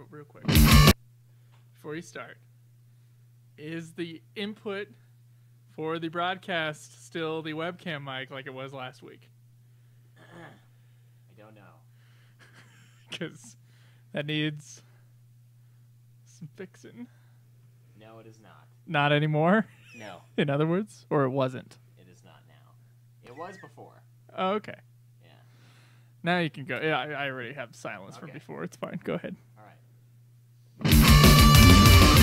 real, real quick before you start. Is the input for the broadcast still the webcam mic like it was last week? I don't know. Because that needs some fixing. No, it is not. Not anymore. No, In other words, or it wasn't. it is not now. It was before. Oh, okay. Yeah. Now you can go. Yeah, I, I already have silence from before. It's fine. Go ahead.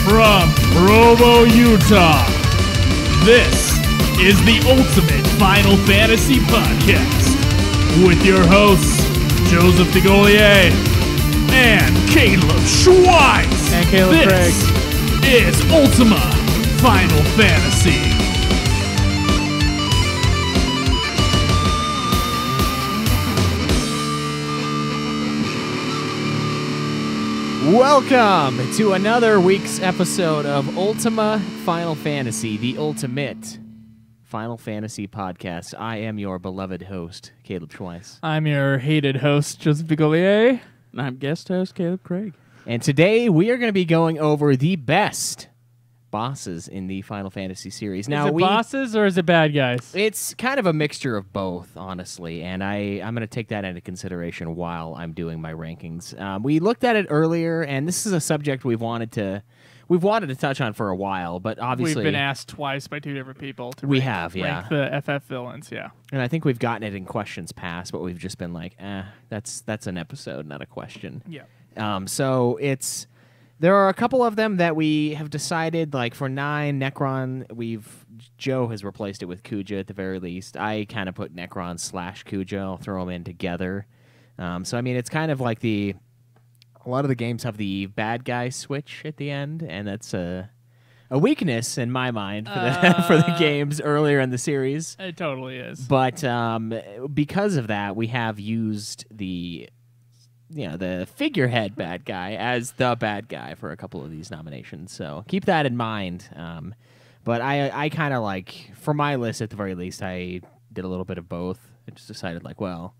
From Provo, Utah, this is the Ultimate Final Fantasy Podcast with your hosts, Joseph DeGolier and Caleb Schweiss. And Caleb this is Ultima Final Fantasy. Welcome to another week's episode of Ultima Final Fantasy, the ultimate Final Fantasy podcast. I am your beloved host, Caleb Schweiss. I'm your hated host, Joseph DeGolier. And I'm guest host Caleb Craig. And today we are going to be going over the best bosses in the Final Fantasy series. Now is it we bosses or is it bad guys? It's kind of a mixture of both, honestly, and I I'm going to take that into consideration while I'm doing my rankings. Um, we looked at it earlier, and this is a subject we've wanted to we've wanted to touch on for a while, but obviously We've been asked twice by two different people to We rank, have, yeah. rank the FF villains. Yeah. and I think we've gotten it in questions past, but we've just been like, eh, that's that's an episode, not a question. Yeah. Um, so it's there are a couple of them that we have decided like for nine Necron we've Joe has replaced it with Kuja at the very least. I kind of put Necron slash Kuja. I'll throw them in together. Um, so I mean it's kind of like the a lot of the games have the bad guy switch at the end, and that's a a weakness in my mind for the for the Uh, games earlier in the series. It totally is. But um, because of that, we have used the you know the figurehead bad guy as the bad guy for a couple of these nominations. So keep that in mind. Um, but I I kind of like for my list at the very least, I did a little bit of both. I just decided like, well,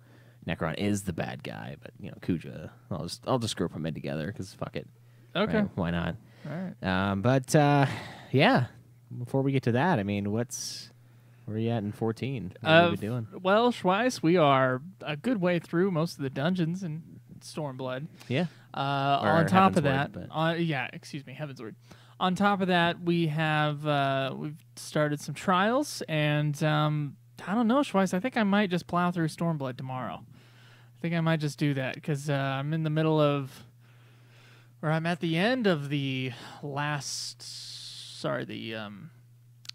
Necron is the bad guy, but you know Kuja, I'll just I'll just group them in together because fuck it. okay. right? Why not? All right. Um, but uh, yeah, before we get to that, I mean, what's where are you at in fourteen? What are Uh, we doing? Well, Schweiss, we are a good way through most of the dungeons in Stormblood. Yeah. Uh, on top of that, but- uh, yeah, excuse me, Heavensward. On top of that, we have uh, we've started some trials, and um, I don't know, Schweiss. I think I might just plow through Stormblood tomorrow. I think I might just do that because uh, I'm in the middle of, or I'm at the end of the last, sorry, the um,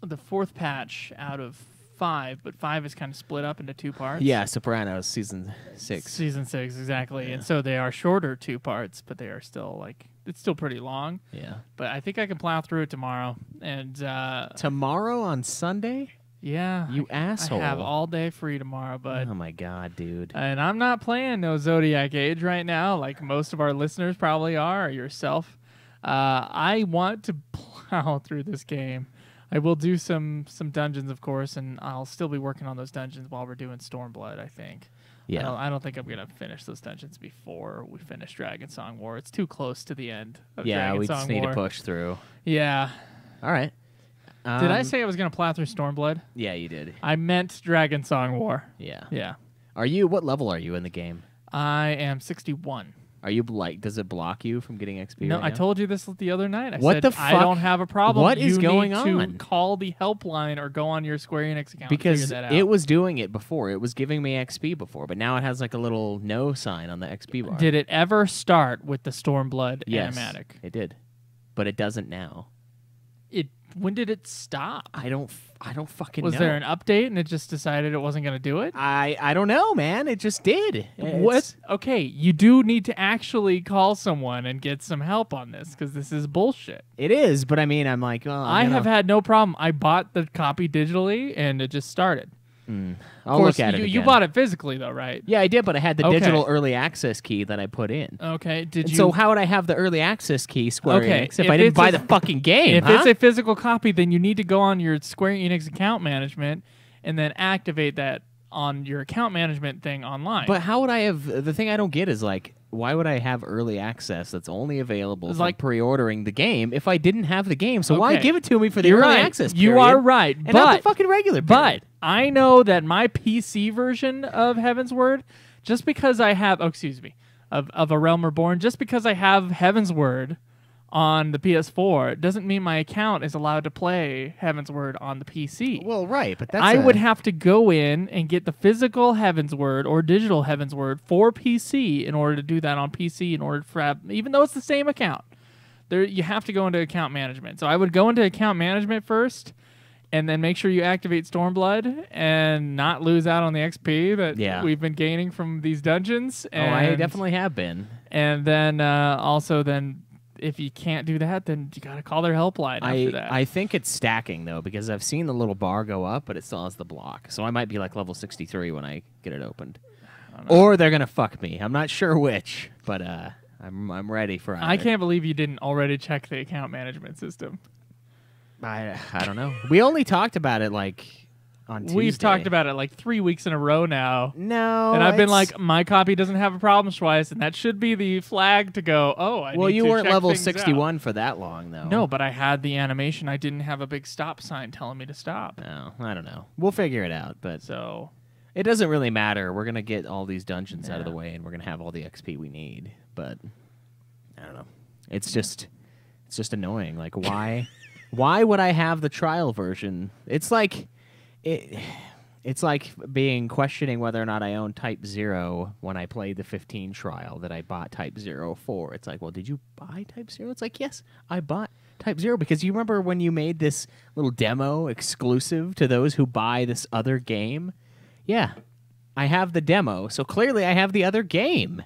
the fourth patch out of five, but five is kind of split up into two parts. Yeah, Sopranos season six. Season six, exactly. And so they are shorter two parts, but they are still like it's still pretty long. Yeah. But I think I can plow through it tomorrow. And uh, Tomorrow on Sunday? yeah, You I, asshole. I have all day free tomorrow, but oh my god, dude. and I'm not playing no Zodiac Age right now, like most of our listeners probably are, or yourself. Uh, I want to plow through this game. I will do some some dungeons, of course, and I'll still be working on those dungeons while we're doing Stormblood. I think. I don't, yeah. I don't think I'm gonna finish those dungeons before we finish Dragonsong War. It's too close to the end. Of Yeah, Dragon we Song just need War. to push through. Yeah. All right. Did I Um, say I was gonna plow through Stormblood? Yeah, you did. I meant Dragonsong War. Yeah. Yeah. Are you what level are you in the game? I am 61. Are you like does it block you from getting XP? No, right I now? told you this the other night. I What said the I don't have a problem. What is You going need on? To call the helpline or go on your Square Enix account. because figure that out. it was doing it before. It was giving me XP before, but now it has like a little no sign on the XP bar. Did it ever start with the Stormblood yes, animatic? It did. But it doesn't now. When did it stop? I don't I don't fucking Was know. there an update and it just decided it wasn't going to do it? I I don't know, man. It just did. What? It's- Okay, you do need to actually call someone and get some help on this because this is bullshit. It is, but I mean, I'm like, well, I I'm have gonna- had no problem. I bought the copy digitally and it just started. Mm. I'll of course, look at you, it. you bought it physically though, right? Yeah, I did, but I had the Okay. digital early access key that I put in. Okay. Did And you? so how would I have the early access key, Square Okay, Enix, if, if I didn't buy a- the fucking game? if huh? it's a physical copy, then you need to go on your Square Enix account management and then activate that on your account management thing online. But how would I have? The thing I don't get is like, why would I have early access that's only available It's for like- pre-ordering the game if I didn't have the game? So why give it to me for the You're early right. access? You are right, and not the fucking regular. But? I know that my PC version of Heavensward, just because I have, oh, excuse me, of, of A Realm Reborn, just because I have Heavensward on the PS4, doesn't mean my account is allowed to play Heavensward on the PC. well, right, but that's I a- would have to go in and get the physical Heavensward or digital Heavensward for PC in order to do that on PC. In order for even though it's the same account, there you have to go into account management. So I would go into account management first, and then make sure you activate Stormblood and not lose out on the XP that Yeah. we've been gaining from these dungeons. Oh, I definitely have been. And then uh, also then. If you can't do that, then you gotta call their helpline after I that. I think it's stacking though because I've seen the little bar go up, but it still has the block. So I might be like level sixty three when I get it opened, or they're gonna fuck me. I'm not sure which, but uh, I'm I'm ready for. I can't believe you didn't already check the account management system. I I don't know. we only talked about it like on Tuesday. We've talked about it like three weeks in a row now. no, and I've been it's- like, my copy doesn't have a problem, Schweiss, and that should be the flag to go, oh, I well, need you to weren't check level things out." sixty one for that long though. No, but I had the animation. I didn't have a big stop sign telling me to stop. no, I don't know. We'll figure it out, but So, it doesn't really matter. We're gonna get all these dungeons out of the way, and we're gonna have all the XP we need. But I don't know. It's just it's just annoying. Like why why would I have the trial version? It's like it. It's like being questioning whether or not I own Type Zero when I played the 15 trial that I bought Type Zero for. It's like, well, did you buy Type Zero? It's like, yes, I bought Type Zero because you remember when you made this little demo exclusive to those who buy this other game? Yeah, I have the demo, so clearly I have the other game.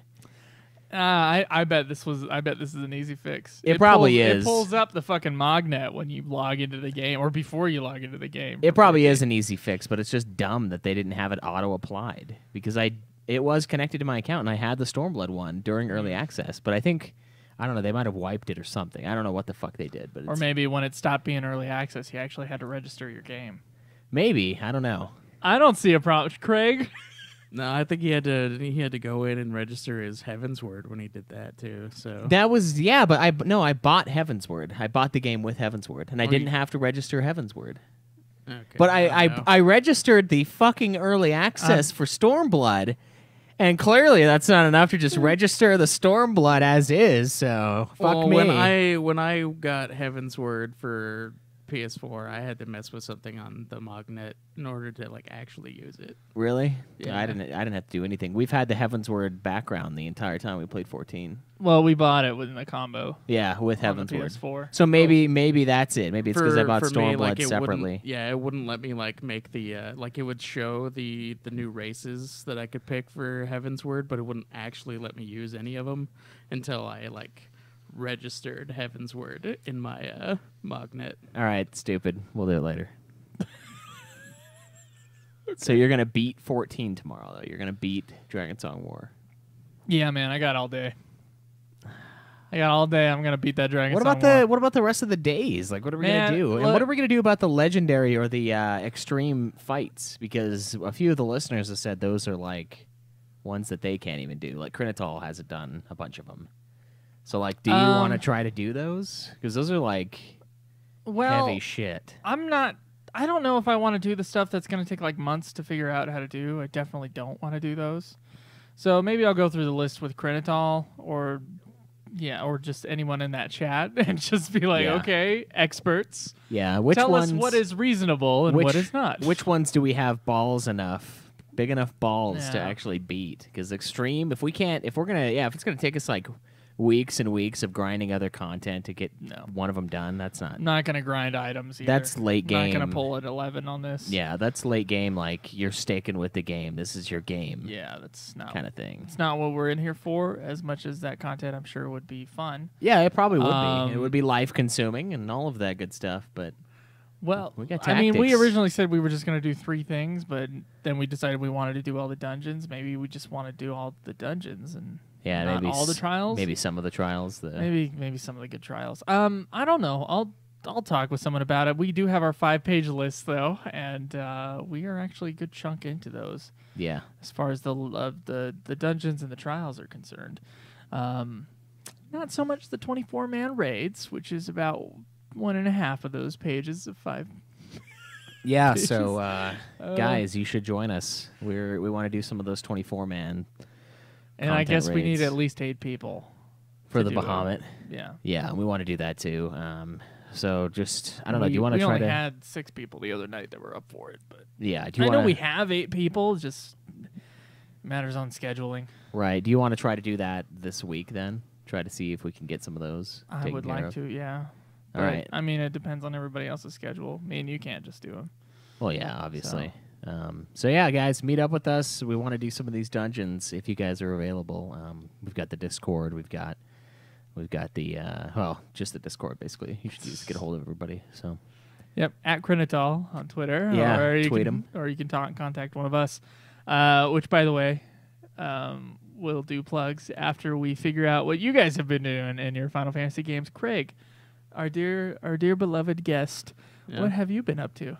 Uh, I, I bet this was. I bet this is an easy fix. It probably pulls- is. It pulls up the fucking Mognet when you log into the game, or before you log into the game. It probably is an easy fix, but it's just dumb that they didn't have it auto applied because I it was connected to my account and I had the Stormblood one during early Mm. access, but I think I don't know they might have wiped it or something. I don't know what the fuck they did, but Or maybe when it stopped being early access, you actually had to register your game. maybe I don't know. I don't see a problem, Craig. No, I think he had to he had to go in and register his Heavensward when he did that too. So That was yeah, but I no I bought Heavensward. I bought the game with Heavensward, and I Oh, didn't you- have to register Heavensward. okay, But I I, don't. I registered the fucking early access uh, for Stormblood, and clearly that's not enough to just hmm. register the Stormblood as is. So fuck well, me. when I when I got Heavensward for PS4, I had to mess with something on the Mognet in order to like actually use it. Really? Yeah. I didn't. I didn't have to do anything. We've had the Heavensward background the entire time we played 14. Well, we bought it within the combo Yeah, with on Heavensward. PS4. So maybe maybe that's it. Maybe it's because I bought for me, Stormblood like, separately. Yeah, it wouldn't let me like make the uh, like it would show the the new races that I could pick for Heavensward, but it wouldn't actually let me use any of them until I like registered Heavensward in my uh, Mognet. All right, stupid. We'll do it later. So you're gonna beat 14 tomorrow, though. You're gonna beat Dragonsong War. Yeah, man, I got all day. I got all day. I'm gonna beat that dragon. What Song about the War. what about the rest of the days? Like, what are we Man, gonna do? and look- what are we gonna do about the legendary or the uh, extreme fights? Because a few of the listeners have said those are like ones that they can't even do. Like Krinital hasn't done a bunch of them. So, like, do you want to Um, try to do those? Because those are like well? heavy shit. I'm not. I don't know if I want to do the stuff that's gonna take like months to figure out how to do. I definitely don't want to do those. So maybe I'll go through the list with Krinital or yeah, or just anyone in that chat and just be like, Yeah. okay, experts, Yeah. Which tell ones? us what is reasonable and which, what is not. Which ones do we have balls enough, big enough balls to actually beat? Because extreme, if we can't, if we're gonna, yeah, if it's gonna take us like weeks and weeks of grinding other content to get No. one of them done, that's not. Not gonna grind items. Either. That's late game. Not gonna pull at 11 on this. Yeah, that's late game. Like you're sticking with the game. This is your game, Yeah, that's not kind of thing. It's not what we're in here for. As much as that content, I'm sure would be fun. Yeah, it probably would be. It Um, would be life consuming and all of that good stuff. But Well, We got I mean, we originally said we were just going to do three things, but then we decided we wanted to do all the dungeons. Maybe we just want to do all the dungeons and yeah, not maybe all the s- trials. Maybe some of the trials. The maybe maybe some of the good trials. Um, I don't know. I'll I'll talk with someone about it. We do have our five page list though, and uh, we are actually a good chunk into those yeah, as far as the uh, the the dungeons and the trials are concerned. Um, not so much the 24 man raids, which is about one and a half of those pages of five. Yeah, so uh, Uh, guys, you should join us. We're we want to do some of those 24 man And I guess we need at least eight people. for To the do it. Bahamut. Yeah. Yeah, we want to do that too. Um, so just I don't know. Do you want to we try only to? had six people the other night that were up for it, but yeah. Do you I want know we have eight people. Just matters on scheduling. right? Do you want to try to do that this week then? Try to see if we can get some of those. I taken would care like of? to, yeah. All But, right. I mean, it depends on everybody else's schedule. Me and you can't just do them. Well, yeah, obviously. So. Um, so yeah, guys, meet up with us. We want to do some of these dungeons if you guys are available. Um, we've got the Discord. We've got we've got the uh, well, just the Discord basically. You should just get a hold of everybody. So Yep, at Crinitol on Twitter. Yeah, or you tweet can. Or you can talk, contact one of us. Uh, which, by the way, um, we'll do plugs after we figure out what you guys have been doing in your Final Fantasy games. Craig, our dear, our dear beloved guest, Yeah. what have you been up to?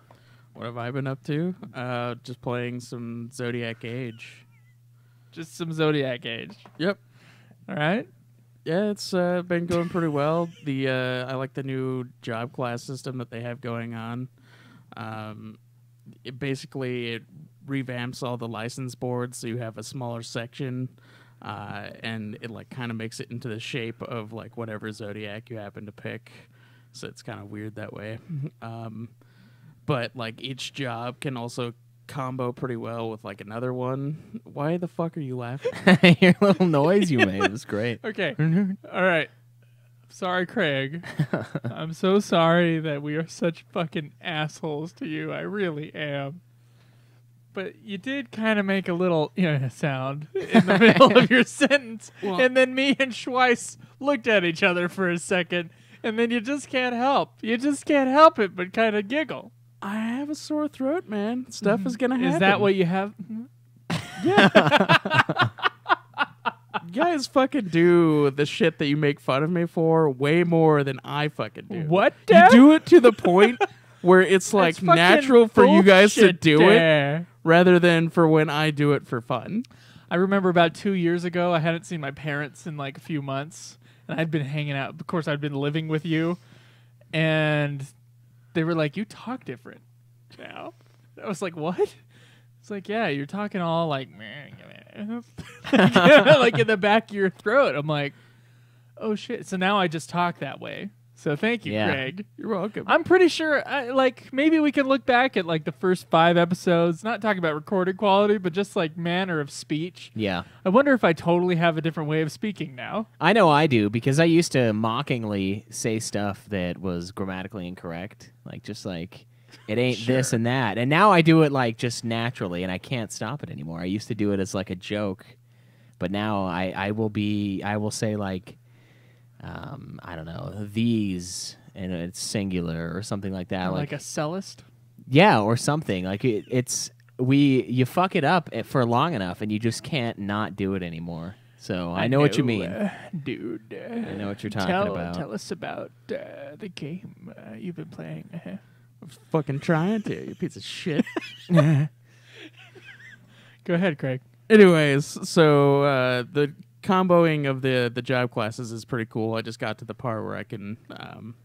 What have I been up to? Uh, just playing some Zodiac Age. Just some Zodiac Age. Yep. All right. Yeah, it's uh, been going pretty well. The uh, I like the new job class system that they have going on. Um, it basically it revamps all the license boards, so you have a smaller section, uh, and it like kind of makes it into the shape of like whatever zodiac you happen to pick. So it's kind of weird that way. Um, but like each job can also combo pretty well with like another one. Why the fuck are you laughing? your little noise you made was great. Okay. All right. Sorry, Craig. I'm so sorry that we are such fucking assholes to you. I really am. But you did kind of make a little yeah, sound in the middle of your sentence. Well- and then me and Schweiss looked at each other for a second. And then you just can't help. You just can't help it but kind of giggle. I have a sore throat, man. Stuff is mm-hmm. gonna happen. Is that what you have? Yeah. you guys fucking do? The shit that you make fun of me for way more than I fucking do. What? You do it to the point where it's like That's natural for you guys to bullshit do it, rather than for when I do it for fun. I remember about two years ago, I hadn't seen my parents in like a few months, and I'd been hanging out. Of course, I'd been living with you, and they were like, "You talk different now." I was like, "What?" It's like, "Yeah, you're talking all like, like in the back of your throat." I'm like, "Oh shit!" So now I just talk that way. So thank you, Yeah. Craig. You're welcome. I'm pretty sure, I, like, maybe we can look back at like the first five episodes, not talking about recorded quality, but just like manner of speech. Yeah. I wonder if I totally have a different way of speaking now. I know I do because I used to mockingly say stuff that was grammatically incorrect, like just like it ain't this and that. And now I do it like just naturally, and I can't stop it anymore. I used to do it as like a joke, but now I I will be I will say like um I don't know these and it's singular or something like that. like, a cellist. yeah, or something like it, it's we you fuck it up eh, for long enough, and you just can't not do it anymore. So I, know, what you mean. uh, dude. Uh, I know what you're talking tell, about. Tell us about uh, the game uh, you've been playing. I'm fucking trying to, you piece of shit. Go ahead, Craig. Anyways, so uh, the comboing of the the job classes is pretty cool. I just got to the part where I can um,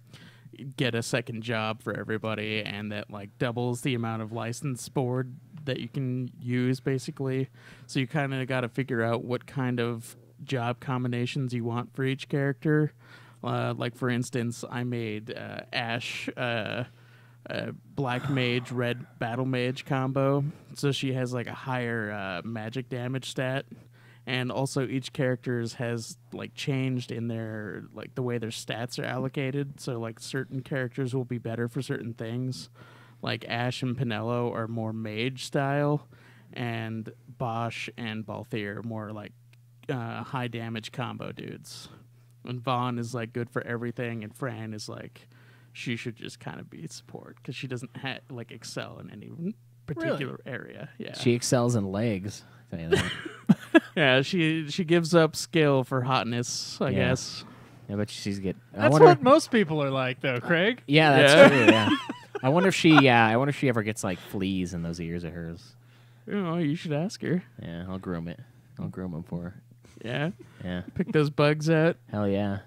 get a second job for everybody, and that like doubles the amount of license board that you can use, basically. So you kind of got to figure out what kind of job combinations you want for each character. Uh, like for instance, I made uh, Ashe. Uh, uh, black mage red battle mage combo so she has like a higher uh, magic damage stat and also each character's has like changed in their like the way their stats are allocated. So like certain characters will be better for certain things. Like Ashe and Penelo are more mage style and Basch and balthier are more like uh, high damage combo dudes. And Vaan is like good for everything and fran is like she should just kind of be support because she doesn't ha- like excel in any particular area. Yeah, She excels in legs. I'll tell you that. yeah. She she gives up skill for hotness. I Yeah. guess. I bet she's get. I That's wonder. what most people are like, though, Craig. yeah, that's Yeah. true. Yeah. I wonder if she. Yeah, I wonder if she ever gets like fleas in those ears of hers. You know, you should ask her. Yeah, I'll groom it. I'll groom them for her. Yeah, Yeah. pick those bugs out. Hell yeah.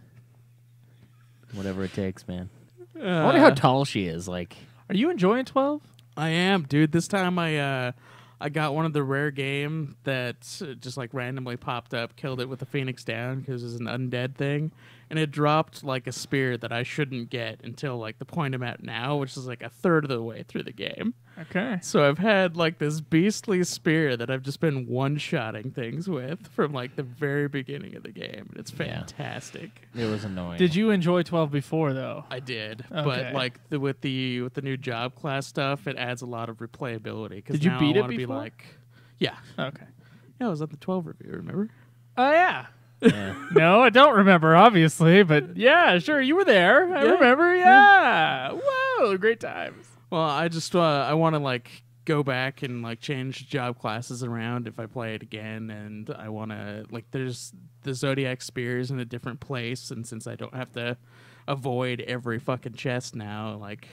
Whatever it takes, man. I wonder how Uh, tall she is. Like, Are you enjoying 12? I am, dude. This time I uh I got one of the rare game that just like randomly popped up, killed it with a phoenix down because it's an undead thing, and it dropped like a spear that I shouldn't get until like the point I'm at now, which is like a third of the way through the game. Okay. So I've had like this beastly spear that I've just been one-shotting things with from like the very beginning of the game. It's fantastic. Yeah. fantastic. it was annoying. Did you enjoy 12 before though? I did, Okay. but like the, with the with the new job class stuff, it adds a lot of replayability. 'cause Did you now beat I it wanna Be like, yeah, Okay. yeah, I was at the twelve review. Remember? Oh yeah. Yeah. No, I don't remember, obviously, but yeah, sure, you were there. I Yeah. remember. Yeah. Whoa, great times. Well, I just uh, I want to like go back and like change job classes around if I play it again, and I want to like there's the zodiac spears in a different place, and since I don't have to avoid every fucking chest now, like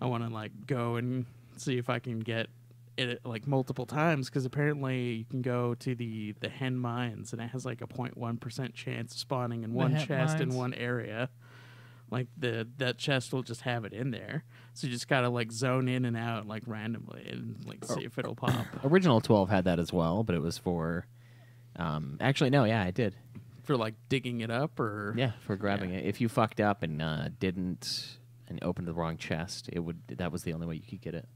I want to like go and see if I can get it like multiple times because apparently you can go to the the Henne Mines and it has like a 0.1 percent chance of spawning in The one hen chest in one area like the that chest will just have it in there so you just gotta like zone in and out like randomly and like see if it'll pop Original 12 had that as well, but it was for. Um, actually, no, yeah, I did. for like digging it up or Yeah, for grabbing it. If you fucked up and uh, didn't and opened the wrong chest, it would. That was the only way you could get it.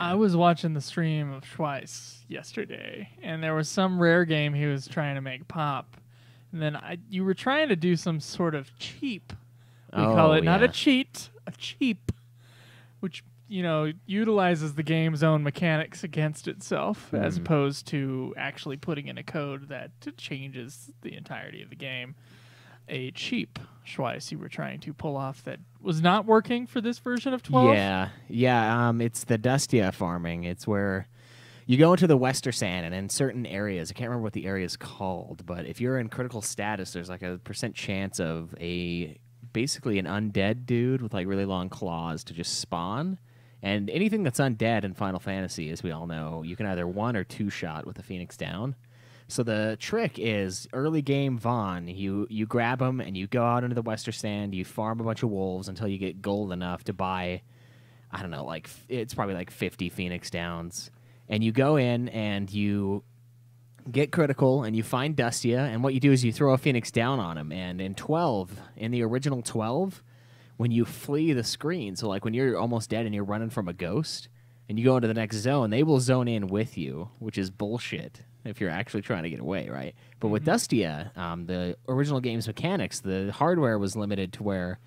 I was watching the stream of Schweiss yesterday, and there was some rare game he was trying to make pop. And then I, you were trying to do some sort of cheap. We call Oh, it not a cheat, a cheap, which you know utilizes the game's own mechanics against itself, as Mhm. opposed to actually putting in a code that changes the entirety of the game. A cheap Schweiss you were trying to pull off that was not working for this version of twelve. Yeah, yeah. Um, it's the Dustia farming. It's where you go into the Westersand, and in certain areas, I can't remember what the area is called, but if you're in critical status, there's like a percent chance of a basically an undead dude with like really long claws to just spawn. And anything that's undead in Final Fantasy, as we all know, you can either one or two shot with a Phoenix down. So the trick is early game Vaan. You you grab him and you go out into the Westersand. You farm a bunch of wolves until you get gold enough to buy. I don't know, like it's probably like fifty Phoenix Downs, and you go in and you get critical and you find Dustia, and what you do is you throw a Phoenix down on him. And in twelve, in the original twelve, when you flee the screen, so like when you're almost dead and you're running from a ghost, and you go into the next zone, they will zone in with you, which is bullshit if you're actually trying to get away, right? But with Dustia, um, the original game's mechanics, the hardware was limited to where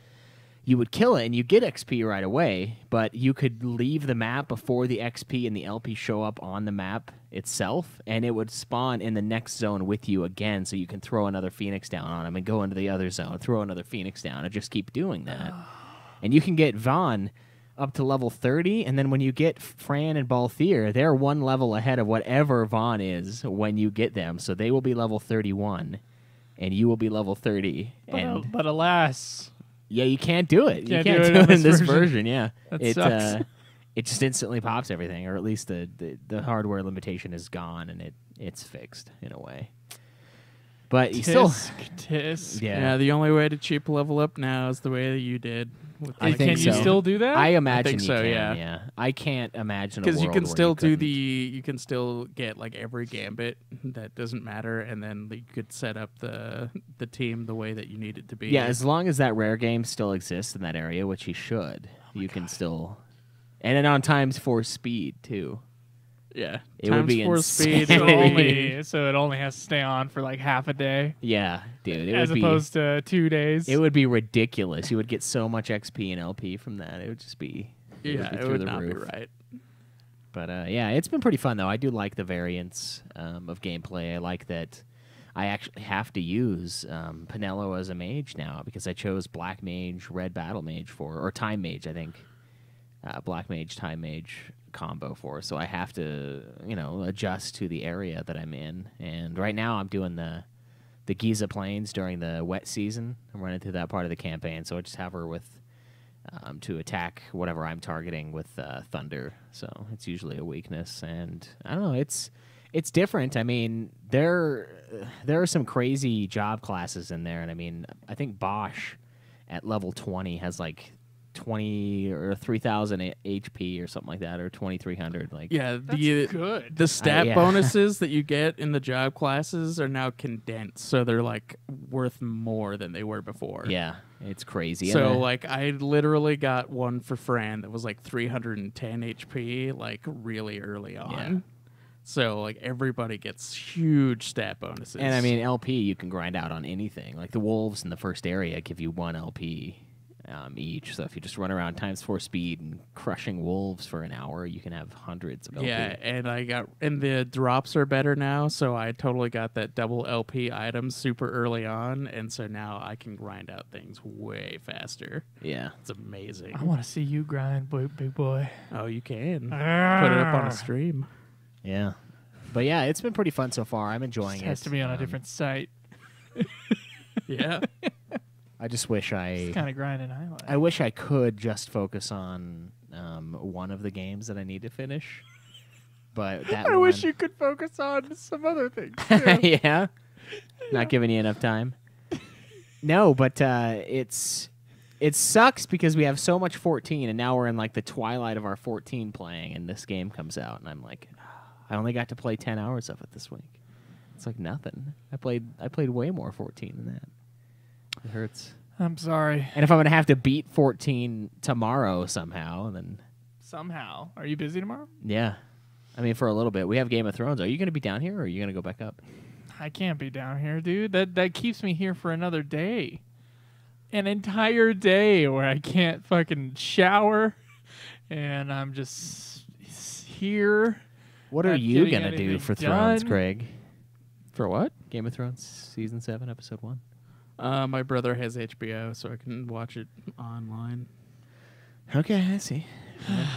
you would kill it and you get XP right away, but you could leave the map before the XP and the LP show up on the map itself, and it would spawn in the next zone with you again, so you can throw another Phoenix down on them and go into the other zone, throw another Phoenix down, and just keep doing that. and you can get Vaan up to level 30, and then when you get Fran and Balthier, they're one level ahead of whatever Vaan is when you get them, so they will be level 31. And you will be level 30. But, and but alas, yeah, you can't do it. you Can't can't do do it it, in this version. version. Yeah, That it sucks. uh, it just instantly pops everything, or at least the, the the hardware limitation is gone and it it's fixed in a way. But you still, tisk, tisk. yeah, yeah the only way to cheap level up now is the way that you did with I think can you still do that? I imagine think you so, can. yeah. Yeah. I can't imagine because you can still do couldn't. the you can still get like every gambit that doesn't matter and then you could set up the the team the way that you need it to be Yeah, as long as that rare game still exists in that area, which he should, Oh you can still, and then on times four speed too. Yeah It would be four insane. speed so only so it only has to stay on for like half a day, Yeah, dude, it as would opposed to two days. it would be ridiculous. You would get so much XP and LP from that. It would just be it yeah be it would not be right But uh, yeah, it's been pretty fun though. I do like the variance um, of gameplay. I like that I actually have to use um, Penelo as a mage now because I chose Black Mage, Red Battle Mage for, or Time Mage, I think. Uh, Black Mage, Time Mage combo for. So I have to, you know, adjust to the area that I'm in. And right now I'm doing the the Giza Plains during the wet season. I'm running through that part of the campaign, so I just have her with um, to attack whatever I'm targeting with uh, thunder. So it's usually a weakness, and I don't know. It's it's different. I mean, there there are some crazy job classes in there, and I mean, I think Basch at level twenty has like twenty or three thousand HP or something like that, or twenty three hundred. Like, Yeah, That's the good. the stat yeah. bonuses that you get in the job classes are now condensed, so they're like worth more than they were before. yeah, it's crazy. So And, uh, like I literally got one for Fran that was like 310 HP like really early on. Yeah. So like everybody gets huge stat bonuses. and I mean, LP you can grind out on anything. Like the wolves in the first area give you one LP. Um, each, so if you just run around times four speed and crushing wolves for an hour, you can have hundreds of LP. yeah, and I got and the drops are better now, so I totally got that double LP item super early on, and so now I can grind out things way faster. yeah. It's amazing. I want to see you grind, boy, big boy. Oh, you can put it up on a stream. Yeah. But yeah, it's been pretty fun so far. I'm enjoying Just it. has to be on a Um, different site. Yeah. I just wish I kind of grinding highlight. I wish I could just focus on um, one of the games that I need to finish. But that I wish you could focus on some other things. too. yeah. Not giving you enough time. No, but uh, it's it sucks because we have so much 14 and now we're in like the twilight of our 14 playing and this game comes out and I'm like I only got to play 10 hours of it this week. It's like nothing. I played I played way more 14 than that. It hurts. I'm sorry. And if I'm going to have to beat 14 tomorrow somehow then Somehow, are you busy tomorrow? yeah. I mean for a little bit. We have Game of Thrones. Are you going to be down here or are you going to go back up? I can't be down here, dude. That that keeps me here for another day. An entire day where I can't fucking shower and I'm just s- here. What are Not you getting gonna do anything for Thrones, done. Craig? For what? Game of Thrones season seven, episode one. Uh, my brother has HBO, so I can watch it online. Okay, I see.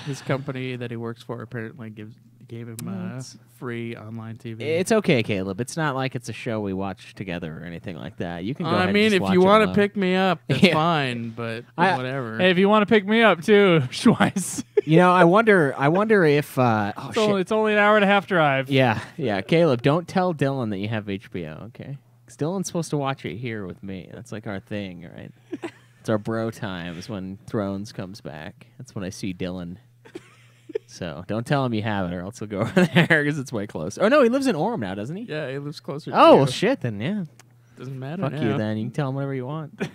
His company that he works for apparently gives gave him uh, That's- free online TV. It's okay, Caleb. It's not like it's a show we watch together or anything like that. You can go ahead I and mean, just if watch you it want to alone. pick me up, that's Yeah. fine. But I- whatever. Hey, if you want to pick me up too, Schweiss. you know, I wonder. I wonder if. Uh, oh it's, only, it's only an hour and a half drive. Yeah, yeah, Caleb. Don't tell Dylan that you have HBO, okay? 'Cause Dylan's supposed to watch it here with me. That's like our thing, right? it's our bro times when Thrones comes back. That's when I see Dylan. So don't tell him you have it, or else he'll go over there because it's way close. Oh no, he lives in Orem now, doesn't he? yeah, he lives closer. to Oh well, shit. Then yeah, doesn't matter. fuck now. you. Then you can tell him whatever you want.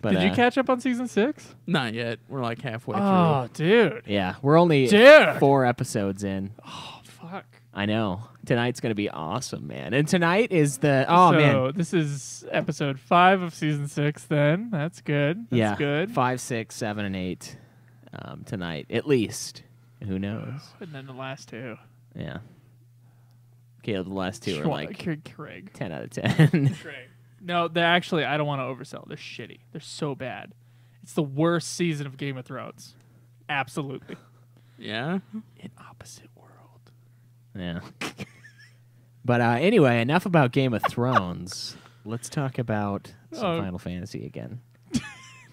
But, Did you uh, catch up on season six? Not yet. We're like halfway through. Oh, dude. Yeah, we're only Dude. four episodes in. Oh, fuck. I know tonight's gonna be awesome, man. And tonight is the oh so man, this is episode five of season six. Then that's good. That's yeah, good. Five, six, seven, and eight um, tonight, at least. Who knows? And then the last two. Yeah. Caleb, the last two are like Craig. Craig. ten out of ten. Craig. No, they're actually. I don't want to oversell. They're shitty. They're so bad. It's the worst season of Game of Thrones. Absolutely. Yeah. In opposite world. yeah. but uh, anyway, enough about Game of Thrones. Let's talk about some Oh. Final Fantasy again.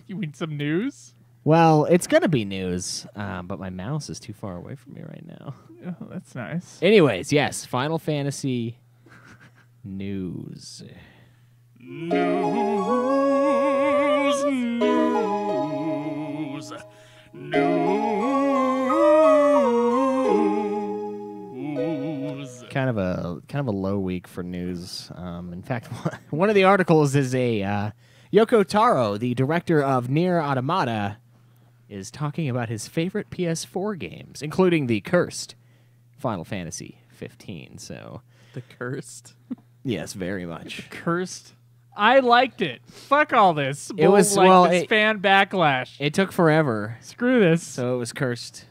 You mean some news? Well, it's gonna be news, um, but my mouse is too far away from me right now. Oh, that's nice. Anyways, yes, Final Fantasy news. News, news, news. Kind of a kind of a low week for news. Um, in fact, one of the articles is a uh, Yoko Taro, the director of Nier Automata, is talking about his favorite PS4 games, including the cursed Final Fantasy 15. So, The cursed. yes, very much. Cursed. I liked it. Fuck all this. It was- like, well, this it- fan backlash. It took forever Screw this. So it was cursed.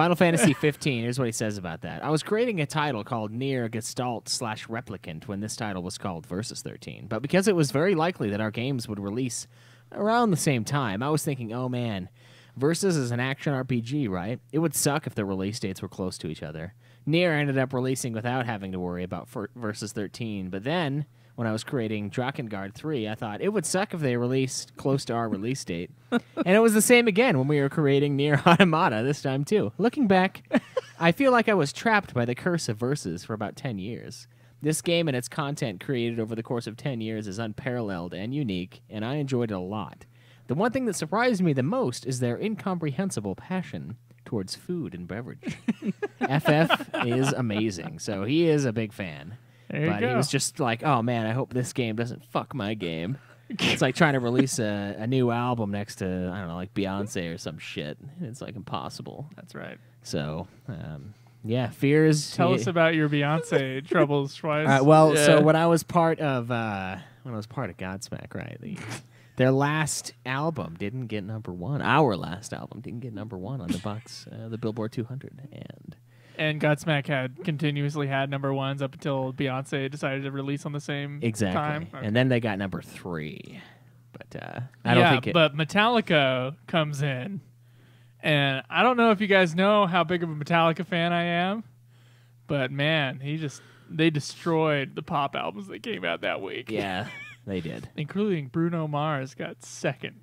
Final Fantasy 15. Here's what he says about that. I was creating a title called Nier Gestalt slash Replicant when this title was called Versus 13. But because it was very likely that our games would release around the same time, I was thinking, oh man, Versus is an action RPG, right? It would suck if the release dates were close to each other. Nier ended up releasing without having to worry about Versus 13. But then, when I was creating Drakengard 3, I thought it would suck if they released close to our release date. and it was the same again when we were creating Nier Automata this time too. Looking back, I feel like I was trapped by the curse of Versus for about 10 years. This game and its content created over the course of 10 years is unparalleled and unique, and I enjoyed it a lot. The one thing that surprised me the most is their incomprehensible passion towards food and beverage. FF is amazing, so he is a big fan. There but he was just like, oh man, I hope this game doesn't fuck my game. it's like trying to release a, a new album next to, I don't know, like Beyonce or some shit. It's like impossible. That's right. So, um, yeah, fears. Tell us about your Beyonce troubles, Schweiss. Right, well, so when I was part of uh, when I was part of Godsmack, right? The, their last album didn't get number one. Our last album didn't get number one on the Bucks, uh, the Billboard 200, and and Godsmack had continuously had number ones up until Beyonce decided to release on the same exactly, time. Okay. and then they got number three. But uh, I don't yeah, think it. but Metallica comes in, and I don't know if you guys know how big of a Metallica fan I am, but man, he just they destroyed the pop albums that came out that week. yeah, they did. including Bruno Mars got second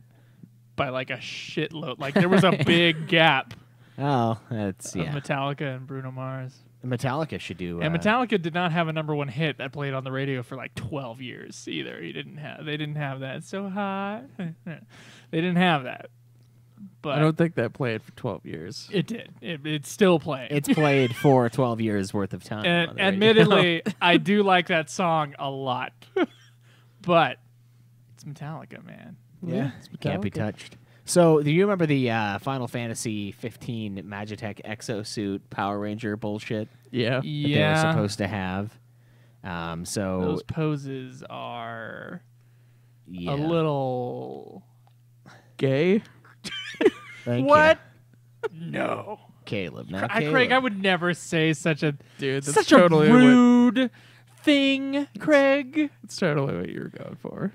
by like a shitload. Like there was a big gap Oh, that's of yeah. Metallica and Bruno Mars. Metallica should do. And uh, Metallica did not have a number one hit that played on the radio for like twelve years either. He didn't have. They didn't have that. So hot. they didn't have that. But I don't think that played for 12 years. it did. It, it still played. It's played for 12 years worth of time. and admittedly, I do like that song a lot, but it's Metallica, man. Yeah, it's can't be touched. So, do you remember the uh, Final Fantasy 15 Magitech exosuit Power Ranger bullshit Yeah. that they were Yeah, supposed to have? Um, so those poses are yeah. a little. Gay. Thank you, What? No, Caleb? Now, I, Caleb. Craig. I would never say such a Dude, that's such totally a what, rude thing, Craig. It's totally what you were going for.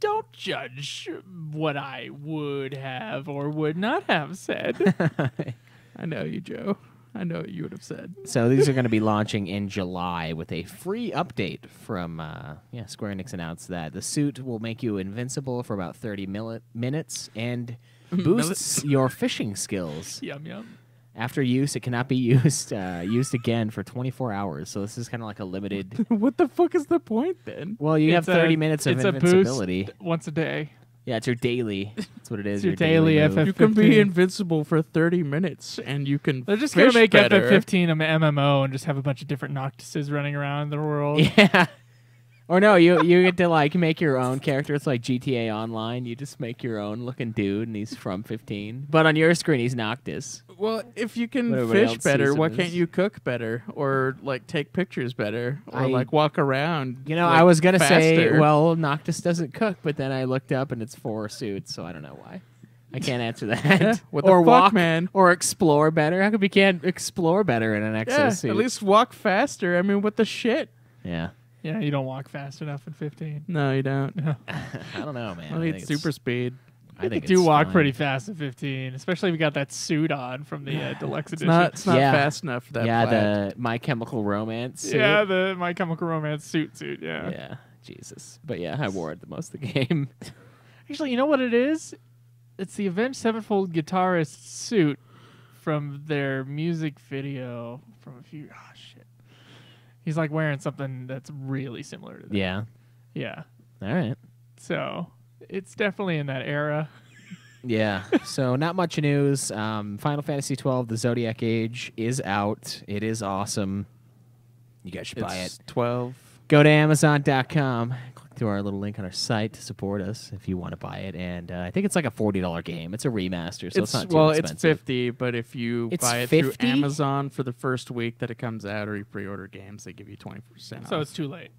Don't judge what I would have or would not have said. I know you, Joe. I know what you would have said. so these are going to be launching in July with a free update from uh, yeah. Square Enix announced that the suit will make you invincible for about 30 mili- minutes and boosts your fishing skills. yum yum. After use, it cannot be used uh, used again for 24 hours. So this is kind of like a limited. what the fuck is the point then? Well, you It's have 30 a- minutes of it's a boost invincibility. once a day. Yeah, it's your daily. That's what it is. It's your daily move. FF You can be invincible for 30 minutes and you can They're just fish gonna make better. FF15 an MMO and just have a bunch of different Noctises running around the world. Yeah. Or no, you you get to like make your own character. It's like GTA Online. You just make your own looking dude, and he's from 15. But on your screen, he's Noctis. Well, if you can everybody fish else better, sees why him can't as. you cook better or like take pictures better or I- like walk around? You know, like, I was gonna say, faster? well, Noctis doesn't cook, but then I looked up and it's four suits, so I don't know why. I can't answer that. Yeah, what the or fuck, walk, man? or explore better. How come you can't explore better in an exosuit? yeah, at least walk faster. I mean, what the shit? yeah. Yeah, you don't walk fast enough at 15. No, you don't. I don't know, man. I I need think super speed. I think you do walk fine. pretty fast at 15, especially if you got that suit on from the uh, deluxe It's edition. not. It's not Yeah. fast enough for that. yeah, flat. the My Chemical Romance. Suit. yeah, the My Chemical Romance suit suit. Yeah. Yeah, Jesus. But yeah, I wore it the most of the game. Actually, you know what it is? It's the Avenged Sevenfold guitarist suit from their music video from a few. Oh shit. He's like wearing something that's really similar to that. yeah. Yeah. All right. So it's definitely in that era. Yeah. so not much news. Um, Final Fantasy twelve: The Zodiac Age is out. It is awesome. You guys should buy It's it. twelve. Go to Amazon.com. Click through our little link on our site to support us if you want to buy it. And uh, I think it's like a forty dollar game. It's a remaster, so it's, it's not too well, expensive. it's fifty, but if you It's buy it 50? through Amazon for the first week that it comes out, or you pre-order games, they give you twenty percent. So it's too late.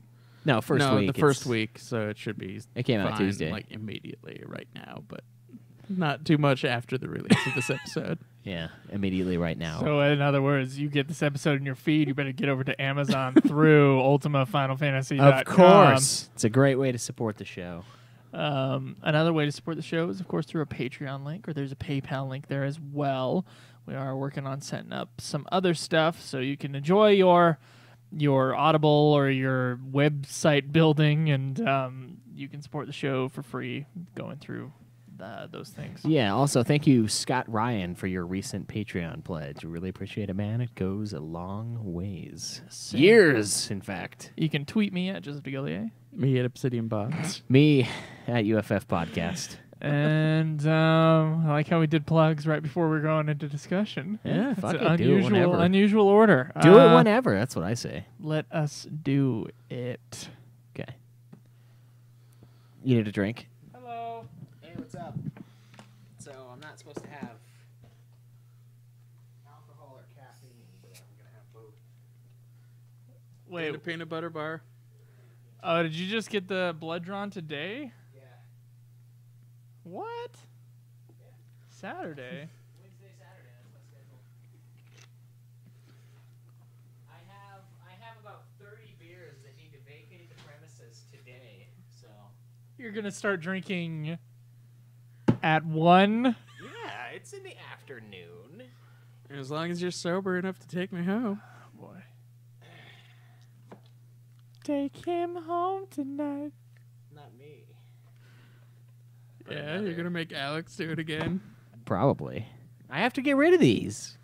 No, first no, week. the first week, so it should be. It came out Tuesday. like immediately right now, but not too much after the release of this episode. Yeah, immediately right now. So in other words, you get this episode in your feed, you better get over to Amazon through Ultima Final Fantasy. of course, it's a great way to support the show. Um, another way to support the show is, of course, through a Patreon link, or there's a PayPal link there as well. We are working on setting up some other stuff so you can enjoy your your Audible or your website building, and um, you can support the show for free going through uh, those things. Yeah. Also, thank you, Scott Ryan, for your recent Patreon pledge. We really appreciate it, man. It goes a long ways, Same. years, in fact. You can tweet me at Joseph Gillier. Me at Obsidian Box. Me at UFF Podcast. and um, I like how we did plugs right before we are going into discussion. Yeah, It's an it, do it unusual, whenever. unusual order. Do Uh, it whenever. That's what I say. Let us do it. Okay. You need a drink? Hello. Hey, what's up? So I'm not supposed to have alcohol or caffeine, but I'm gonna have both. Wait. And a peanut butter bar. Oh, did you just get the blood drawn today? Yeah. What? Saturday. Wednesday, Saturday. That's my schedule. I have I have about 30 beers that need to vacate the premises today. So You're gonna start drinking at one. yeah, it's in the afternoon. As long as you're sober enough to take me home. Oh, boy. Take him home tonight. Not me. Yeah, you're gonna make Alex do it again. Probably. I have to get rid of these.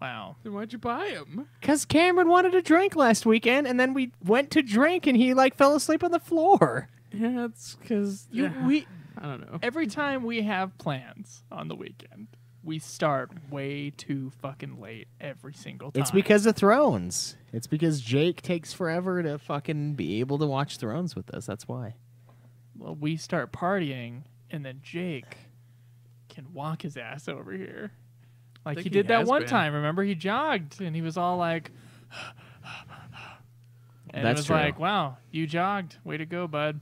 Wow. Then why'd you buy them? Cause Cameron wanted a drink last weekend, and then we went to drink, and he like fell asleep on the floor. Yeah, it's because You, we I don't know. every time we have plans on the weekend, we start way too fucking late every single time. It's because of Thrones. It's because Jake takes forever to fucking be able to watch Thrones with us. That's why. well, we start partying, and then Jake can walk his ass over here. Like think he he did that one been. time. Remember, he jogged, and he was all like, and That's it was true. like, "Wow, you jogged. Way to go, bud."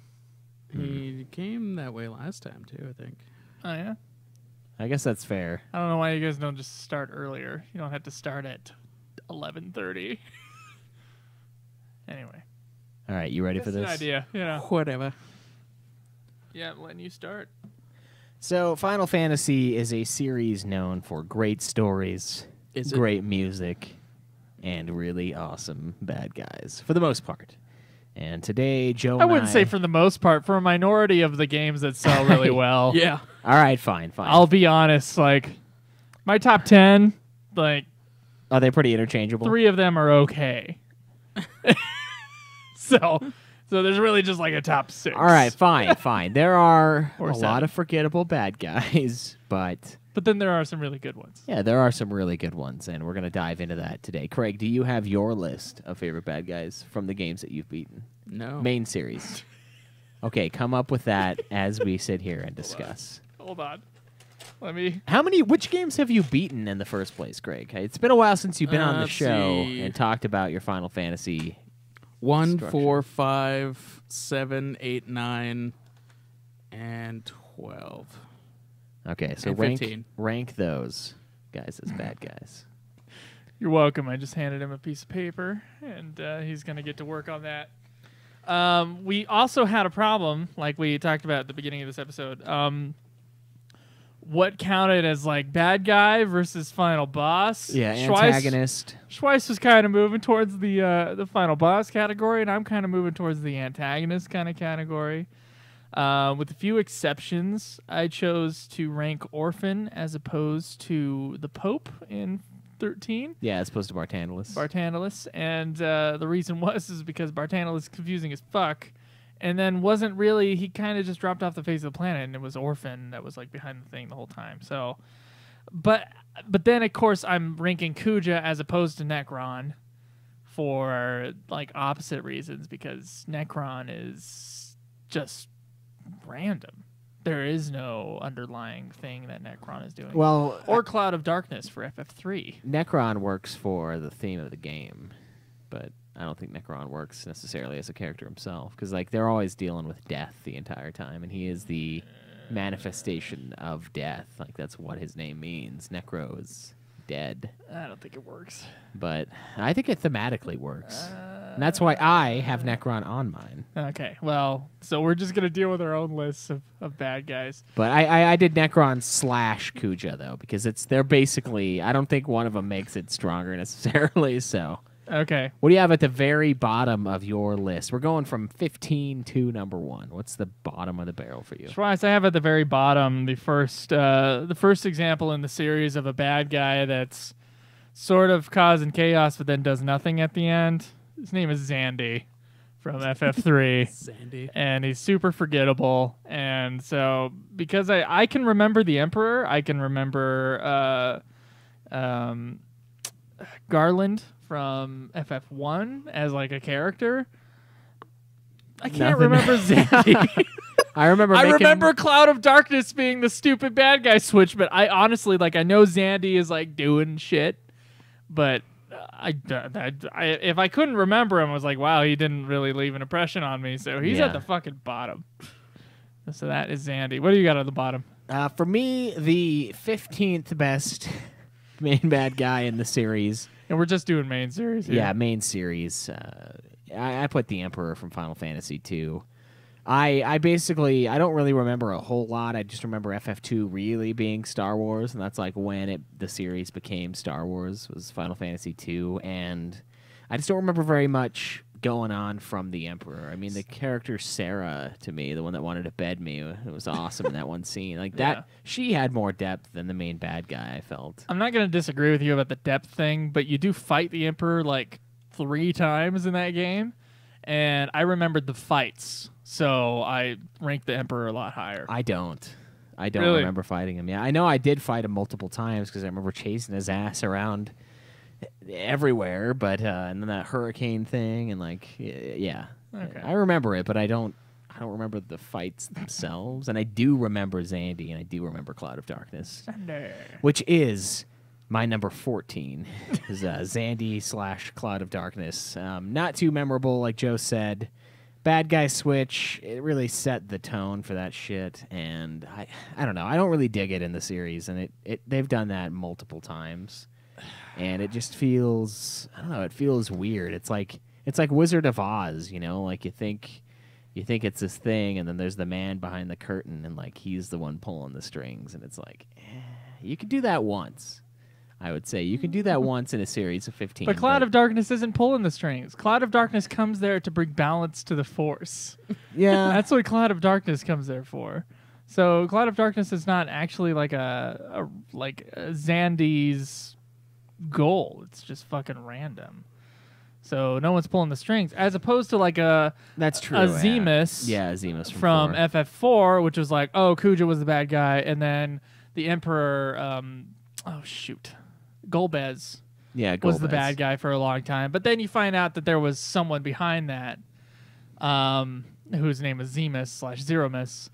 Hmm. He came that way last time too. I think. Oh yeah. I guess that's fair. I don't know why you guys don't just start earlier. You don't have to start at eleven thirty. anyway, All right, you ready for that's an this? idea. You know. Whatever. Yeah, I'm letting you start. So, Final Fantasy is a series known for great stories, Is it? great music, and really awesome bad guys for the most part. And today, Joe. I and wouldn't say for the most part. For a minority of the games that sell really well, Yeah. All right, fine, fine. I'll be honest. Like my top ten, like Are they pretty interchangeable? three of them are okay. so, so there's really just like a top six. All right, fine, fine. There are Or a lot of forgettable bad guys, but but then there are some really good ones. yeah, there are some really good ones, and we're gonna dive into that today. Craig, do you have your list of favorite bad guys from the games that you've beaten? No. Main series. Okay, come up with that as we sit here and discuss. Hold on, let me. How many? Which games have you beaten in the first place, Greg? It's been a while since you've been Uh, on the let's show see. and talked about your Final Fantasy. One, Structure. four, five, seven, eight, nine, and twelve. Okay, so And rank 15. rank those guys as bad guys. You're welcome. I just handed him a piece of paper, and uh, he's gonna get to work on that. Um, we also had a problem, like we talked about at the beginning of this episode. Um, what counted as like bad guy versus final boss? Yeah, Schweiss- antagonist. Schweiss was kind of moving towards the uh, the final boss category, and I'm kind of moving towards the antagonist kind of category. Uh, with a few exceptions, I chose to rank Orphan as opposed to the Pope in 13, Yeah, as opposed to Barthandelus. Barthandelus, and uh, the reason was is because Barthandelus is confusing as fuck, and then wasn't really. He kind of just dropped off the face of the planet, and it was Orphan that was like behind the thing the whole time. So, but but then of course I'm ranking Kuja as opposed to Necron for like opposite reasons because Necron is just random. There is no underlying thing that Necron is doing. well, or uh, Cloud of Darkness for FF3. Necron works for the theme of the game, but I don't think Necron works necessarily as a character himself because like they're always dealing with death the entire time, and he is the manifestation of death. Like that's what his name means. Necro is dead, I don't think it works. but I think it thematically works. Uh, and that's why I have Necron on mine. Okay, well, so we're just gonna deal with our own lists of, of bad guys. But I, I, I did Necron slash Kuja though because it's they're basically I don't think one of them makes it stronger necessarily. So Okay. What do you have at the very bottom of your list? We're going from 15 to number one. What's the bottom of the barrel for you? Schweiss, I have at the very bottom the first uh, the first example in the series of a bad guy that's sort of causing chaos but then does nothing at the end. His name is Xande from FF3. Sandy. and he's super forgettable. And so because I I can remember the Emperor, I can remember uh, um, Garland from FF1 as like a character. I can't Nothing. remember Xande. I remember. I remember Cloud of Darkness being the stupid bad guy switch, but I honestly like I know Xande is like doing shit, but I, I, I if I couldn't remember him, I was like, wow, he didn't really leave an impression on me. So he's Yeah. at the fucking bottom. So that is Xande. What do you got at the bottom? Uh, for me, the 15th best main bad guy in the series. And we're just doing main series. Here. Yeah, main series. Uh, I, I put the Emperor from Final Fantasy II. I I basically I don't really remember a whole lot. I just remember FF2 really being Star Wars, and that's like when it the series became Star Wars was Final Fantasy II, and I just don't remember very much going on from the Emperor. I mean, the character Sarah to me, the one that wanted to bed me, it was awesome in that one scene. Like that, Yeah. she had more depth than the main bad guy. I felt. I'm not gonna disagree with you about the depth thing, but you do fight the Emperor like three times in that game, and I remembered the fights, so I ranked the Emperor a lot higher. I don't. I don't Really? remember fighting him. Yeah, I know I did fight him multiple times because I remember chasing his ass around everywhere. But uh, and then that hurricane thing and like yeah, Okay. I remember it, but I don't. I don't remember the fights themselves, and I do remember Xande, and I do remember Cloud of Darkness, which is my number fourteen. is uh, Xande slash Cloud of Darkness. Um, not too memorable, like Joe said bad guy switch it really set the tone for that shit and i i don't know i don't really dig it in the series and it, it they've done that multiple times and it just feels i don't know it feels weird it's like it's like wizard of oz you know like you think you think it's this thing and then there's the man behind the curtain and like he's the one pulling the strings and it's like eh, you could do that once i would say you can do that once in a series of 15 But Cloud of Darkness isn't pulling the strings. Cloud of Darkness comes there to bring balance to the Force. yeah That's what Cloud of Darkness comes there for. So Cloud of Darkness is not actually like a, a like a Xande's goal. It's just fucking random. So no one's pulling the strings, as opposed to like a that's true a yeah. Zemus yeah Zemus from four. FF4, which was like, oh, Kuja was the bad guy, and then the Emperor, um, oh shoot, Golbez Yeah, was the bad guy for a long time. But then you find out that there was someone behind that, um, whose name is Zemus slash Zeromus,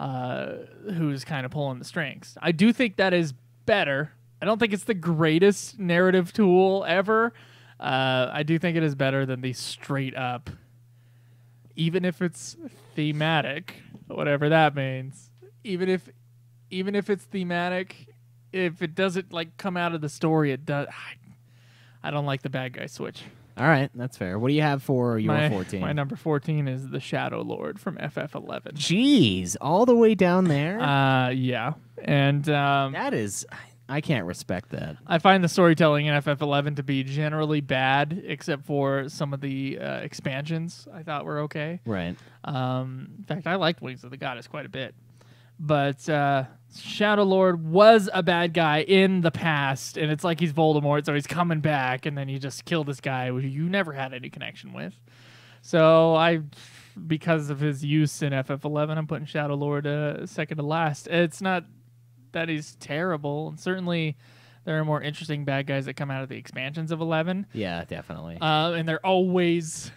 uh, who's kind of pulling the strings. I do think that is better. I don't think it's the greatest narrative tool ever. Uh, I do think it is better than the straight up, even if it's thematic, whatever that means. Even if, even if it's thematic, if it doesn't like come out of the story, it does. I, I don't like the bad guy switch. All right, that's fair. What do you have for your my, 14? My number 14 is the Shadow Lord from FF11. Jeez, all the way down there. Uh, yeah. And um, that is, I can't respect that. I find the storytelling in FF11 to be generally bad, except for some of the uh, expansions I thought were okay. Right. Um, in fact, I liked Wings of the Goddess quite a bit. But uh, Shadow Lord was a bad guy in the past, and it's like he's Voldemort, so he's coming back, and then you just kill this guy who you never had any connection with. So I, because of his use in FF11, I'm putting Shadow Lord uh, second to last. It's not that he's terrible, and certainly there are more interesting bad guys that come out of the expansions of 11 Yeah, definitely. uh, and they're always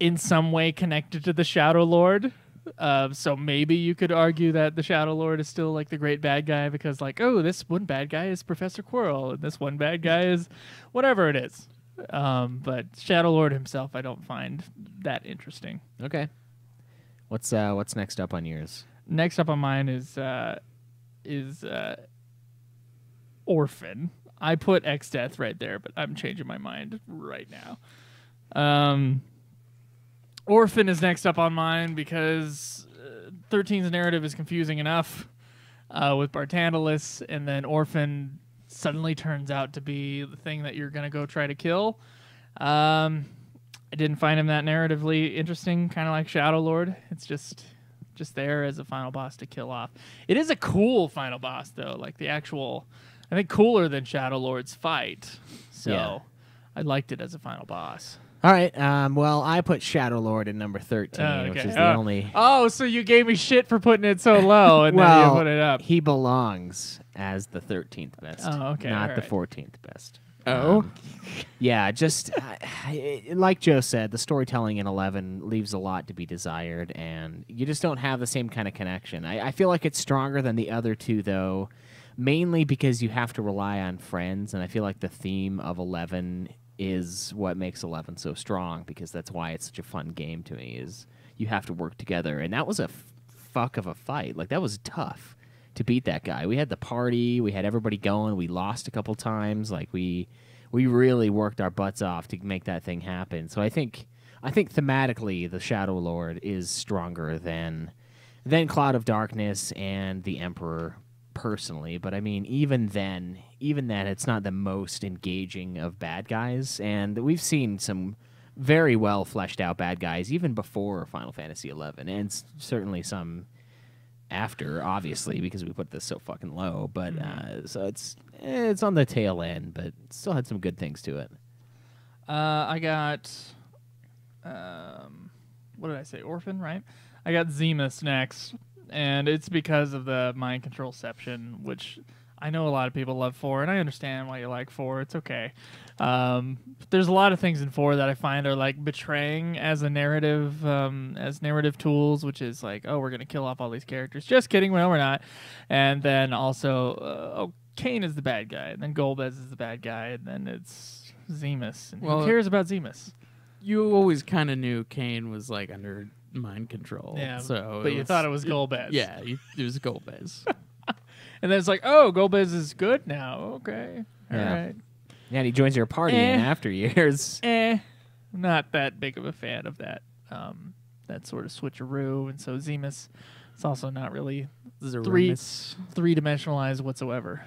in some way connected to the Shadow Lord. Uh, so maybe you could argue that the Shadow Lord is still like the great bad guy because, like, oh, this one bad guy is Professor Quirrell, and this one bad guy is whatever it is. Um, but Shadow Lord himself, I don't find that interesting. okay. What's uh what's next up on yours? Next up on mine is uh, is uh, Orphan. I put Exdeath right there, but I'm changing my mind right now. Um, Orphan is next up on mine because uh, 13's narrative is confusing enough uh, with Barthandelus, and then Orphan suddenly turns out to be the thing that you're gonna go try to kill. Um, I didn't find him that narratively interesting, kind of like Shadow Lord. It's just just there as a final boss to kill off. It is a cool final boss though, like the actual I think cooler than Shadow Lord's fight. So Yeah. I liked it as a final boss. All right. Um, well, I put Shadow Lord at number 13, which okay. is the Oh. only. Oh, so you gave me shit for putting it so low and then you put it up. he belongs as the thirteenth best. Oh, okay, Not all the fourteenth best. Oh, Um, yeah, just I- I- like Joe said, the storytelling in Eleven leaves a lot to be desired, and you just don't have the same kind of connection. I, I feel like it's stronger than the other two, though, mainly because you have to rely on friends, and I feel like the theme of Eleven is what makes Eleven so strong because that's why it's such a fun game to me. Is you have to work together, and that was a f- fuck of a fight. Like that was tough to beat that guy. We had the party, we had everybody going. We lost a couple times. Like we we really worked our butts off to make that thing happen. So I think I think thematically the Shadow Lord is stronger than than Cloud of Darkness and the Emperor personally, but I mean even then, even then it's not the most engaging of bad guys and we've seen some very well fleshed out bad guys even before Final Fantasy 11 and s- certainly some after, obviously, because we put this so fucking low. But uh, so it's eh, it's on the tail end, but still had some good things to it. Uh, I got, um, what did I say? Orphan, right? I got Zemus next, and it's because of the mind control section, which I know a lot of people love four, and I understand why you like four. It's okay. Um, there's a lot of things in four that I find are like betraying as a narrative, um, as narrative tools, which is like, oh, we're gonna kill off all these characters. Just kidding, well, we're not. And then also, uh, oh, Kain is the bad guy, and then Golbez is the bad guy, and then it's Zemus. And Well, who cares about Zemus? you always kind of knew Kain was like under mind control. Yeah, so but you thought it was Golbez. Yeah, you, it was Golbez. And then it's like, oh, Golbez is good now. Okay. all right. Yeah. Yeah, and he joins your party Eh. in after years. Eh. Not that big of a fan of that um that sort of switcheroo. And so Zemus is also not really three three dimensionalized whatsoever.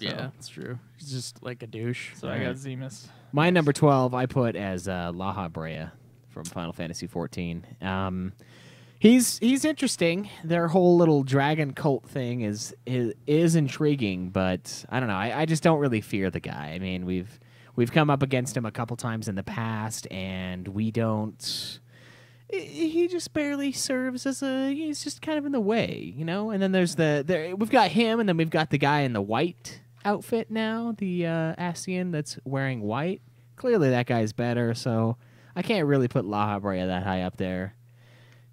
So, Yeah, it's true. He's just like a douche. So I got Zemus. My number twelve, I put as uh, Lahabrea from Final Fantasy fourteen. Um, he's he's interesting. Their whole little dragon cult thing is is, is intriguing, but I don't know. I, I just don't really fear the guy. I mean, we've we've come up against him a couple times in the past, and we don't. He just barely serves as a. He's just kind of in the way, you know. And then there's the there. We've got him, and then we've got the guy in the white outfit now, the uh, Asian that's wearing white. Clearly, that guy's better. So I can't really put Lahabrea that high up there.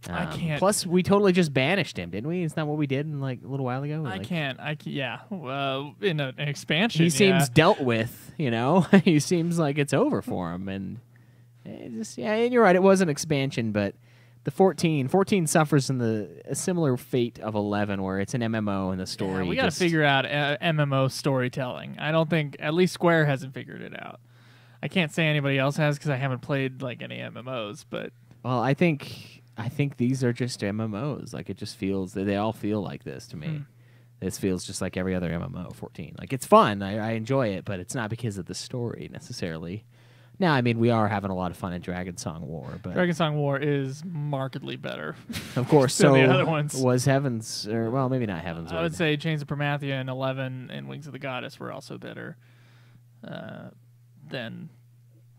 I Um, can't- Plus, we totally just banished him, didn't we? Isn't that what we did in like a little while ago? I Like, can't. I can't, yeah. Uh, in a, an expansion. He seems dealt with, you know. he seems like it's over for him, and it just yeah. And you're right, it was an expansion, but the 14, 14 suffers in the a similar fate of 11, where it's an MMO and the story. Yeah, we got to figure out uh, MMO storytelling. I don't think at least Square hasn't figured it out. I can't say anybody else has because I haven't played like any MMOs. But Well, I think I think these are just MMOs. Like it just feels they, they all feel like this to me. Hmm. This feels just like every other MMO 14. Like it's fun. I, I enjoy it, but it's not because of the story necessarily. Now, I mean, we are having a lot of fun in Dragonsong War, but Dragon Song War is markedly better. of course, than so the other ones. was Heavens, or well, maybe not Heavens. I would say Chains of Promathia and Eleven and Wings of the Goddess were also better uh, than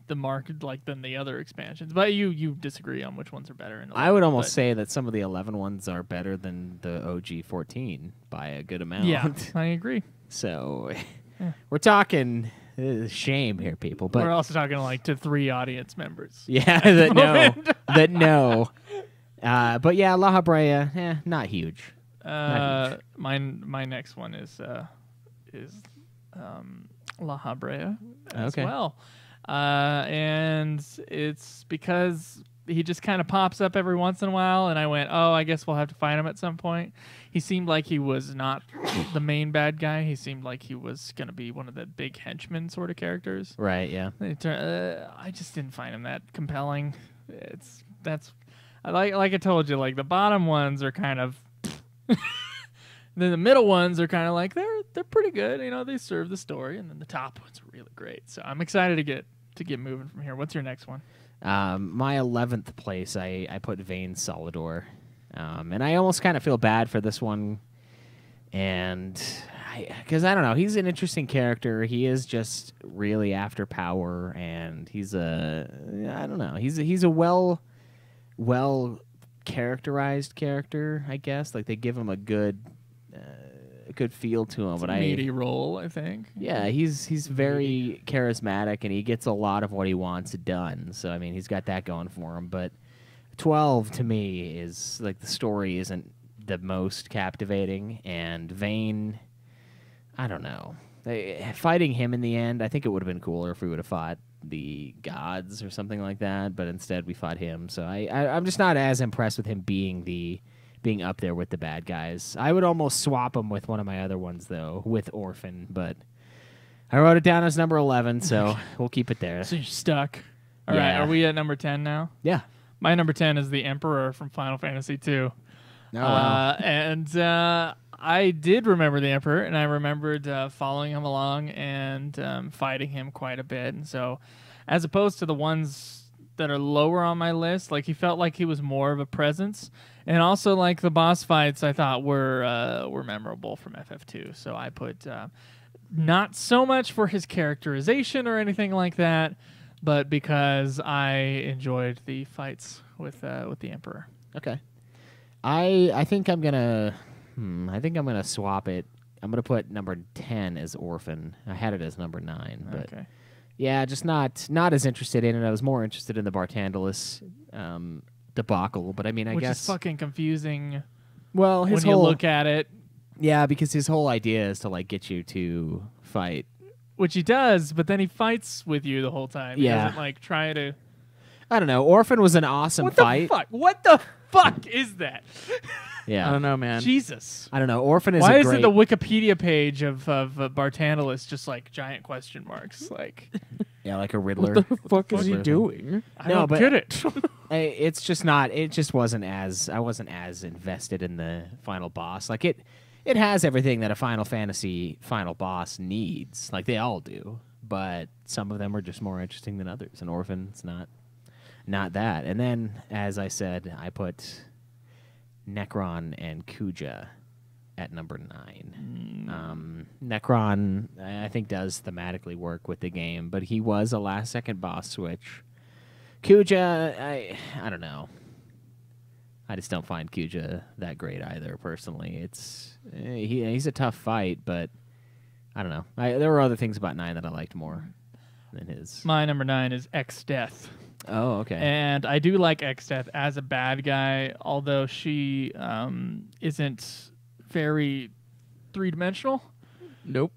the market, like than the other expansions. But you you disagree on which ones are better. In 11, I would almost say that some of the 11 ones are better than the OG 14 by a good amount. yeah, I agree. So Yeah. we're talking uh, shame here, people. But We're also talking like to three audience members. Yeah, that no, that no. Uh, but yeah, Lahabrea, eh, not huge. Uh, my my next one is uh, is um, Lahabrea as Okay. well, uh, and it's because he just kind of pops up every once in a while, and I went, oh, I guess we'll have to fight him at some point. He seemed like he was not the main bad guy. He seemed like he was going to be one of the big henchmen sort of characters. Right? Yeah. Uh, I just didn't find him that compelling. It's that's I like like I told you, like the bottom ones are kind of. then the middle ones are kind of like they're they're pretty good, you know. They serve the story, and then the top ones are really great. So I'm excited to get to get moving from here. What's your next one? Um, my eleventh place, I I put Vayne Solidor, um, and I almost kind of feel bad for this one, and because I, don't know, he's an interesting character. He is just really after power, and he's a I don't know, he's a, he's a well well characterized character, I guess. Like they give him a good uh, a good feel to him, It's but a I meaty role, I think. yeah, he's he's very charismatic and he gets a lot of what he wants done. So I mean, he's got that going for him. But twelve to me is like the story isn't the most captivating, and Vayne, I don't know. They, fighting him in the end, I think it would have been cooler if we would have fought the gods or something like that. But instead, we fought him. So I, I I'm just not as impressed with him being the being up there with the bad guys. I would almost swap him with one of my other ones though, with Orphan, but I wrote it down as number 11, so we'll keep it there. So you're stuck. All right, Yeah. are we at number 10 now? Yeah. My number 10 is the Emperor from Final Fantasy II. Oh, Uh, and uh, I did remember the Emperor, and I remembered uh, following him along and um, fighting him quite a bit. And so, as opposed to the ones that are lower on my list, like he felt like he was more of a presence, and also like the boss fights, I thought were uh, were memorable from FF2. So I put uh, not so much for his characterization or anything like that, but because I enjoyed the fights with uh, with the Emperor. Okay. I I think I'm gonna hmm, I think I'm gonna swap it. I'm gonna put number ten as Orphan. I had it as number nine, but Okay. yeah, just not not as interested in it. I was more interested in the Barthandelus um, debacle. But I mean, I Which guess is fucking confusing well, when his you look at it, yeah, because his whole idea is to like get you to fight. which he does, but then he fights with you the whole time. He Yeah. doesn't like try to. I don't know. Orphan was an awesome fight. What fight. the fuck? What the fuck is that? Yeah, I don't know, man. Jesus. I don't know. Orphan is Why a is great. it the Wikipedia page of of uh, Barthandelus just like giant question marks? Like yeah, like a Riddler. what the fuck is he doing? I No, don't but- get it. I- it's just not it just wasn't as i wasn't as invested in the final boss like it it has everything that a final fantasy final boss needs like they all do but some of them are just more interesting than others and orphan's not not that and then as i said i put necron and kuja at number nine um, necron i I think does thematically work with the game but he was a last second boss switch Kuja, I I don't know. I just don't find Kuja that great either. Personally, it's eh, he he's a tough fight, but I don't know. I, there were other things about nine that I liked more than his. My number nine is Exdeath. Oh, okay. And I do like Exdeath as a bad guy, although she um, isn't very three dimensional, Nope.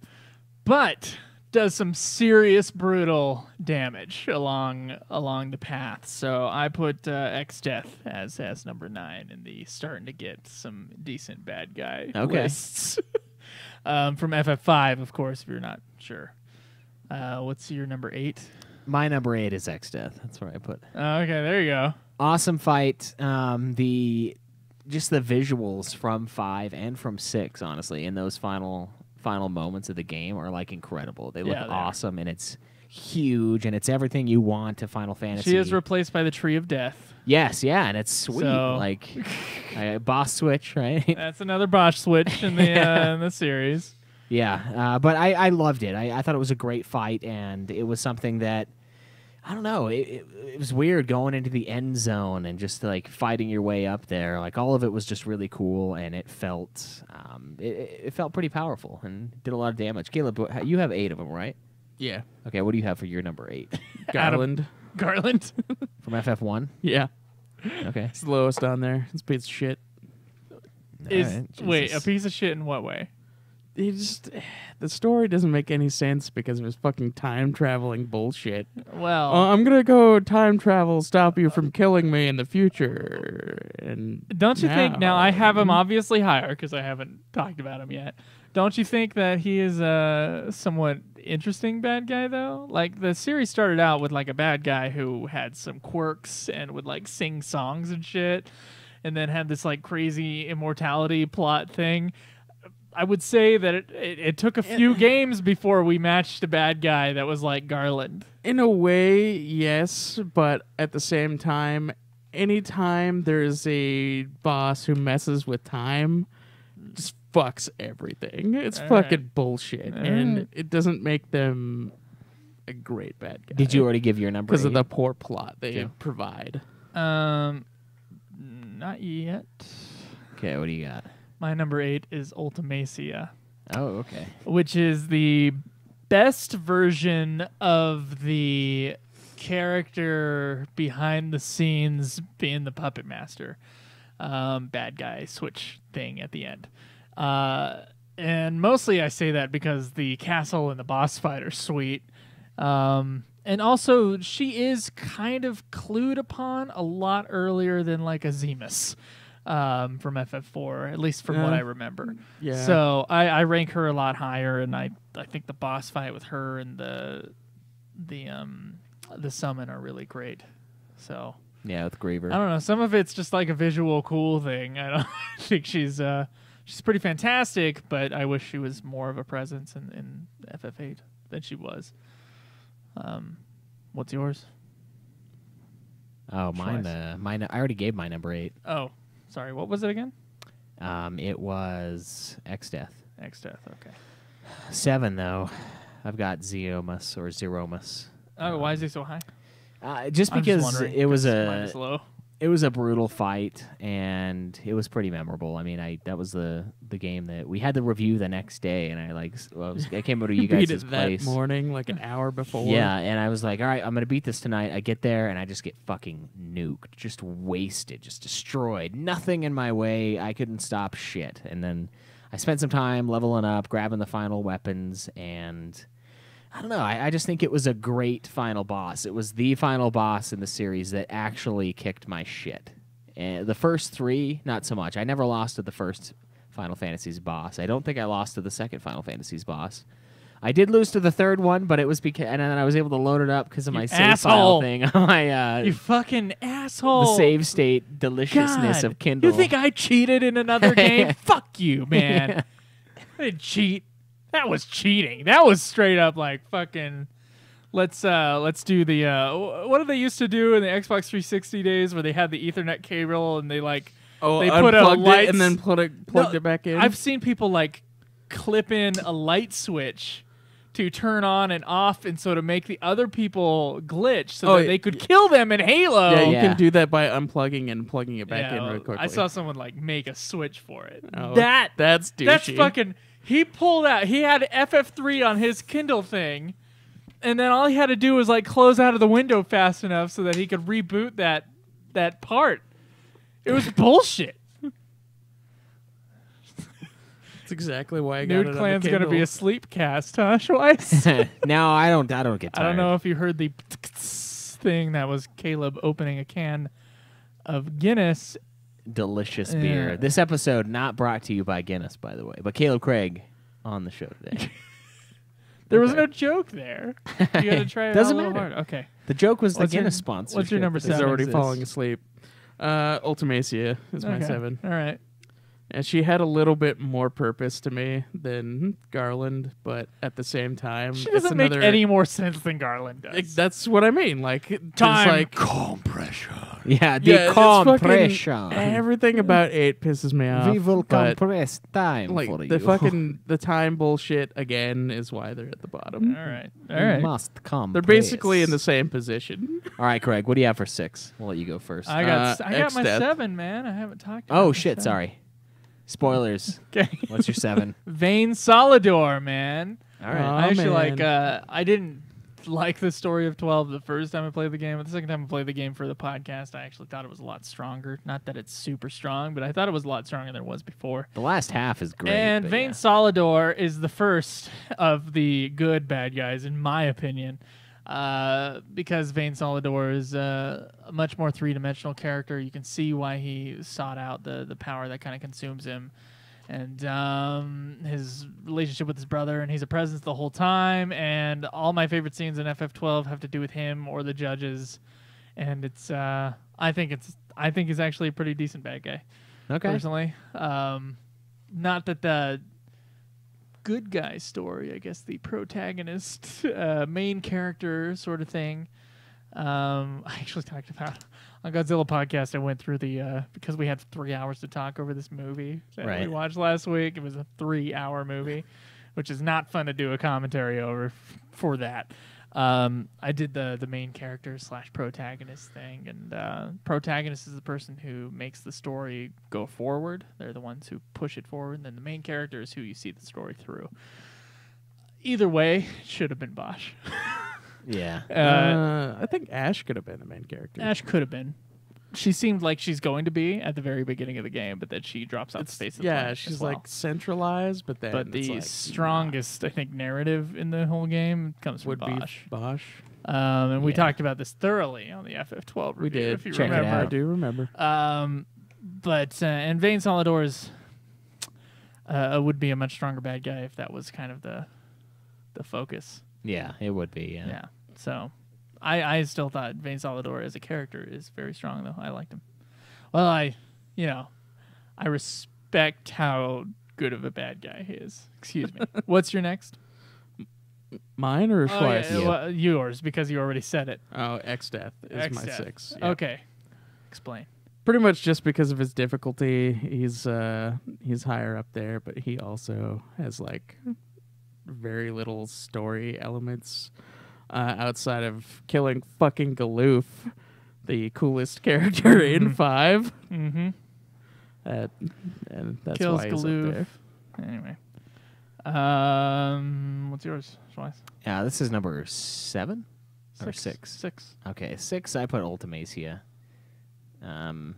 but does some serious brutal damage along along the path. So I put uh, Exdeath as as number nine in the starting to get some decent bad guy Okay. lists. um, from FF5, of course, if you're not sure. Uh, what's your number eight? My number eight is Exdeath. That's where I put. Okay, there you go. Awesome fight. Um, the just the visuals from five and from six, honestly, in those final final moments of the game are like incredible. They look Yeah, they are. awesome, and it's huge, and it's everything you want to Final Fantasy. She is replaced by the Tree of Death. Yes, yeah, and it's sweet. So- Like uh, boss switch, right? That's another boss switch in the uh, in the series. yeah, uh, but I, I loved it. I, I thought it was a great fight, and it was something that I don't know. It, it, it was weird going into the end zone and just like fighting your way up there. Like all of it was just really cool, and it felt um, it, it it felt pretty powerful and did a lot of damage. Caleb, you have eight of them, right? Yeah. Okay, what do you have for your number eight Garland. Garland. from FF one? yeah. Okay, It's the lowest on there. It's a piece of shit. is Alright, wait a piece of shit in what way? He just the story doesn't make any sense because of his fucking time traveling bullshit. Well, Oh, I'm gonna go time travel, stop you from killing me in the future, and don't you think? Now I have him obviously higher because I haven't talked about him yet. Don't you think that he is a somewhat interesting bad guy though? Like the series started out with like a bad guy who had some quirks and would like sing songs and shit, and then had this like crazy immortality plot thing. I would say that it, it, it took a few games before we matched a bad guy that was like Garland. In a way, yes, but at the same time, anytime there's a boss who messes with time, just fucks everything. It's All fucking right. bullshit, All and right. it doesn't make them a great bad guy. Did you already give your number? Because of the poor plot they Okay. provide. Um, not yet. Okay, what do you got? My number eight is Ultimecia, Oh, okay. which is the best version of the character behind the scenes being the puppet master, um, bad guy switch thing at the end. Uh, and mostly I say that because the castle and the boss fight are sweet. Um, and also, she is kind of clued upon a lot earlier than like a Zemus um, from FF4, at least from what I remember. Yeah. So I, I rank her a lot higher, and I I think the boss fight with her and the the um the summon are really great. So Yeah, with Griever. I don't know. Some of it's just like a visual cool thing. I don't think she's uh she's pretty fantastic, but I wish she was more of a presence in, in FF8 than she was. Um, what's yours? Oh, mine. Uh, mine. I already gave my number eight. Oh, sorry. What was it again? Um, it was Exdeath. X Death. Okay. Seven though. I've got Zemus or Zeromus. Oh, why is he so high? Uh, just I'm because it was a mine is low. It was a brutal fight and it was pretty memorable. I mean, I that was the the game that we had the review the next day, and I like well, I, was, I came over to you guys' it that morning, like an hour before. Yeah, and I was like, all right, I'm gonna beat this tonight. I get there and I just get fucking nuked, just wasted, just destroyed. Nothing in my way. I couldn't stop shit. And then I spent some time leveling up, grabbing the final weapons, and I don't know. I, I just think it was a great final boss. It was the final boss in the series that actually kicked my shit. And the first three, not so much. I never lost to the first Final Fantasy's boss. I don't think I lost to the second Final Fantasy's boss. I did lose to the third one, but it was because and then I was able to load it up because of You my save asshole. file thing on my uh, You fucking asshole. the save state deliciousness God, of Kindle. You think I cheated in another game? Fuck you, man. I didn't cheat. That was cheating. That was straight up like fucking. Let's uh let's do the uh what did they used to do in the Xbox 360 days where they had the Ethernet cable and they like Oh, they put a unplugged lights, it and then put it, plugged No, it back in. I've seen people like clip in a light switch to turn on and off and so to make the other people glitch so Oh, that they could kill them in Halo. yeah, you Yeah. can do that by unplugging and plugging it back in Yeah, real quickly. I saw someone like make a switch for it. Oh, that that's douchey. that's fucking. He pulled out. He had FF3 on his Kindle thing, and then all he had to do was like close out of the window fast enough so that he could reboot that that part. It was bullshit. That's exactly why I got Nude it Clan's the gonna be a sleep cast, huh, Schweiss? no, I don't. I don't get Tired. I don't know if you heard the thing that was Caleb opening a can of Guinness. Delicious Yeah. beer. This episode not brought to you by Guinness, by the way, but Caleb Craig on the show today. There was no joke there. You got to try it Doesn't a little matter. hard. Okay. the joke was the What's your- Guinness sponsor. what's your number He's seven? already Seven. falling asleep. Uh, Ultimecia is my seven. All right. And she had a little bit more purpose to me than Garland, but at the same time, She doesn't make another, any more sense than Garland does. Like, that's what I mean. Like it- there's Time like Compression. Yeah, the yeah, it's fucking- compression. everything about eight pisses me off. we will compress time like for the you. fucking the time bullshit again is why they're at the bottom. All right, all right. You must compress. They're basically in the same position. All right, Craig. What do you have for six? We'll let you go first. I got Uh, s- I got my Exdeath. seven, man. I haven't talked. about oh shit! seven. Sorry. Spoilers. Okay. What's your seven? Vayne Solidor, man. All right. Aw. I actually man. like. Uh, I didn't like the story of twelve the first time I played the game, but the second time I played the game for the podcast, I actually thought it was a lot stronger. Not that it's super strong, but I thought it was a lot stronger than it was before. the last half is great. and but Vayne yeah. Solidor is the first of the good bad guys, in my opinion, uh, because Vayne Solidor is uh, a much more three dimensional character. You can see why he sought out the the power that kind of consumes him. And um, his relationship with his brother, and he's a presence the whole time. And all my favorite scenes in FF12 have to do with him or the judges. And it's, uh, I think it's, I think he's actually a pretty decent bad guy Okay. personally. Um, not that the good guy story. I guess the protagonist, uh, main character sort of thing. Um, I actually talked about on Godzilla podcast. I went through the uh, because we had three hours to talk over this movie that we watched last week. It was a three-hour movie, which is not fun to do a commentary over f- for that. Um, I did the the main character slash protagonist thing, and uh, protagonist is the person who makes the story go forward. They're the ones who push it forward. And then the main character is who you see the story through. Either way, it should have been Basch. Yeah. Uh, Uh, I think Ashe could have been the main character. Ashe could have been. She seemed like she's going to be at the very beginning of the game, but then she drops off the It's- face of yeah, she's as well. like centralized, but then But it's the like, strongest, I think, narrative in the whole game comes from would be Basch. Basch. Um, and we talked about this thoroughly on the FF12 review. We did. if you Check it remember. out. I do remember. Um, but uh, and Vayne Solidor's uh, would be a much stronger bad guy if that was kind of the the focus. Yeah, it would be. Yeah. Yeah. So, I I still thought Vayne Solidor as a character is very strong though. I liked him. Well, I, you know, I respect how good of a bad guy he is. Excuse me. What's your next? Mine or Oh, yeah, Schweiss? well, yours because you already said it. Oh, Exdeath is my Exdeath. six. Yeah. Okay. Explain. Pretty much just because of his difficulty, he's uh he's higher up there, but he also has like very little story elements uh, outside of killing fucking Galuf, the coolest character in Mhm. five. Mm-hmm. Uh, and that's Kills why he's Galuf. up there. Anyway. Um, what's yours, Schweiss? Yeah, this is number seven or six. Six. Okay, six. I put Ultimecia. Um,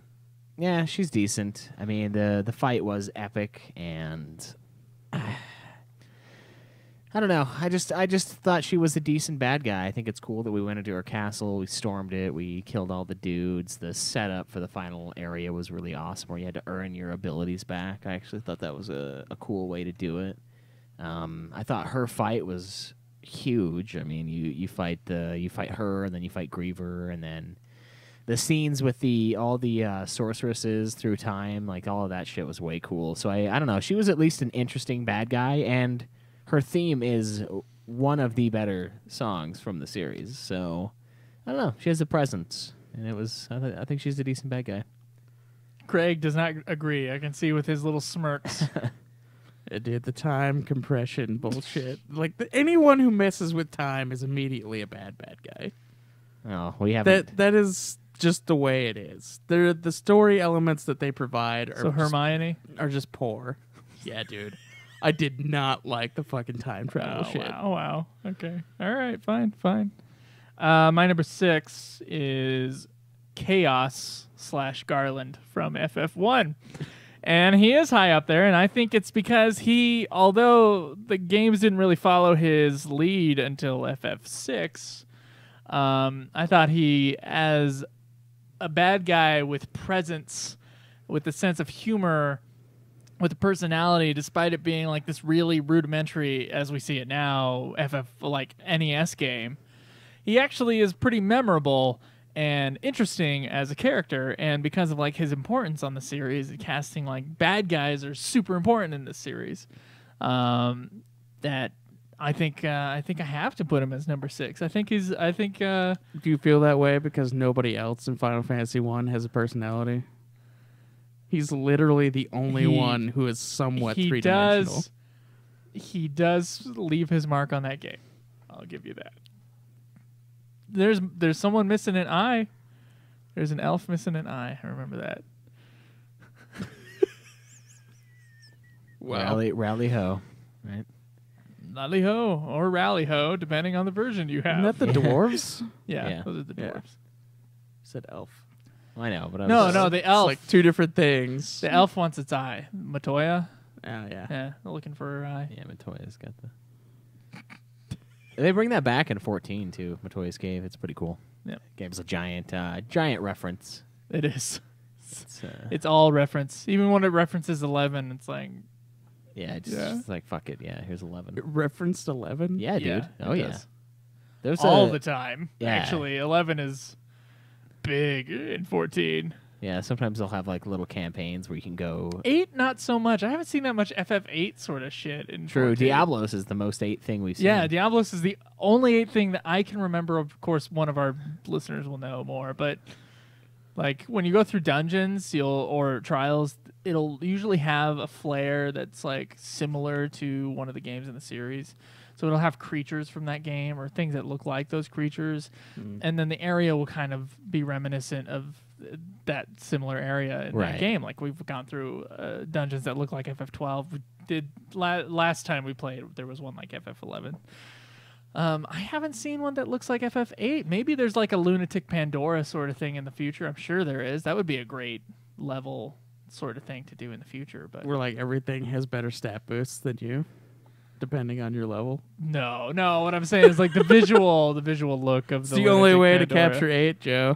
yeah, she's decent. I mean, the the fight was epic, and I don't know. I just I just thought she was a decent bad guy. I think it's cool that we went into her castle, we stormed it, we killed all the dudes. The setup for the final area was really awesome, where you had to earn your abilities back. I actually thought that was a, a cool way to do it. Um, I thought her fight was huge. I mean, you you fight the you fight her, and then you fight Griever, and then the scenes with the all the uh, sorceresses through time, like all of that shit was way cool. So I I don't know. She was at least an interesting bad guy, and her theme is one of the better songs from the series. So I don't know. She has a presence, and it was. I, th- I think she's a decent bad guy. Craig does not agree. I can see with his little smirks. Dude, the time compression bullshit. like the, anyone who messes with time is immediately a bad bad guy. Oh, we haven't. That that is just the way it is. They're, the story elements that they provide are so just, Hermione. are just poor. Yeah, dude. I did not like the fucking time travel Oh, shit. wow, wow. Okay. All right, fine, fine. Uh, my number six is Chaos slash Garland from FF1. And he is high up there, and I think it's because he, although the games didn't really follow his lead until FF6, um, I thought he, as a bad guy with presence, with a sense of humor, with a personality, despite it being like this really rudimentary, as we see it now, FF like NES game, he actually is pretty memorable and interesting as a character. And because of like his importance on the series, casting like bad guys are super important in this series. Um, that I think uh, I think I have to put him as number six. I think he's I think uh, Do you feel that way because nobody else in Final Fantasy One has a personality? He's literally the only He- one who is somewhat he three dimensional. does he does leave his mark on that game. I'll give you that. There's there's someone missing an eye. There's an elf missing an eye. I remember that. Rally, rally ho, right? Lally ho or rally ho, depending on the version you have. Isn't that the dwarves? yeah, Yeah. those are the Yeah. dwarves. said elf. I know, but I No, was no, just- the It's elf. like two different things. the elf wants its eye. Matoya. Oh yeah. Yeah, they're looking for her eye. Yeah, Matoya's got the. They bring that back in 14 too. Matoya's Cave. It's pretty cool. Yeah. Game's a giant, uh, giant reference. It is. It's, uh, It's all reference. Even when it references eleven, it's like yeah, it's Yeah. just like fuck it. Yeah, here's 11. It referenced eleven. Yeah, dude. Yeah, oh it yeah. does. There's all a, the time. yeah. Actually, eleven is big in fourteen. Yeah, sometimes they'll have like little campaigns where you can go. Eight, not so much. I haven't seen that much FF8 sort of shit in True, 14. Diablos is the most eight thing we've seen. Yeah, Diablos is the only eight thing that I can remember. Of course, one of our listeners will know more, but like when you go through dungeons, you'll or trials, it'll usually have a flare that's like similar to one of the games in the series. So it'll have creatures from that game or things that look like those creatures, and then the area will kind of be reminiscent of uh, that similar area in Right. that game. Like we've gone through uh, dungeons that look like FF12. We did la- last time we played. There was one like FF11. Um, I haven't seen one that looks like FF8. Maybe there's like a lunatic Pandora sort of thing in the future. I'm sure there is. That would be a great level sort of thing to do in the future. But we're like everything has better stat boosts than you, depending on your level. no, no. What I'm saying is like the visual, the visual look of It's the, the only lunatic way to capture eight, Joe.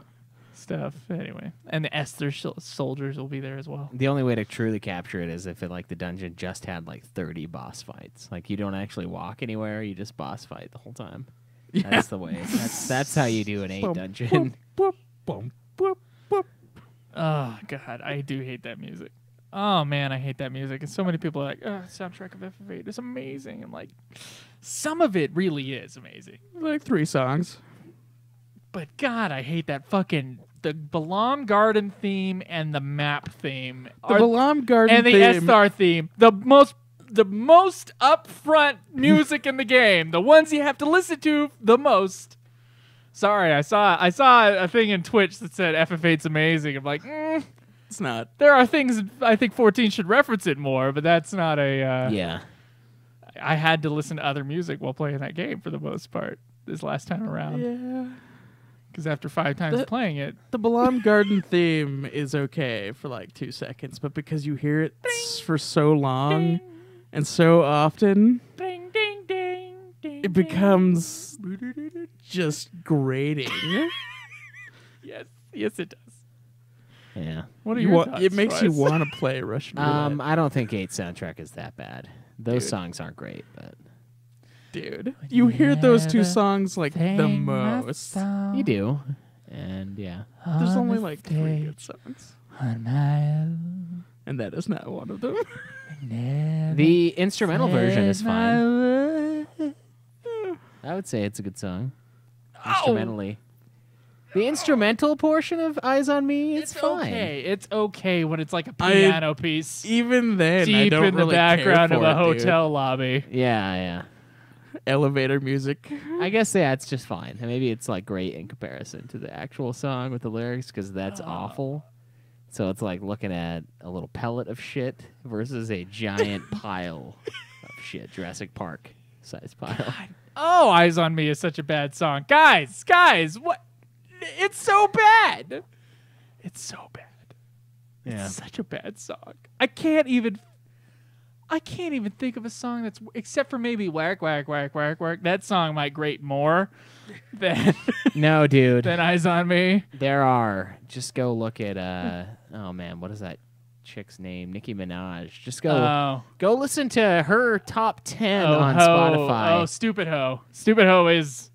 stuff. Anyway, and the Esthar sh- soldiers will be there as well. The only way to truly capture it is if it like the dungeon just had like thirty boss fights. Like you don't actually walk anywhere; you just boss fight the whole time. That's the way. That's that's how you do an eight Bum, dungeon. Boop, boom, boop, boop. Oh god, I do hate that music. Oh man, I hate that music. And so many people are like, "Oh, soundtrack of FF8 is amazing." I'm like, some of it really is amazing. Like three songs. But God, I hate that fucking the Balamb Garden theme and the map theme The Balamb Garden and the theme. Esthar theme. The most the most upfront music in the game. The ones you have to listen to the most. Sorry, I saw I saw a thing in Twitch that said FF8's amazing. I'm like, mm, It's not. there are things I think 14 should reference it more, but that's not a. Uh, Yeah. I had to listen to other music while playing that game for the most part this last time around Yeah. because after five times The- playing it, The Balamb Garden theme is okay for like two seconds, but because you hear it s- for so long and so often, ding ding ding ding, it becomes just grating. yes, yes it does. Yeah. What do You want? it makes you want to play Russian roulette, Um, I don't think eight soundtrack is that bad. Those Dude. songs aren't great, but dude. You hear those two songs like the Sing my most. song you do. And yeah, There's on only the like three good stage songs, on my and that is not one of them. never the instrumental version is said fine. word. I would say it's a good song. Instrumentally. The instrumental portion of Eyes on Me, it's, It's fine. okay. It's okay when it's like a piano piece Even then, I deep don't in the really care background of for a it, dude. hotel lobby. Yeah, yeah. Elevator music. I guess yeah, it's just fine. And maybe it's like great in comparison to the actual song with the lyrics because that's oh. awful. So it's like looking at a little pellet of shit versus a giant pile of shit. Jurassic Park size pile. Oh, Eyes on Me is such a bad song. Guys, guys, what? It's so bad. It's so bad. Yeah. It's such a bad song. I can't even. I can't even think of a song that's except for maybe whack whack whack whack whack. That song might grate more than No, dude. than Eyes on Me. There are. Just go look at uh oh man, what is that chick's name? Nicki Minaj. Just go Oh, go listen to her top 10 oh, on ho. Spotify. Oh, stupid hoe. Stupid hoe is.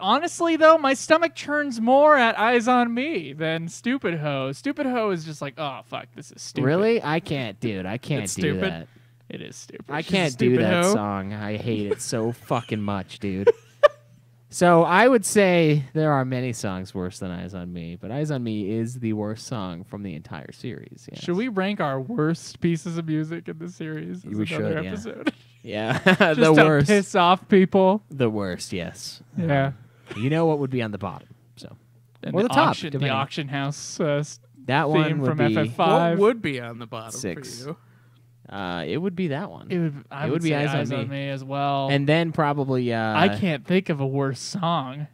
Honestly, though, my stomach churns more at Eyes on Me than Stupid Ho. Stupid Ho is just like, oh fuck, this is stupid. really? I can't, dude. I can't It's do stupid. that. It is stupid. I She's can't do that hoe. song. I hate it so fucking much, dude. so I would say there are many songs worse than Eyes on Me, but Eyes on Me is the worst song from the entire series. Yes. Should we rank our worst pieces of music in the series? We should, yeah. episode? Yeah, Just the to worst. piss off people. The worst. Yes. Yeah. You know what would be on the bottom. So And Or the, the top, auction, the auction house uh, that theme one would from be. FF5. What would be on the bottom Six. for you? Uh, it would be that one. It would. I It would, would be say Eyes on Me. on Me as well. and then probably uh, I can't think of a worse song.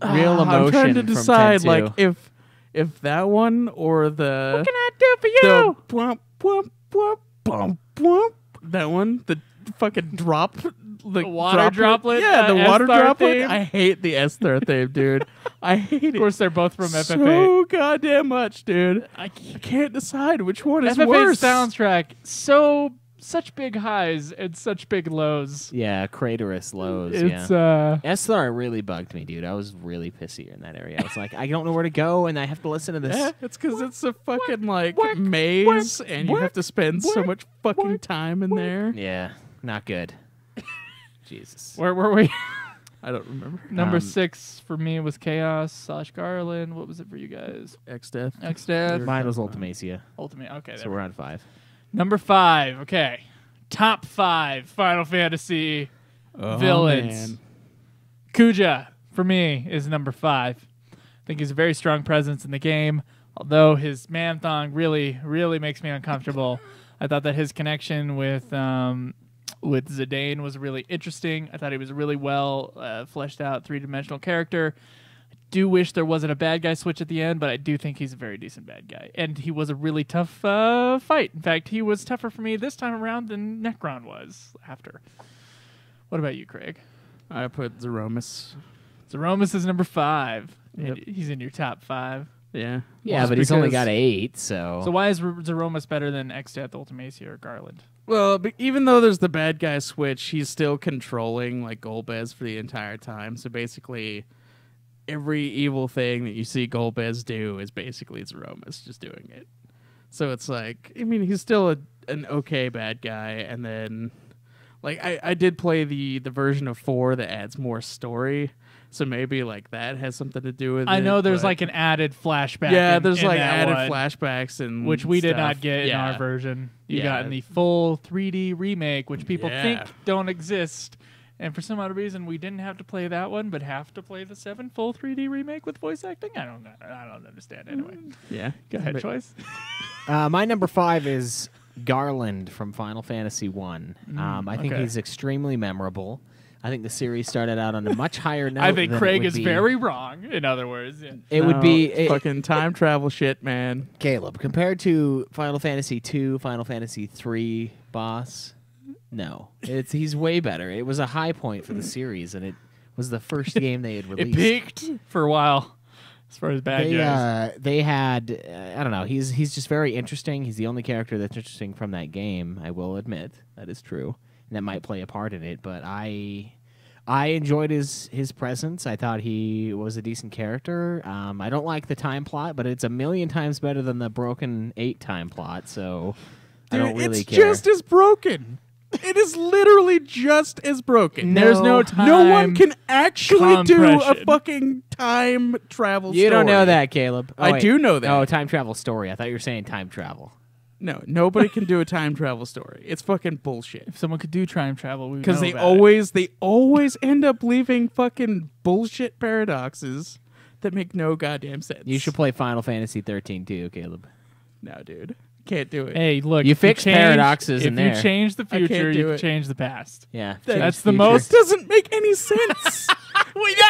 Real Ah, emotion I'm trying to decide, like if if that one or the What can I do for you? the bwomp, bwomp, bwomp, bwomp, bwomp. that one, the fucking drop, the, water droplet, Yeah, uh, the water Esthar droplet. theme. I hate the Esthar theme, dude. I hate it. Of course, they're both from FF8. so goddamn much, dude. I I can't. can't decide which one is FF8 worse. soundtrack so such big highs and such big lows. Yeah, craterous lows. It's yeah. uh SLR really bugged me, dude. I was really pissy in that area. I was like, I don't know where to go, and I have to listen to this. Yeah, it's because it's a fucking like whack, maze, whack, and you have to spend so much fucking whack, time in there. Yeah, not good. Jesus. where were we? I don't remember. Number Um, six for me was Chaos slash Garland. What was it for you guys? Exdeath. X Death. Mine was Ultimecia, Ultimate. Okay. so there we're on five. Number five. Okay. Top five Final Fantasy villains. man. Kuja for me is number five. I think he's a very strong presence in the game. Although his man thong really, really makes me uncomfortable. I thought that his connection with um, with Zidane was really interesting. I thought he was a really well uh, fleshed out three dimensional character. I do wish there wasn't a bad guy switch at the end, but I do think he's a very decent bad guy, and he was a really tough uh, fight. In fact, he was tougher for me this time around than Necron was after. What about you, Craig? I put Zeromus. Zeromus is number five. Yep. He's in your top five. Yeah. Yeah, Just but he's only got eight, so. So why is Zeromus better than Exdeath, Ultimecia, or Garland? Well, even though there's the bad guy switch, he's still controlling like Golbez for the entire time. So basically, every evil thing that you see Golbez do is basically Zeromus just doing it. So it's like, I mean, he's still a, an okay bad guy, and then like I, I did play the the version of four that adds more story. So maybe like that has something to do with it. I know there's like an added flashback. yeah, in- there's in like added one, flashbacks and which we did not get in our version. You Yeah. got in the full 3D remake, which people Yeah. think don't exist. And for some odd reason, we didn't have to play that one, but have to play the seven full 3D remake with voice acting. I don't, know. I don't understand. Anyway, Yeah, go ahead, But- choice. Uh, my number five is Garland from Final Fantasy One. um, I think okay. he's extremely memorable. I think the series started out on a much higher note. I think Craig is be- very wrong. In other words, yeah. It would be it's it- fucking time travel shit, man. Caleb compared to Final Fantasy Two, Final Fantasy Three boss. No, it's he's way better. It was a high point for the series, and it was the first game they had released. it released. peaked for a while as far as bad they guys. uh, they had uh, I don't know. He's he's just very interesting. He's the only character that's interesting from that game. I will admit that is true, and that might play a part in it. But I I enjoyed his his presence. I thought he was a decent character. Um, I don't like the time plot, but it's a million times better than the broken eight time plot. So I don't Dude, really it's care. just as broken. It is literally just as broken. There's no No. time. No one can actually do a fucking time travel story. you don't know that, Caleb. Oh, I wait. do know that. Oh, time travel story. I thought you were saying time travel. No, nobody can do a time travel story. It's fucking bullshit. If someone could do time travel, we Because they about it. always they always end up leaving fucking bullshit paradoxes that make no goddamn sense. You should play Final Fantasy 13 too, Caleb. No, dude. Can't do it. Hey, look. You if fix change- paradoxes if in you change the future, you change the past. Yeah, That- That's the future. most- doesn't make any sense. we know.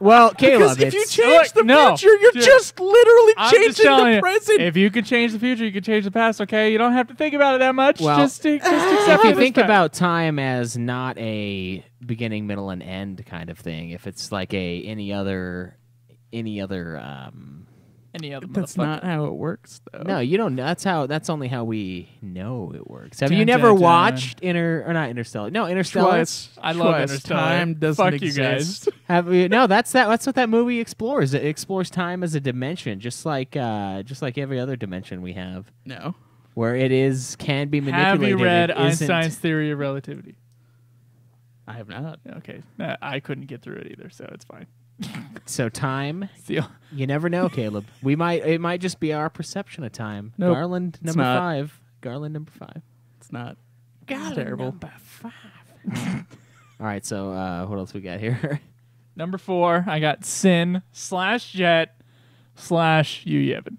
Well, Caleb, Because if you change the no, future, you're dude. just literally I'm just changing telling the you, present. If you can change the future, you can change the past. Okay, you don't have to think about it that much. Well, just, just if you think about time as not a beginning, middle, and end kind of thing, if it's like a any other, any other, um, any other That's not how it works, though. no, you don't. That's how. That's only how we know it works. Have Dun, you never dun, dun. watched Inter or not Interstellar? No, Interstellar. Twice. I love Twice. Interstellar. Time doesn't Fuck you exist. guys. Have you? No, that's that. That's what that movie explores. It explores time as a dimension, just like uh, just like every other dimension we have, No. where it is can be Have manipulated. you read It isn't- Einstein's theory of relativity? I have not. Okay, Uh, I couldn't get through it either, so it's fine. So time, the- you never know, Caleb. We might it might just be our perception of time. Nope, Garland number not. five. Garland number five. It's not. Garland terrible. number five. All right, so uh, what else we got here? Number four, I got Sin slash Jecht slash Yu Yevon.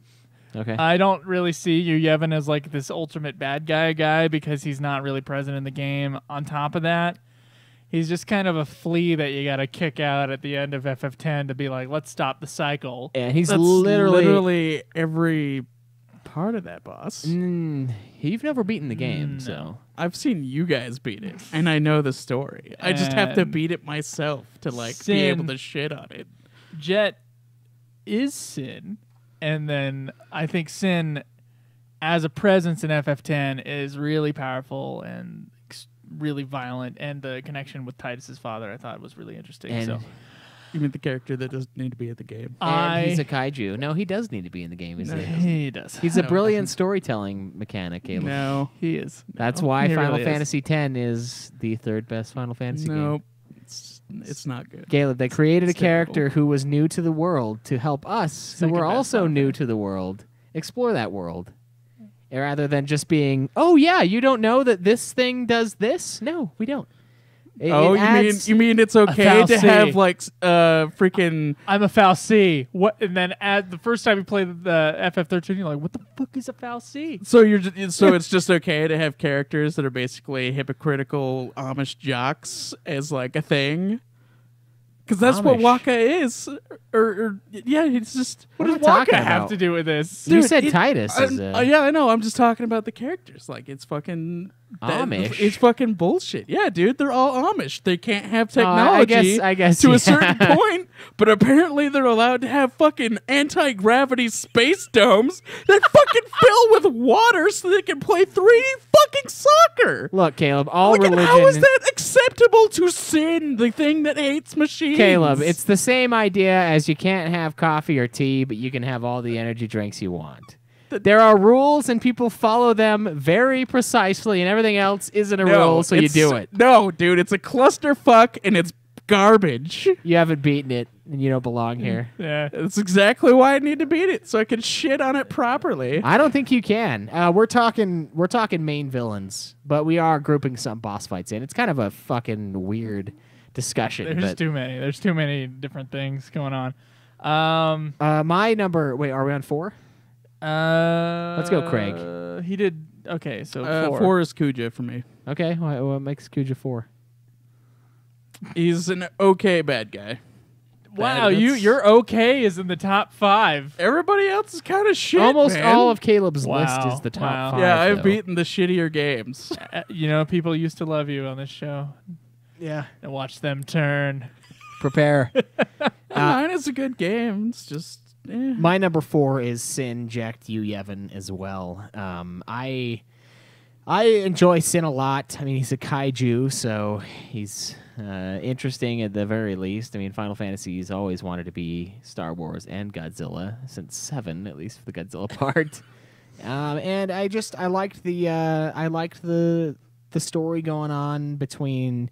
okay. I don't really see Yu Yevon as like this ultimate bad guy guy because he's not really present in the game. On top of that, he's just kind of a flea that you got to kick out at the end of FF10 to be like, let's stop the cycle. and he's That's literally. literally every part of that boss. Mm, you've never beaten the game, Mm, so I've seen you guys beat it, and I know the story. I just have to beat it myself to like be able to shit on it. Jecht is Sin, and then I think Sin as a presence in FF10 is really powerful and ex- really violent, and the connection with Tidus's father I thought was really interesting. And, so You mean the character that doesn't need to be in the game? and I he's a kaiju. No, he does need to be in the game. He's, a, he does. he's a No. brilliant storytelling mechanic, Caleb. No, he is. That's why he Final really is. Fantasy X is the third best Final Fantasy game. no, it's it's not good. Caleb, they created a It's terrible. character who was new to the world to help us, who Second were also new to the world, explore that world. Rather than just being, oh yeah, you don't know that this thing does this? No, we don't. It- oh, it you mean you mean it's okay to have like s- uh freaking I'm a fal'Cie. What? And then at the first time you play the FF13, you're like, what the fuck is a fal'Cie? so you're ju- so it's just okay to have characters that are basically hypocritical Amish jocks as like a thing. Because that's what Amish. Wakka is, or, or yeah, it's just What What does are you Wakka talking have about? to do with this? You Dude, said it- Tidus I- is a uh, yeah, I know. I'm just talking about the characters. Like it's fucking that- Amish. It's fucking bullshit. Yeah, dude, they're all Amish. They can't have Oh, I- technology. I guess- I guess, to yeah. a certain point, but apparently they're allowed to have fucking anti gravity space domes that fucking fill with water so they can play 3D fucking soccer. Look, Caleb, all and religion. how is that acceptable to sin? The thing that hates machines. Caleb, it's the same idea as you can't have coffee or tea, but you can have all the energy drinks you want. The- there are rules, and people follow them very precisely, and everything else isn't a rule, so you do it. No, dude, it's a clusterfuck and it's garbage. You haven't beaten it, and you don't belong here. Yeah. That's exactly why I need to beat it, so I can shit on it properly. I don't think you can. Uh, we're talking, we're talking main villains, but we are grouping some boss fights in. It's kind of a fucking weird discussion. There's but, too many. There's too many different things going on. Um. uh, my number. Wait, are we on four? Uh. Let's go, Craig. He did. Okay, so Uh, four. four is Kuja for me. Okay, what, what makes Kuja four? He's an okay bad guy. Wow, That- you that's- your okay is in the top five. Everybody else is kind of shit. Almost man. all of Caleb's Wow, list is the top wow. five. Yeah, I've though. beaten the shittier games. Uh, you know, people used to love you on this show Yeah. and watch them turn. Prepare. Nine is a good game. It's just eh. My number four is Sin Jecht Yu Yevon as well. Um, I I enjoy Sin a lot. I mean, he's a kaiju, so he's uh, interesting at the very least. I mean, Final Fantasy's always wanted to be Star Wars and Godzilla since seven, at least for the Godzilla part. Um, and I just I liked the uh, I liked the the story going on between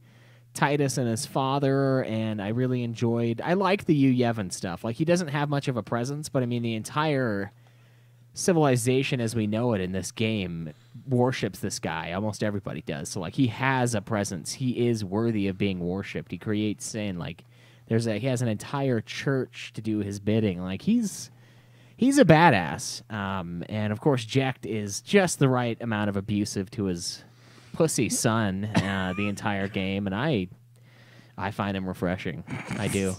Tidus and his father, and I really enjoyed. I like the Yu Yevon stuff. Like he doesn't have much of a presence, but I mean the entire civilization as we know it in this game worships this guy. Almost everybody does. So like he has a presence. He is worthy of being worshipped. He creates sin. Like there's a he has an entire church to do his bidding. Like he's he's a badass. Um, and of course, Jecht is just the right amount of abusive to his pussy son uh, the entire game, and I I find him refreshing. I do.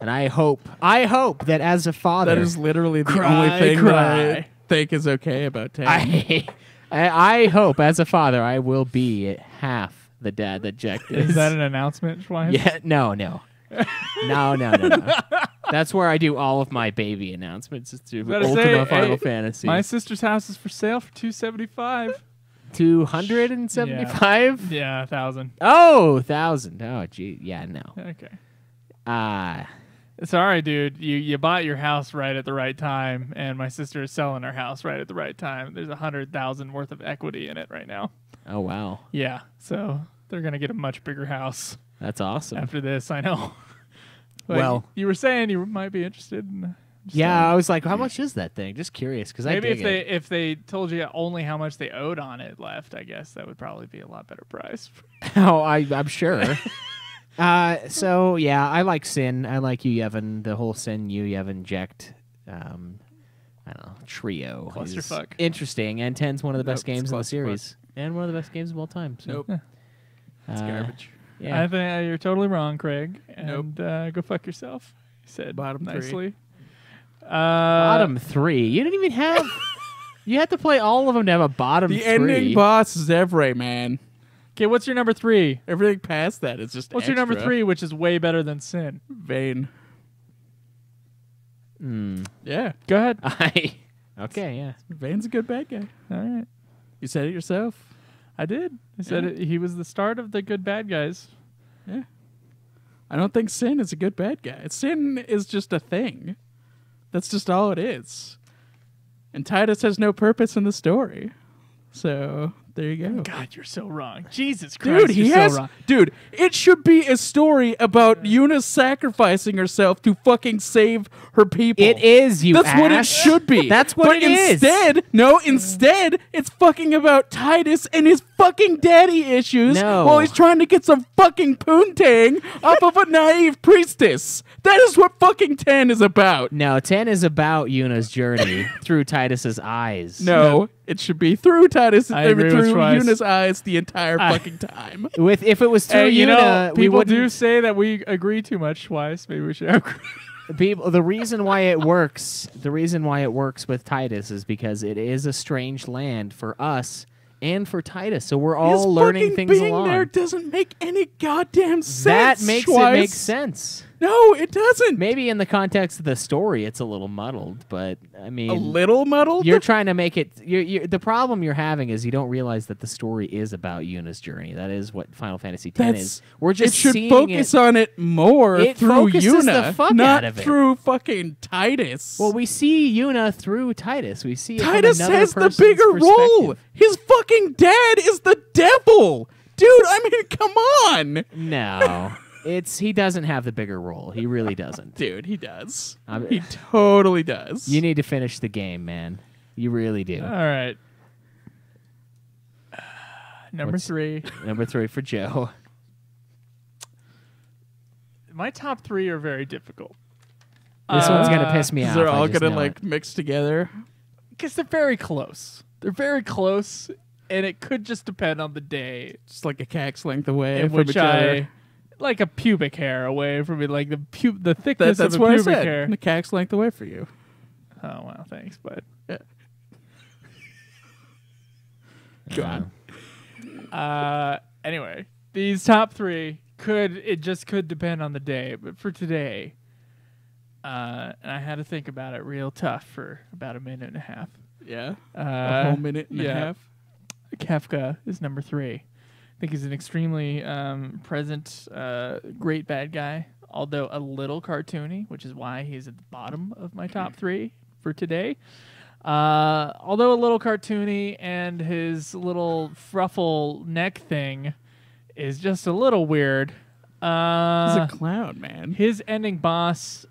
And I hope, I hope that as a father, that is literally the Cry, only thing that I cry. think is okay about Ten. I, I, I hope as a father I will be half the dad that Jecht is. Is that an announcement, Schwein? yeah, no, no, no, no, no, no. That's where I do all of my baby announcements. It's through Ultima say, Final hey, Fantasy. My sister's house is for sale for two seventy five. Two hundred and seventy-five. Yeah, a thousand. Oh, thousand. Oh, gee, yeah, no. Okay. Ah, Sorry, dude. You you bought your house right at the right time, and my sister is selling her house right at the right time. There's a hundred thousand worth of equity in it right now. oh wow, Yeah, so they're gonna get a much bigger house that's awesome. after this. I know. Well- you were saying you might be interested in. Just, Yeah, uh, I was like, how much is that thing? Just curious because I maybe dig if they it. if they told you only how much they owed on it left, I guess that would probably be a lot better price. oh, I, I'm sure. uh, so yeah, I like Sin. I like you, Yevon. The whole Sin you, Yevon Jecht. Um, I don't know trio. is Clusterfuck. Interesting, and Ten's one of the best Nope, games in the series, and one of the best games of all time. So, Nope, it's uh, garbage. Yeah. I think uh, you're totally wrong, Craig. Nope. And uh, go fuck yourself. He said Bottom three. Nicely. Uh, bottom three. You didn't even have. you had to play all of them to have a bottom The three. ending boss is Evrae, man. Okay, what's your number three? Everything past that is just What's your number three, which is way better than Sin? Vayne. Hmm. Yeah. Go ahead. I Okay, yeah. Vayne's a good bad guy. All right. You said it yourself. I did. I said Yeah. it, he was the start of the good bad guys. Yeah. I don't think Sin is a good bad guy. Sin is just a thing. That's just all it is. And Tidus has no purpose in the story. So there you go. God, you're so wrong. Jesus Christ, Dude, he you're has. so wrong. Dude, it should be a story about Yuna sacrificing herself to fucking save her people. It is you. That's what it should be. That's what but it is. instead, no, instead, it's fucking about Tidus and his fucking daddy issues No. while he's trying to get some fucking poontang off of a naive priestess. That is what fucking 10 is about. No, ten is about Yuna's journey through Tidus's eyes. No, it should be through Tidus through. Yuna's eyes the entire I- fucking time. with if it was through Hey, you know, we people do say that we agree too much twice. Maybe we should agree. people the reason why it works the reason why it works with tidus is because it is a strange land for us and for tidus. So we're all His learning things being along. there doesn't make any goddamn sense. that makes it make sense No, it doesn't. maybe in the context of the story it's a little muddled but i mean a little muddled. you're trying to make it you're, you're, the problem you're having is you don't realize that the story is about Yuna's journey that is what final fantasy x That's- is we're just it should focus it on it more It through Yuna, fuck not out of it. through fucking Tidus. well we see Yuna through tidus we see Tidus has the bigger role. His fucking dad is the devil, dude. I mean, come on, No, it's he doesn't have the bigger role. He really doesn't. dude. He does. I'm- he totally does. You need to finish the game, man. You really do. All right. Number What's- three. Number three for Joe. My top three are very difficult. This one's gonna Uh, piss me off. They're all gonna like it. mix together. because they're very close. They're very close, and it could just depend on the day Just like a cack's length away in from which each other. I, like a pubic hair away from it, like the pu- the That, thickness that's of a what I pubic said. hair. A cack's length away for you. Oh wow, thanks, but Go on. uh, anyway, these top three could it just could depend on the day, but for today, uh, and I had to think about it real tough for about a minute and a half. Yeah. Uh, a whole minute and yeah. a half. Kafka is number three. I think he's an extremely um, present, uh, great bad guy, although a little cartoony, which is why he's at the bottom of my top three for today. Uh, although a little cartoony, and his little fruffle neck thing is just a little weird. He's Uh, a clown, man. his ending boss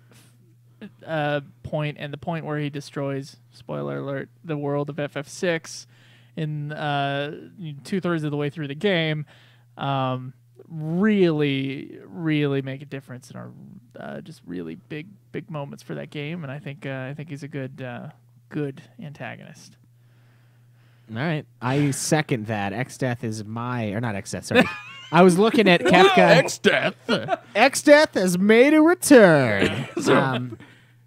uh, point and the point where he destroys spoiler alert the world of ff6 in uh, two-thirds of the way through the game um, really really make a difference in our uh, just really big big moments for that game and i think uh, i think he's a good uh, good antagonist All right, I second that. Exdeath is my or not Exdeath. Sorry, I was looking at Kefka. Exdeath. X Death has made a return. um,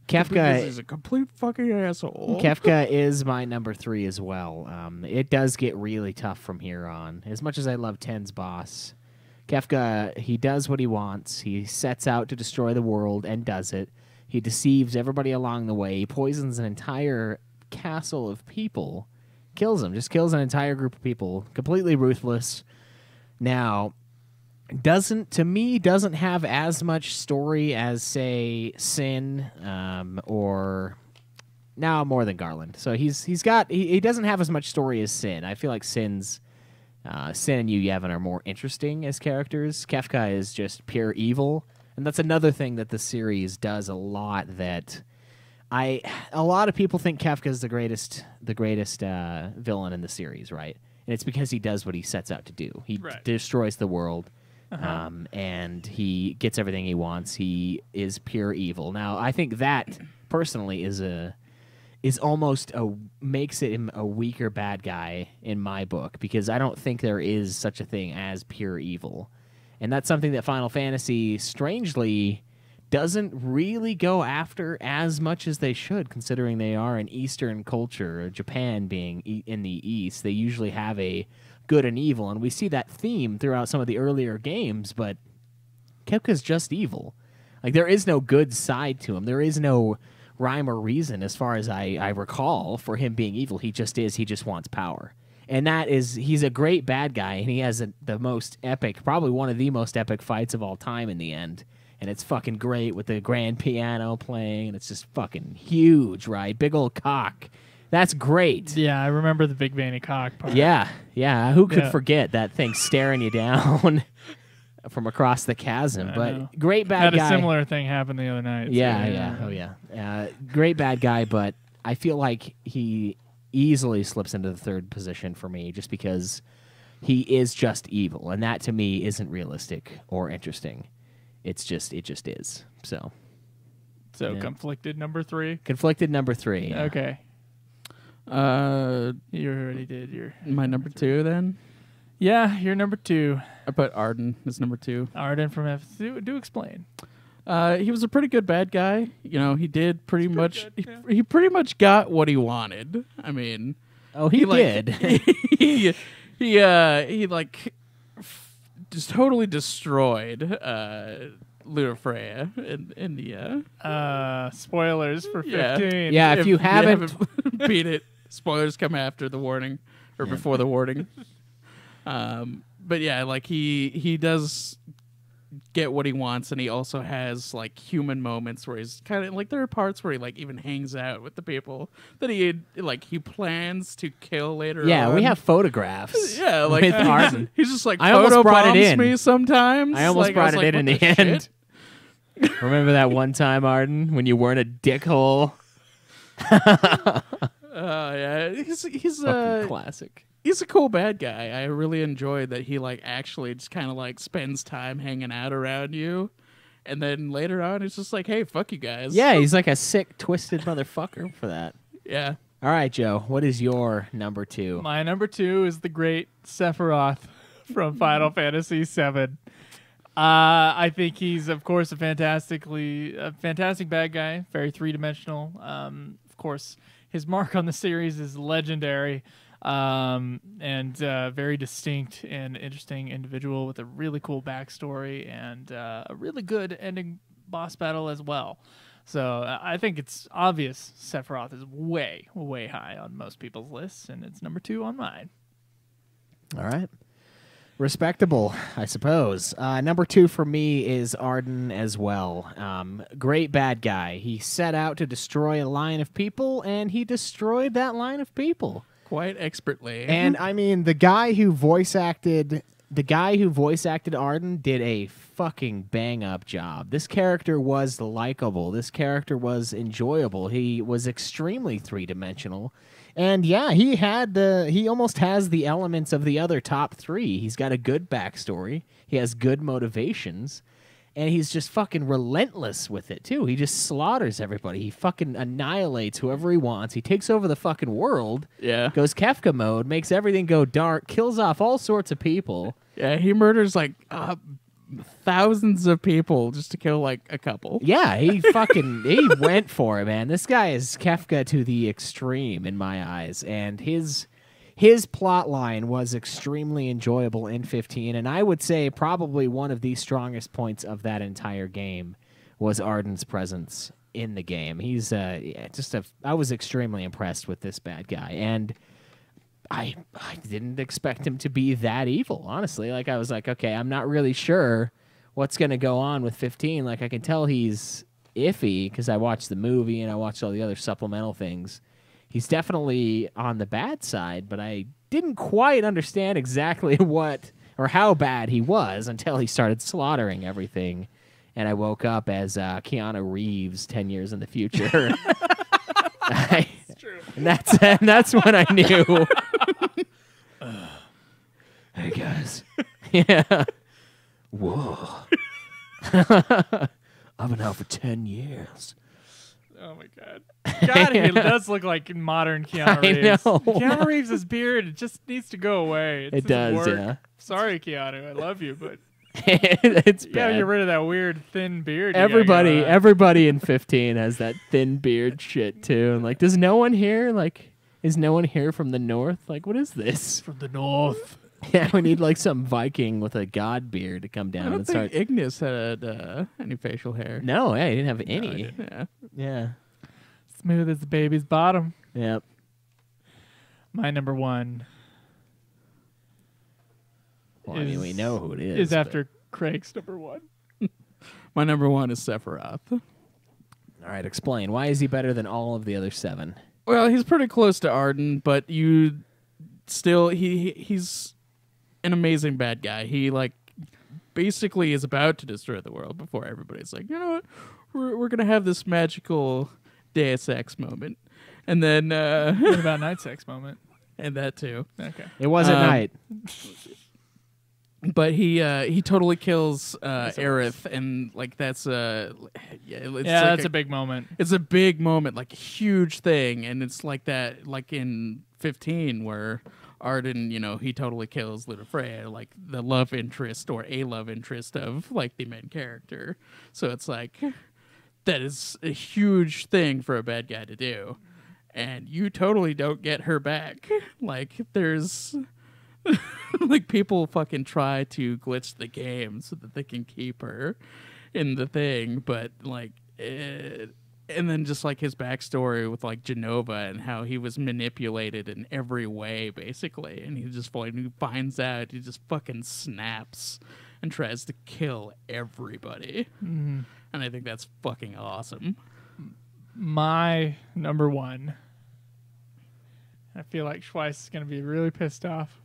Kefka is a complete fucking asshole. Kefka is my number three as well. Um, it does get really tough from here on. As much as I love Ten's boss, Kefka, he does what he wants. He sets out to destroy the world and does it. He deceives everybody along the way. He poisons an entire castle of people, kills them, just kills an entire group of people, completely ruthless. Now, doesn't to me doesn't have as much story as say Sin um, or now more than Garland. So he's he's got he, he doesn't have as much story as Sin. I feel like Sin's uh, Sin and Yu Yevon are more interesting as characters. Kefka is just pure evil, and that's another thing that the series does a lot. That I a lot of people think Kefka is the greatest the greatest uh, villain in the series, right? And it's because he does what he sets out to do. He Right. destroys the world. Uh-huh. Um, and he gets everything he wants. He is pure evil. Now, I think that personally is a is almost a makes it a weaker bad guy in my book because I don't think there is such a thing as pure evil, and that's something that Final Fantasy strangely doesn't really go after as much as they should, considering they are an Eastern culture. Japan being e- in the East, they usually have a good and evil, and we see that theme throughout some of the earlier games. But Kefka's just evil. Like there is no good side to him. There is no rhyme or reason as far as I, I recall for him being evil. He just is. He just wants power. And that is, he's a great bad guy, and he has a, the most epic, probably one of the most epic fights of all time in the end. And it's fucking great with the grand piano playing, and it's just fucking huge, right? Big old cock. That's great. Yeah, I remember the big veiny cock part. Yeah, yeah. Who could Yeah. forget that thing staring you down from across the chasm? I but know. great bad had guy. Had a similar thing happen the other night. so, yeah, yeah, oh yeah. Uh, great bad guy, but I feel like he easily slips into the third position for me, just because he is just evil, and that to me isn't realistic or interesting. It's just, it just is. So So Yeah. conflicted number three. conflicted number three. yeah. Okay, Uh, you already did your. my number two then. Yeah, you're number two. I put Ardyn as number two. Ardyn from F. Do, do explain. Uh, he was a pretty good bad guy. You know, he did pretty much. good, he, he pretty much got what he wanted. I mean, Oh, he, like, did. he he uh he like f- just totally destroyed uh Lunafreya in in the uh Uh, spoilers for Yeah. 15. Yeah, if you haven't- haven't beat it, spoilers come after the warning or before the warning. Um, but yeah, like he he does get what he wants, and he also has like human moments where he's kind of like there are parts where he like even hangs out with the people that he like he plans to kill later. yeah, we have photographs. Yeah, like with Ardyn. he's just like I almost brought it in. me sometimes. I almost Like, brought was it like, in in what the, end. Remember that one time, Ardyn, when you weren't a dickhole? Uh, yeah, he's he's Fucking uh, classic. he's a cool bad guy. I really enjoyed that he like actually just kind of like spends time hanging out around you, and then later on it's just like, hey, fuck you guys. Yeah, he's like a sick, twisted motherfucker for that. yeah. All right, Joe, what is your number two? My number two is the great Sephiroth from Final Fantasy VII. Uh, I think he's, of course, a fantastically, a fantastic bad guy. Very three dimensional. Um, of course, his mark on the series is legendary, um, and uh, very distinct and interesting individual with a really cool backstory and uh, a really good ending boss battle as well. So uh, I think it's obvious Sephiroth is way, way high on most people's lists, and it's number two on mine. All right. Respectable, I suppose. Uh, number two for me is Ardyn as well. Um, great bad guy. He set out to destroy a line of people, and he destroyed that line of people. Quite expertly. And I mean, the guy who voice acted the guy who voice acted Ardyn did a fucking bang up job. This character was likable. This character was enjoyable. He was extremely three dimensional. And yeah, he had the he almost has the elements of the other top three. He's got a good backstory. He has good motivations. And he's just fucking relentless with it too. He just slaughters everybody. He fucking annihilates whoever he wants. He takes over the fucking world yeah, goes Kefka mode, makes everything go dark, kills off all sorts of people. yeah, he murders like uh, thousands of people just to kill like a couple. Yeah, he fucking he went for it, man. This guy is Kefka to the extreme in my eyes, and his his plot line was extremely enjoyable in 15, and I would say probably one of the strongest points of that entire game was Ardyn's presence in the game. He's uh yeah, just a I was extremely impressed with this bad guy and I I didn't expect him to be that evil, honestly. Like I was like, okay, I'm not really sure what's going to go on with 15. Like I can tell he's iffy cuz I watched the movie and I watched all the other supplemental things. He's definitely on the bad side, but I didn't quite understand exactly what or how bad he was until he started slaughtering everything. And I woke up as uh, Keanu Reeves 10 years in the future. I- and that's and that's when I knew. hey guys, yeah. Whoa. I've been out for ten years. Oh my god. God, he does look like modern Keanu I Reeves. know. Keanu Reeves' beard it just needs to go away. It, It doesn't work. yeah. Sorry, Keanu. I love you, but it's you gotta get rid of that weird thin beard. everybody, everybody in fifteen has that thin beard shit too. And like, does no one here like? Is no one here from the north? Like, what is this? from the north. Yeah, we need like some Viking with a god beard to come down I don't and think start. Ignis had uh, any facial hair. No, yeah, he didn't have any. didn't. Yeah. Yeah. Smooth as the baby's bottom. Yep. My number one Well, I mean, we know who it is. is but- after Craig's number one. My number one is Sephiroth. All right, explain. Why is he better than all of the other seven? Well, he's pretty close to Ardyn, but you still he he- he's an amazing bad guy. He like basically is about to destroy the world before everybody's like, you know what, we're we're gonna have this magical Deus Ex moment, and then uh, What about night sex moment? and that too. Okay. It was at Um, night. But he uh, he totally kills uh, Aerith, and like that's uh yeah, it's yeah, like that's a, big moment. it's a big moment, like a huge thing, and it's like that, like in 15, where Ardyn, you know, he totally kills Lunafreya, like the love interest or a love interest of like the main character. So it's like that is a huge thing for a bad guy to do, and you totally don't get her back. Like there's. like people fucking try to glitch the game so that they can keep her in the thing, but like, it, and then just like his backstory with like Jenova and how he was manipulated in every way, basically, and he just when he finds out, he just fucking snaps and tries to kill everybody, Mm-hmm. and I think that's fucking awesome. My number one. I feel like Schweiss is going to be really pissed off.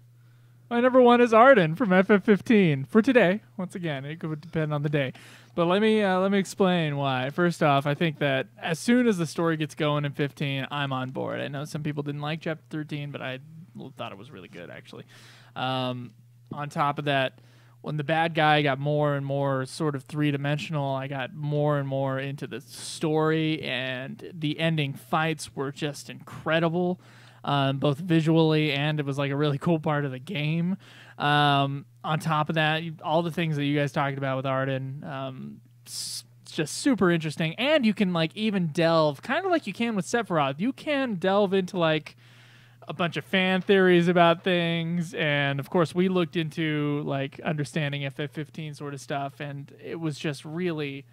My number one is Ardyn from FF15 for today. Once again, it could depend on the day, but let me uh, let me explain why. First off, I think that as soon as the story gets going in 15, I'm on board. I know some people didn't like chapter 13, but I thought it was really good actually. Um, on top of that, when the bad guy got more and more sort of three dimensional, I got more and more into the story, and the ending fights were just incredible, um, both visually and it was like a really cool part of the game. Um, on top of that, all the things that you guys talked about with Ardyn, um, just super interesting, and you can like even delve kind of like you can with Sephiroth. You can delve into like a bunch of fan theories about things and of course we looked into like understanding ff15 sort of stuff and it was just really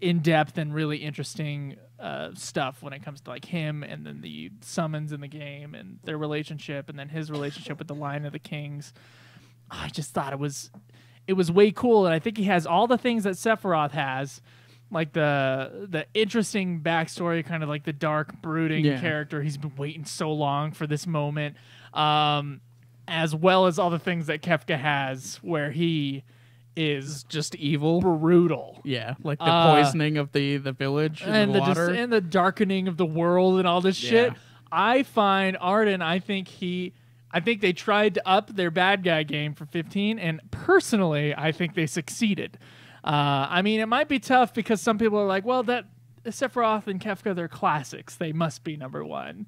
in depth and really interesting uh, stuff when it comes to like him and then the summons in the game and their relationship and then his relationship with the line of the kings i just thought it was it was way cool and i think he has all the things that sephiroth has like the the interesting backstory, kind of like the dark brooding Yeah. character. He's been waiting so long for this moment, um, as well as all the things that Kefka has, where he is Just evil. brutal. Yeah, like the Uh, poisoning of the the village and, and the the, dis- water. and the darkening of the world and all this shit. Yeah. I find Ardyn. I think he. I think they tried to up their bad guy game for 15, and personally, I think they succeeded. Uh, I mean, it might be tough because some people are like, "Well, that Sephiroth and Kefka, they're classics. They must be number one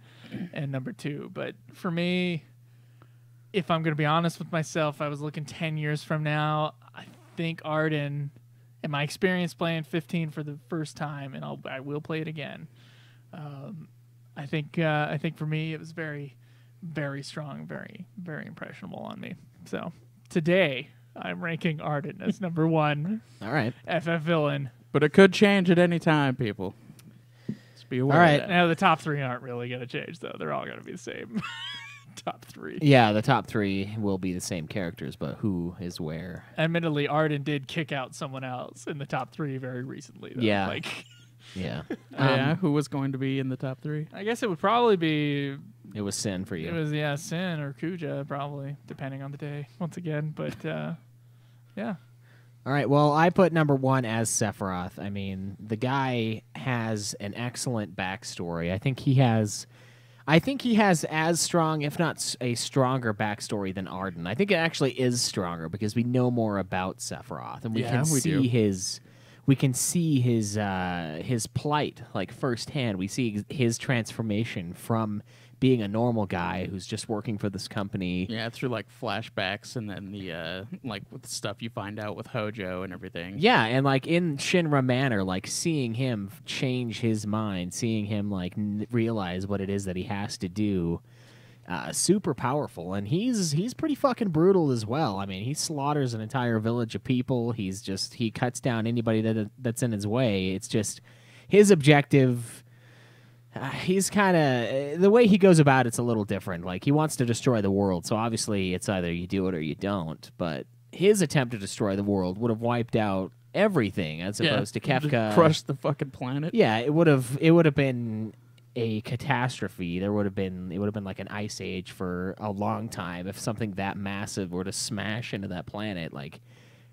and number two. But for me, if I'm going to be honest with myself, I was looking 10 years from now. I think Ardyn, in my experience playing 15 for the first time, and I'll, I will play it again. Um, I think uh, I think for me it was very, very strong, very very impressionable on me. So today I'm ranking Ardyn as number one All right. FF villain. but it could change at any time, people. Just be aware. All of right. that. Now the top three aren't really going to change though; they're all going to be the same. top three. Yeah, the top three will be the same characters, but who is where? Admittedly, Ardyn did kick out someone else in the top three very recently. Though. Yeah. like Yeah. yeah, Um, who was going to be in the top three? I guess it would probably be it was sin for you. it was yeah Sin or Kuja probably depending on the day once again. But uh, yeah, All right. Well, I put number one as Sephiroth. I mean, the guy has an excellent backstory. I think he has. I think he has as strong, if not a stronger backstory than Ardyn. I think it actually is stronger because we know more about Sephiroth and we Yeah, can we see do. his, we can see his uh, his plight like firsthand. We see his transformation from being a normal guy who's just working for this company Yeah, through like flashbacks and then the uh like with stuff you find out with Hojo and everything. Yeah, and like in Shinra Manor, like seeing him change his mind, seeing him like n- realize what it is that he has to do, uh, super powerful. And he's he's pretty fucking brutal as well. I mean, he slaughters an entire village of people. He's just he cuts down anybody that that's in his way. It's just his objective. Uh, he's kind of the way he goes about it's a little different. Like he wants to destroy the world, so obviously it's either you do it or you don't. But his attempt to destroy the world would have wiped out everything, as Yeah, opposed to Kefka. Crush the fucking planet. Yeah, it would have. It would have been a catastrophe. There would have been. It would have been like an ice age for a long time if something that massive were to smash into that planet. Like.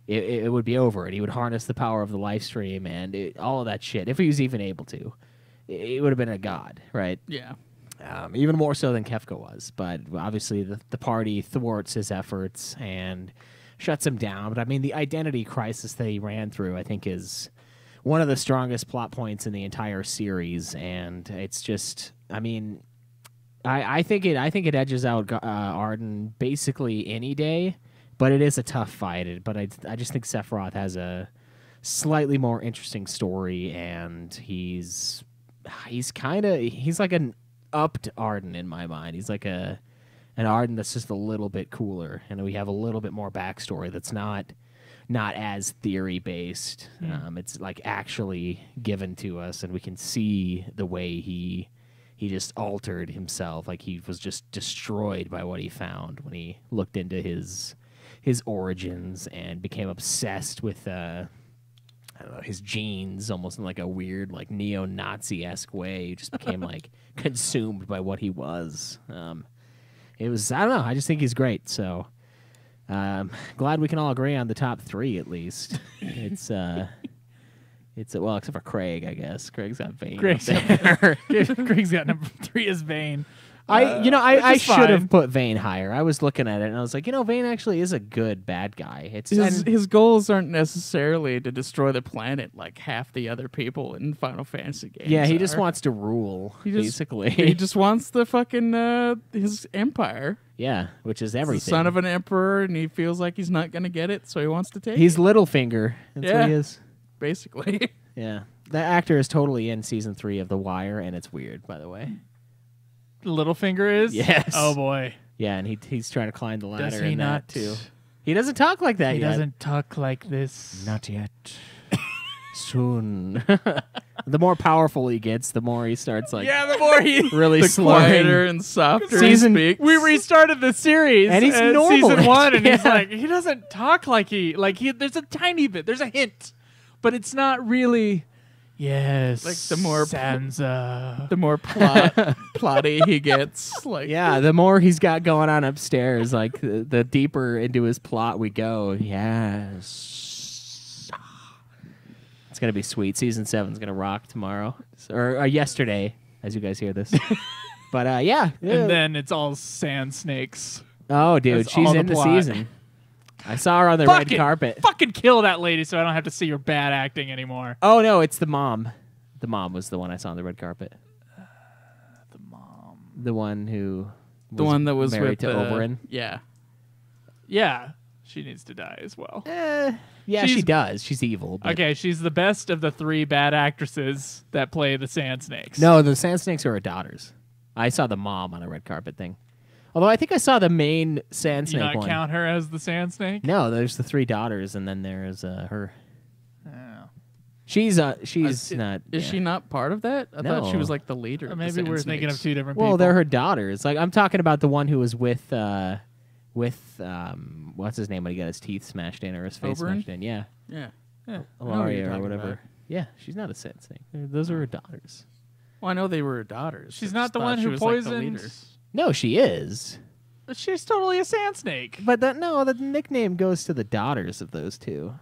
It, it would be over, and he would harness the power of the life stream and it, all of that shit if he was even able to. It, would have been a god, right? Yeah. um, even more so than Kefka was. But obviously, the, the party thwarts his efforts and shuts him down. But I mean, the identity crisis that he ran through, I think, is one of the strongest plot points in the entire series. And it's just, I mean, I, I think it, I think it edges out uh, Ardyn basically any day. But it is a tough fight. It- But I, I just think Sephiroth has a slightly more interesting story, and he's he's kind of he's like an upped Ardyn in my mind. He's like a an Ardyn that's just a little bit cooler, and we have a little bit more backstory that's not not as theory based. Um, it's like actually given to us, and we can see the way he he just altered himself. Like he was just destroyed by what he found when he looked into his his origins and became obsessed with. Uh, I don't know, his genes almost in like a weird, like neo Nazi esque way. He just became like consumed by what he was. Um, it was, I don't know, I just think he's great. So, um, glad we can all agree on the top three at least. it's, uh, it's, a, well, except for Craig, I guess. Craig's got Vayne. there. Greg's got number three is Vayne. I, you know, Uh, I, I should have put Vayne higher. I was looking at it and I was like, you know, Vayne actually is a good bad guy. It's, His, and- his goals aren't necessarily to destroy the planet like half the other people in Final Fantasy games. yeah, he just wants to rule, He just- basically. He just wants the fucking uh, his empire. yeah, which is He's everything. son of an emperor, and he feels like he's not gonna get it, so he wants to take. He's it, Littlefinger. That's what he Yeah. is. basically. Yeah. The actor is totally in season three of The Wire, and it's weird, by the way. Littlefinger is. Yes. Oh boy. Yeah, and he he's trying to climb the ladder Does he in not? that too. He doesn't talk like that He yet. doesn't talk like this. Not yet. Soon. the more powerful he gets, the more he starts like yeah, the more he. really the slurring. quieter and softer Season- he speaks. We restarted the series And he's at normal. season one, and he's like, he doesn't talk like he like he. There's a tiny bit, there's a hint, but it's not really. Yes, Like the more Sansa. the more plot plotty he gets. Like Yeah, the more he's got going on upstairs, like the, the deeper into his plot we go. Yes. It's gonna be sweet. Season seven's gonna rock tomorrow or, uh yesterday, as you guys hear this. but uh, yeah, and then it's all sand snakes. oh, dude, that's she's all the in the season. I saw her on the red carpet. Fucking kill that lady, so I don't have to see your bad acting anymore. Oh no, it's the mom. The mom was the one I saw on the red carpet. The mom. The one who the one that was married with to the, Oberyn. Yeah, Yeah, she needs to die as well. Eh, yeah, she does. She's evil. but- Okay, she's the best of the three bad actresses that play the Sand Snakes. No, the Sand Snakes are her daughters. I saw the mom on a red carpet thing. Although I think I saw the main Sand you Snake not one. count her as the Sand Snake. No, there's the three daughters, and then there's uh, her. Oh. She's uh, she's Uh, not. is yeah. she not part of that? I thought she was like the leader. Or of the maybe we're thinking of two different Well, people. they're her daughters. Like I'm talking about the one who was with uh, with um, what's his name when he got his teeth smashed in or his face Oberyn? smashed in? Yeah, Yeah. Yeah. I what or whatever. about. Yeah, she's not a Sand Snake. Those are her daughters. Well, I know they were her daughters. She's not the one who was, like, the poisoned. leader. No, she is. She's totally a Sand Snake. But that no, the nickname goes to the daughters of those two.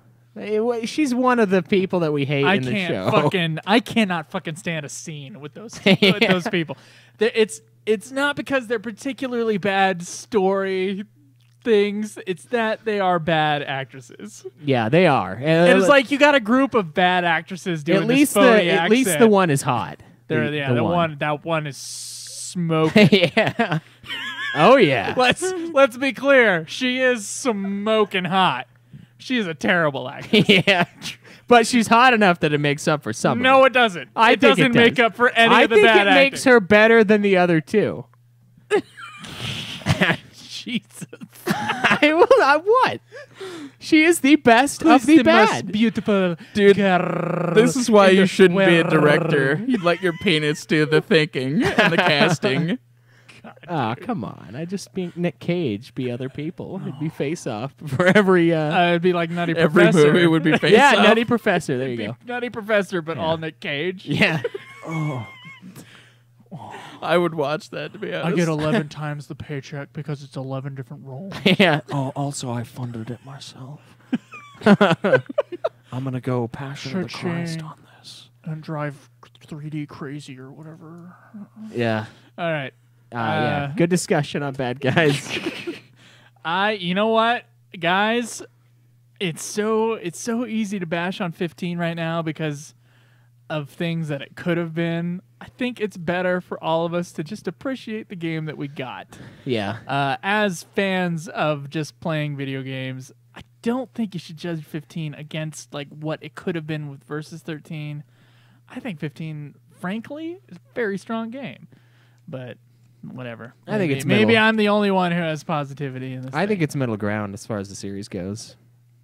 She's one of the people that we hate I in the can't show. fucking I cannot fucking stand a scene with those with Yeah. those people. It's it's not because they're particularly bad story things. It's that they are bad actresses. yeah, they are. And it's uh, like you got a group of bad actresses doing at least this the phony at least the one is hot. They're, The- yeah, the that one. that one is smoking. yeah. Oh yeah. let's let's be clear. She is smoking hot. She is a terrible actress. yeah. But she's hot enough that it makes up for some. of no, it. it doesn't. I it think doesn't make does. up for any I of the think bad it makes her better than the other two. Jesus. I will. I what? She is the best of the, bad. beautiful Dude, This is why you shouldn't be a director. You let your penis do the thinking and the casting. Ah, come on. I just be Nick Cage, be other people. It'd be face off for every. Uh, Uh, it'd be like Nutty Every Professor. movie would be face off. yeah, off. Nutty Professor. there'd you go. Nutty Professor, but all Nick Cage. Yeah. I would watch that to be honest. I get 11 times the paycheck because it's 11 different roles. yeah. Oh, also, I funded it myself. I'm gonna go Passion of the Christ Cha-ching. on this. And drive 3D crazy or whatever. Yeah. All right. Uh, yeah. Uh, Good discussion on bad guys. I you know what, guys? It's so it's so easy to bash on 15 right now because of things that it could have been. I think it's better for all of us to just appreciate the game that we got. yeah. Uh, as fans of just playing video games, I don't think you should judge 15 against like what it could have been with versus 13. I think 15, frankly, is a very strong game. But whatever. I think Maybe- it's maybe middle. I'm the only one who has positivity in this. I think it's middle ground as far as the series goes.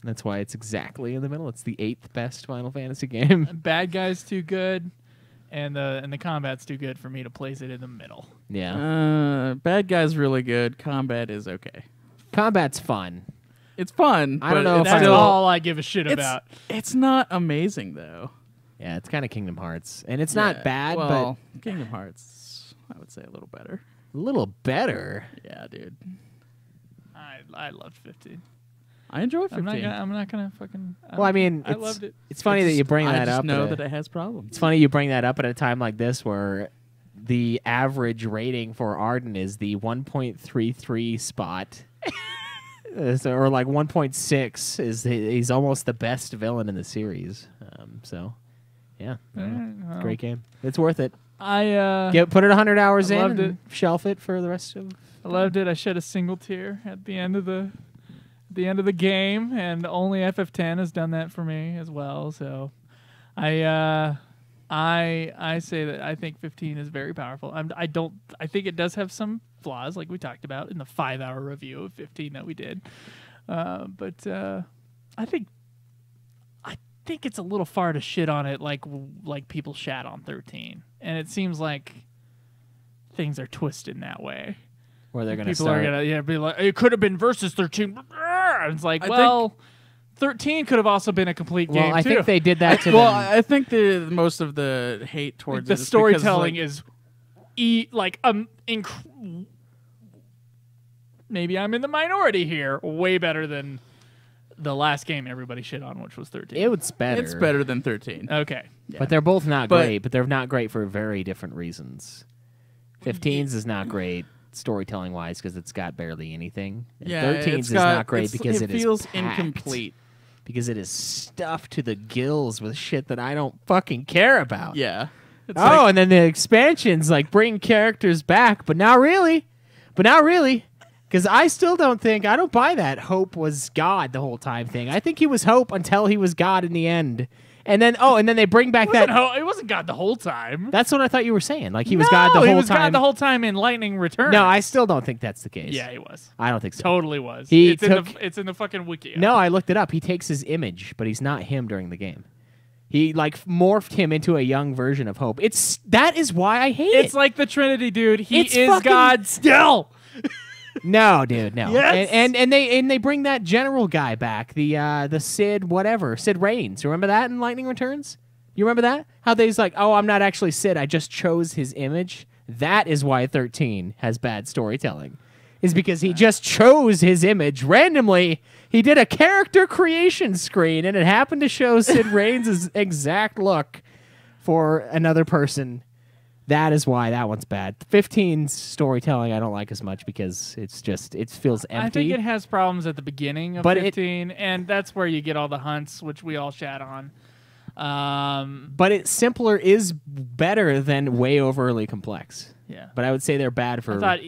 That's why it's exactly in the middle. It's the eighth best Final Fantasy game. bad guys too good, and the and the combat's too good for me to place it in the middle. Yeah. Uh, bad guy's really good. Combat is okay. Combat's fun. It's fun. I don't but know if it's That's still, all I give a shit it's, about. It's not amazing though. Yeah, it's kind of Kingdom Hearts. And it's Yeah, not bad, Well, Kingdom Hearts, I would say a little better. but a little better. Yeah, dude. I I loved 15. I enjoy 15. I'm not gonna I'm not gonna fucking. Well, I mean, I it's, loved it. It's funny I that you bring I that just up. know at a- that it has problems. It's funny you bring that up at a time like this where the average rating for Ardyn is the 1.33 spot. Uh, so, or like 1.6 is he- he's almost the best villain in the series. Um, so, yeah, I. Alright, well, great game. It's worth it. I uh, Get put it 100 hours I in loved and shelf it for the rest of. I loved it. I shed a single tear at the end of the the end of the game, and only FF10 has done that for me as well. So, I uh, I I say that I think 15 is very powerful. I'm, I don't. I think it does have some flaws, like we talked about in the five hour review of 15 that we did. Uh, but uh, I think I think it's a little far to shit on it, like like people shat on 13, and it seems like things are twisted in that way Where they're going to people start. are gonna yeah be like it could have been versus 13 it's like I well 13 could have also been a complete game well, I too think they did that to well, them. I think the most of the hate Like, towards the it is because, storytelling like, is e like um inc- maybe i'm in the minority here way better than the last game everybody shit on which was 13 It was better. it's better than 13. okay But they're both not But- great, but they're not great for very different reasons. 15s is not great storytelling wise because it's got barely anything. And yeah, 13s it's is got- not great because it it is feels incomplete. Because it is stuffed to the gills with shit that I don't fucking care about. Yeah. It's oh, like- and then the expansions like bring characters back, but not really. But not really. Because I still don't think I don't buy that Hope was God the whole time thing. I think he was Hope until he was God in the end. And then oh, and then they bring back that ho- it wasn't god the whole time That's what I thought you were saying. Like he was no, God the whole he was time. god the whole time in lightning return no, I still don't think that's the case. yeah he was I don't think so. totally was He it's in took- the it's in the fucking wiki No, I looked it up. He takes his image, but he's not him during the game. He like morphed him into a young version of Hope. It's that is why I hate It's it. like the Trinity, dude. He It's is fucking- God still. no, dude, no. Yes! And, and and they and they bring that general guy back, the uh the Cid whatever, Cid Raines. Remember that in Lightning Returns? You remember that? How they's like, "Oh, I'm not actually Cid. I just chose his image." That is why 13 has bad storytelling. Is because he just chose his image randomly. He did a character creation screen and it happened to show Cid Raines' exact look for another person. That is why that one's bad. 15's storytelling I don't like as much because it's just it feels empty. I think it has problems at the beginning of But it- 15, and that's where you get all the hunts, which we all chat on. Um, but it simpler is better than way overly complex. yeah. But I would say they're bad for I thought,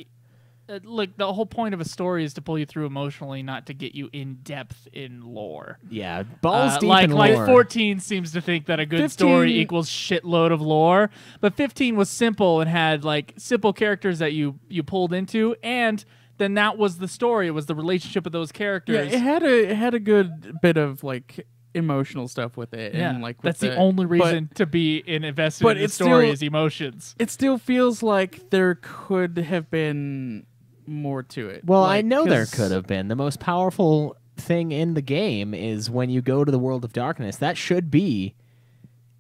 uh, look, the whole point of a story is to pull you through emotionally, not to get you in depth in lore. yeah, balls Uh, deep like in like lore. 14 seems to think that a good story equals shitload of lore, but 15 was simple and had like simple characters that you you pulled into and then that was the story. It was the relationship of those characters. Yeah, characters. it had a it had a good bit of like emotional stuff with it. Yeah, and, like with that's the, only but reason to be in invested but in the story still- is emotions. It still feels like there could have been more to it. Well, I Like, know there could have been. The most powerful thing in the game is when you go to the world of darkness. That should be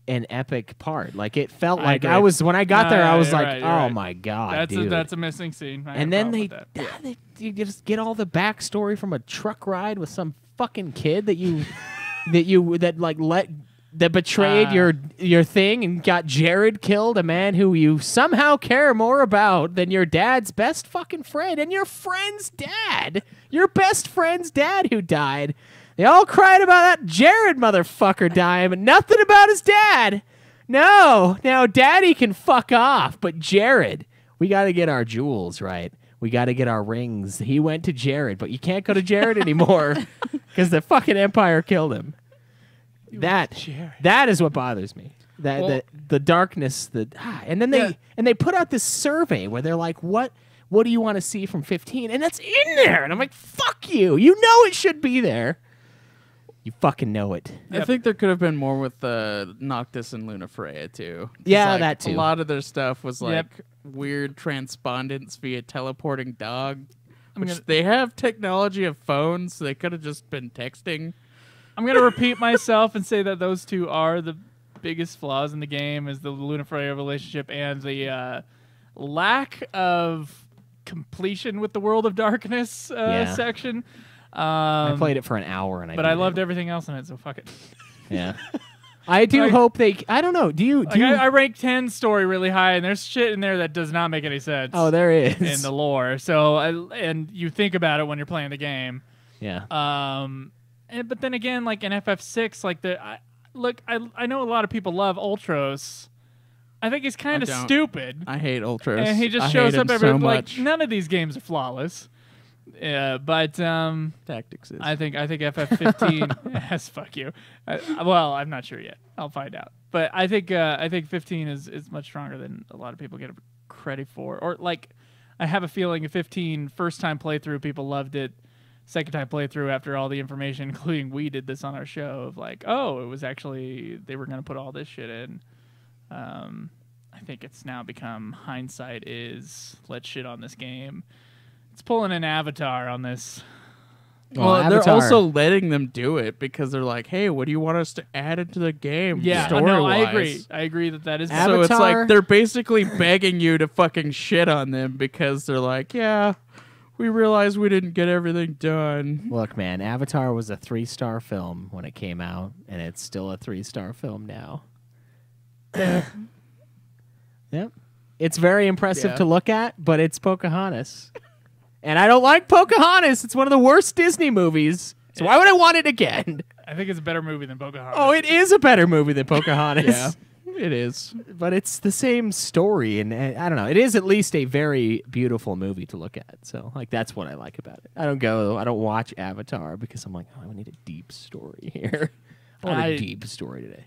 an epic part. Like it felt I like I was when I got No, there. I was like, right, oh right. my god, that's a, dude. that's a missing scene. I and then they, that. ah, they you just get all the backstory from a truck ride with some fucking kid that you that you that like let that betrayed Ah. your your thing and got Jared killed, a man who you somehow care more about than your dad's best fucking friend and your friend's dad, your best friend's dad who died. They all cried about that Jared motherfucker dying, but nothing about his dad. No, now daddy can fuck off, but Jared, we got to get our jewels right. We got to get our rings. He went to Jared, but you can't go to Jared anymore because the fucking Empire killed him. That that is what bothers me. That Well- the, the darkness, the ah, and then they Yeah. and they put out this survey where they're like, "What what do you want to see from 15?" And that's in there, and I'm like, "Fuck you! You know it should be there. You fucking know it." I think there could have been more with uh, Noctis and Lunafreya too. 'Cause, Yeah, like, that too. A lot of their stuff was like Yep. weird transpondence via teleporting dog. Which gonna- they have technology of phones, so they could have just been texting. I'm gonna repeat myself and say that those two are the biggest flaws in the game: is the Lunafreya relationship and the uh, lack of completion with the World of Darkness uh, Yeah. section. Um, I played it for an hour and I but I loved it. everything else in it, so fuck it. Yeah. I do Like- hope they. I don't know. Do you? Do Like you I, I rank ten story really high, and there's shit in there that does not make any sense. oh, there is. in the lore. So, I, and you think about it when you're playing the game. yeah. Um, and but then again, like in FF6, like the I, look, I I know a lot of people love Ultros. I think he's kind of stupid, I hate Ultros. and he just I shows up every so like none of these games are flawless. Yeah, but um, Tactics is. I think I think FF15 has fuck you. I, well, I'm not sure yet. I'll find out. But I think uh, I think 15 is is much stronger than a lot of people get credit for. Or like, I have a feeling a 15 first time playthrough, people loved it. Second time playthrough, after all the information, including we did this on our show of like, oh, it was actually they were gonna put all this shit in. Um, I think it's now become hindsight is let's shit on this game. It's pulling an avatar on this well, Well, they're also letting them do it because they're like, "Hey, what do you want us to add into the game?" Yeah, story no, I agree. I agree that that is Ab- So it's like they're basically begging you to fucking shit on them because they're like, "Yeah, we realize we didn't get everything done." Look, man, Avatar was a three star film when it came out, and it's still a three star film now. yep. It's very impressive Yeah. to look at, but it's Pocahontas. and I don't like Pocahontas. It's one of the worst Disney movies. So why would I want it again? I think it's a better movie than Pocahontas. Oh, it is a better movie than Pocahontas. Yeah, it is. But it's the same story, and uh, I don't know. It is at least a very beautiful movie to look at. So, like, that's what I like about it. I don't go, I don't watch Avatar because I'm like, oh, I need a deep story here. I want a I- deep story today.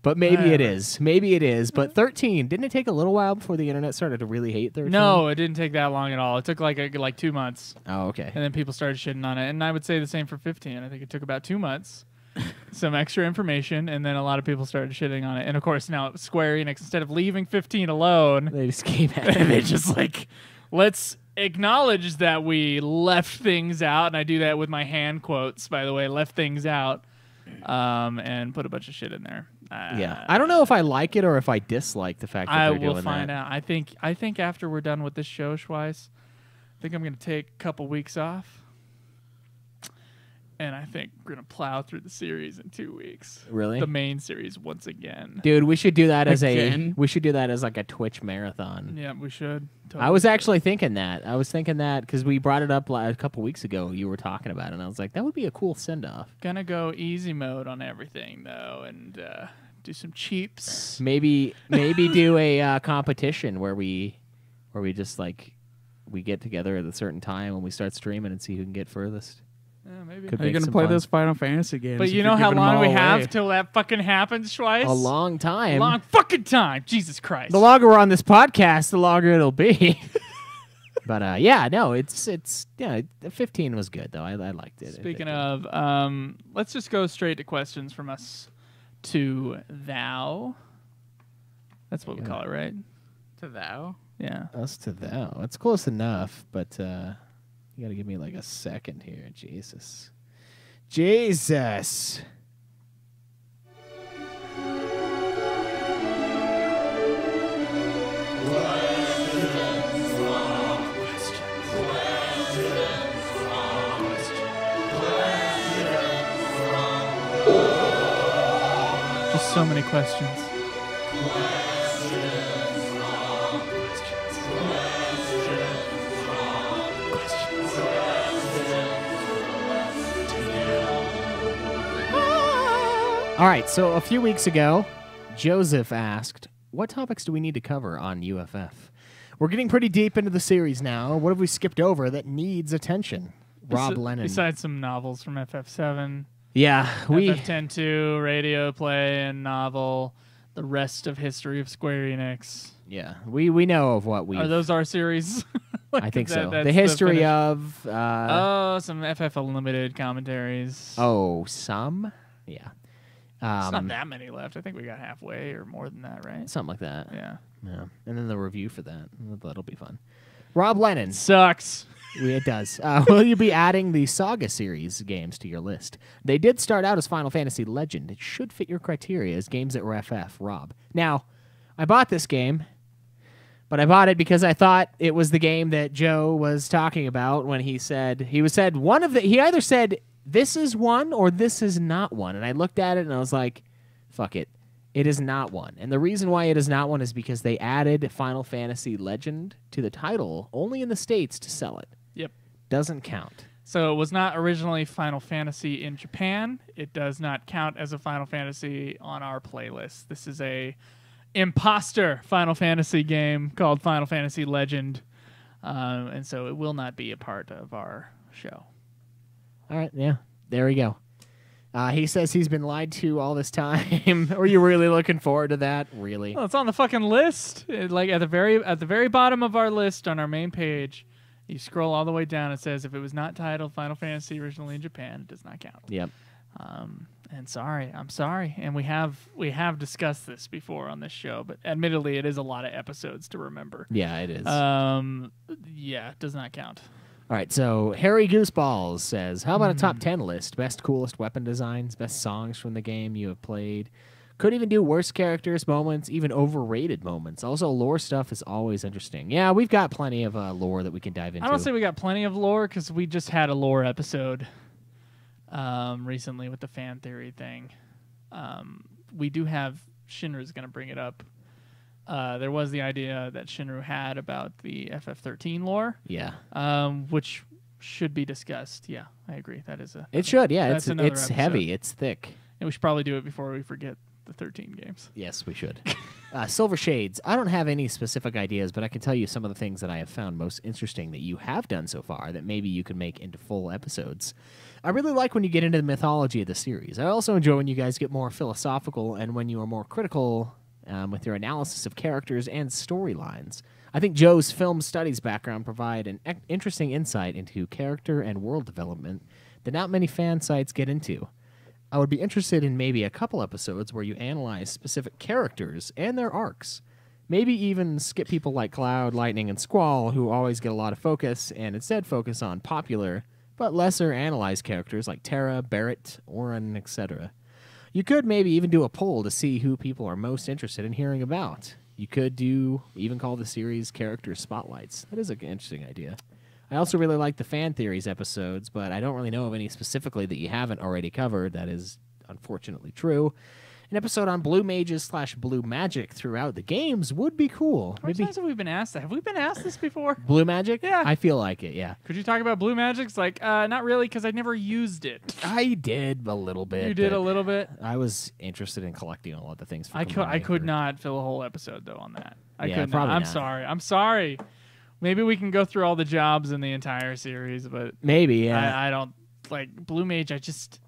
But maybe it is. Maybe it is. But 13, didn't it take a little while before the internet started to really hate 13? No, it didn't take that long at all. It took like a, like two months, Oh, okay. and then people started shitting on it. And I would say the same for 15. I think it took about two months, some extra information, and then a lot of people started shitting on it. And of course, now Square Enix, instead of leaving 15 alone, They just came at it. they just like let's acknowledge that we left things out, and I do that with my hand quotes, by the way, left things out, um, and put a bunch of shit in there. Uh, yeah. I don't know if I like it or if I dislike the fact that I they're will find out. I think I think after we're done with this show, Schweiss, I think I'm gonna take a couple weeks off. And I think we're gonna plow through the series in two weeks. Really? The main series once again. Dude, we should do that as a we should do that as like a Twitch marathon. Yeah, we should. I was should. actually thinking that. I was thinking that because we brought it up like, a couple weeks ago. You were talking about it, and I was like, that would be a cool send off. gonna go easy mode on everything though, and uh, do some cheaps. Maybe maybe do a uh, competition where we where we just like we get together at a certain time and we start streaming and see who can get furthest. Yeah, maybe. Could Are you make gonna some play fun. this Final Fantasy game? But you know how long we have till that fucking happens, Schweiss? A long time. A long fucking time. Jesus Christ. the longer we're on this podcast, the longer it'll be. But uh, yeah, no, it's it's yeah, the 15 was good though. I, I liked it. Speaking It- of, um, let's just go straight to questions from us to thou. That's what we call it, right? To thou. Yeah. us to thou, it's close enough, but uh, you got to give me like a second here. Jesus, Jesus. Just so many questions. All right, so a few weeks ago, Joseph asked, "What topics do we need to cover on UFF?" We're getting pretty deep into the series now. What have we skipped over that needs attention? Rob Besi- Lennon. Besides some novels from FF7, yeah, we FF102, radio play, and novel. The rest of history of Square Enix. yeah we we know of what we. Are those our series? Like, I think that- so. The history finish? of. Uh, Oh, some FF Unlimited commentaries. oh, some. Yeah. Um, it's not that many left. I think we got halfway or more than that, right? Something like that. Yeah. Yeah. And then the review for that. That'll be fun. Rob Lennon. Sucks. It does. Uh, will you be adding the Saga series games to your list? They did start out as Final Fantasy Legend. It should fit your criteria as games that were FF. Rob. Now, I bought this game, but I bought it because I thought it was the game that Joe was talking about when he said he was said one of the. He either said this is one or this is not one, and I looked at it and I was like, "Fuck it." It is not one. And the reason why it is not one is because they added Final Fantasy Legend to the title only in the States to sell it Yep. doesn't count. So it was not originally Final Fantasy in Japan. It does not count as a Final Fantasy on our playlist. This is a imposter Final Fantasy game called Final Fantasy Legend, um, and so it will not be a part of our show. All right, yeah, there we go. Uh, he says he's been lied to all this time. Are you really looking forward to that? Really? Well, it's on the fucking list. It- like at the very at the very bottom of our list on our main page, you scroll all the way down. It says if it was not titled Final Fantasy originally in Japan, it does not count. Yep. Um, and sorry, I'm sorry. And we have we have discussed this before on this show, but admittedly, it is a lot of episodes to remember. Yeah, it is. Um, yeah, it does not count. All right, so Harry Gooseballs says, "How about a top ten list? Best, coolest weapon designs, best songs from the game you have played." Could even do worst characters, moments, even overrated moments. Also, lore stuff is always interesting. Yeah, we've got plenty of uh, lore that we can dive into. I don't say we got plenty of lore because we just had a lore episode um, recently with the fan theory thing. Um, we do have Shinru's going to bring it up. Uh, there was the idea that Shinru had about the FF13 lore, yeah, um, which should be discussed. Yeah, I agree. That is a. it should. Yeah, it's it's episode. heavy. It's thick. And we should probably do it before we forget the 13 games. Yes, we should. uh, Silver Shades. I don't have any specific ideas, but I can tell you some of the things that I have found most interesting that you have done so far that maybe you could make into full episodes. I really like when you get into the mythology of the series. I also enjoy when you guys get more philosophical and when you are more critical um, with your analysis of characters and storylines. I think Joe's film studies background provide an interesting insight into character and world development that not many fan sites get into. I would be interested in maybe a couple episodes where you analyze specific characters and their arcs. Maybe even skip people like Cloud, Lightning, and Squall, who always get a lot of focus, and instead focus on popular but lesser analyzed characters like Terra, Barret, Auron, etc. You could maybe even do a poll to see who people are most interested in hearing about. You could do even call the series character spotlights. That is an interesting idea. I also really like the fan theories episodes, but I don't really know of any specifically that you haven't already covered. That is unfortunately true. An episode on blue mages slash blue magic throughout the games would be cool. How many times have we been asked that? Have we been asked this before? blue magic. Yeah. I feel like it. Yeah, Could you talk about blue magics? Like, uh, not really, because I never used it. I did a little bit. You did a little bit. I was interested in collecting a lot of the things. For I could. I could not fill a whole episode though on that. I Yeah, could not. I'm not. sorry. I'm sorry. Maybe we can go through all the jobs in the entire series, but Maybe. Yeah. I, I don't like blue mage. I just,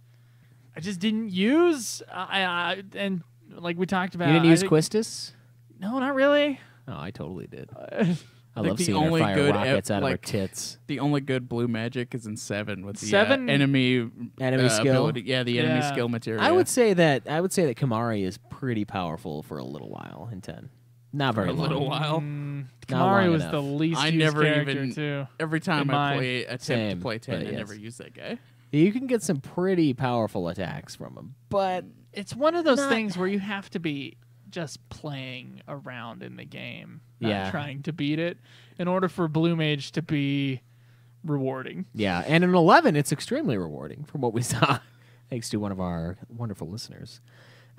I just didn't use. I, I and like we talked about. you didn't use think- Quistis? No, not really. Oh, I totally did. I think love the seeing her only fire good rockets ep- out of her like, tits. The only good blue magic is in seven with the uh, Seven- enemy Enemy uh, skill? ability. Yeah, the enemy Yeah. skill material. I would say that I would say that Kimahri is pretty powerful for a little while in ten. Not very a long. little while. Mm, Kimahri was enough. the least I used never character even- too. Every time I mine. play attempt Same, to play ten, I yes. never use that guy. You can get some pretty powerful attacks from him, but It's one of those Not- things where you have to be just playing around in the game, not Yeah. trying to beat it, in order for Blue Mage to be rewarding. yeah. And in eleven, it's extremely rewarding from what we saw, thanks to one of our wonderful listeners.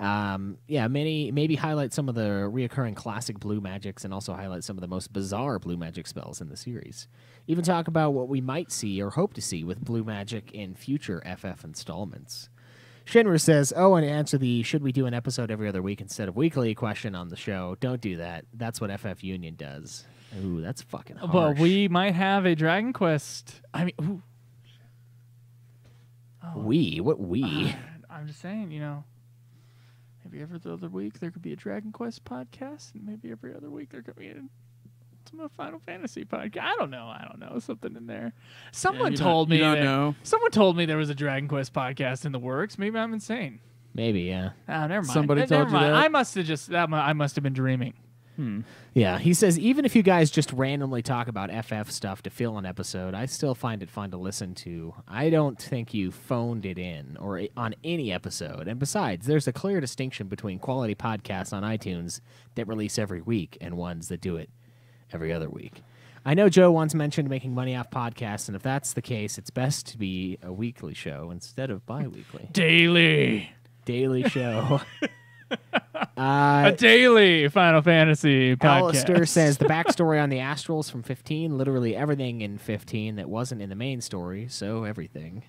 Um, yeah, many maybe highlight some of the reoccurring classic blue magics and also highlight some of the most bizarre blue magic spells in the series. Even talk about what we might see or hope to see with blue magic in future FF installments. Shinra says, "Oh, and answer the should we do an episode every other week instead of weekly question on the show? Don't do that. That's what FF Union does. Ooh, that's fucking harsh. Well, we might have a Dragon Quest. I mean, ooh, we what we? I'm just saying, you know, maybe every other week there could be a Dragon Quest podcast, and maybe every other week there could be a some Final Fantasy podcast. I don't know. I don't know. Something in there. Someone don't- told me. that- know. Someone told me there was a Dragon Quest podcast in the works. Maybe I'm insane. Maybe, yeah. Ah, never mind. Somebody Uh, told you mind. that? I must have just that. I must have been dreaming. Yeah, he says even if you guys just randomly talk about FF stuff to fill an episode, I still find it fun to listen to. I don't think you phoned it in or on any episode. And besides, there's a clear distinction between quality podcasts on iTunes that release every week and ones that do it every other week. I know Joe once mentioned making money off podcasts, and if that's the case, it's best to be a weekly show instead of bi-weekly. Daily. Daily show. A uh, daily Final Fantasy podcast. Alistair says the backstory on the Astrals from 15, literally everything in 15 that wasn't in the main story, so everything.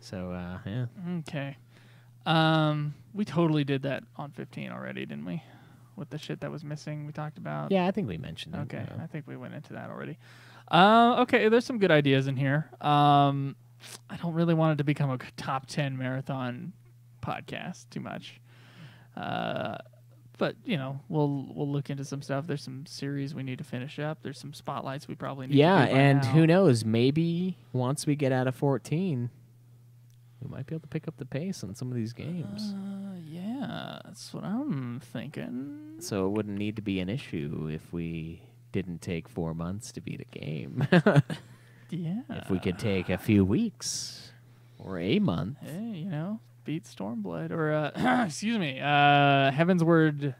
So, uh, yeah. Okay. Um, we totally did that on 15 already, didn't we? With the shit that was missing, we talked about. Yeah, I think we mentioned it. Okay, I think we went into that already. Uh, okay, there's some good ideas in here. Um, I don't really want it to become a top 10 marathon podcast too much. Uh, but you know, we'll we'll look into some stuff. There's some series we need to finish up. There's some spotlights we probably need. yeah, to do and now. who knows? Maybe once we get out of 14, we might be able to pick up the pace on some of these games. Uh, yeah, that's what I'm thinking. so it wouldn't need to be an issue if we didn't take four months to beat a game. Yeah. if we could take a few weeks or a month. Hey, you know, beat Stormblood or uh, excuse me, uh, Heavensward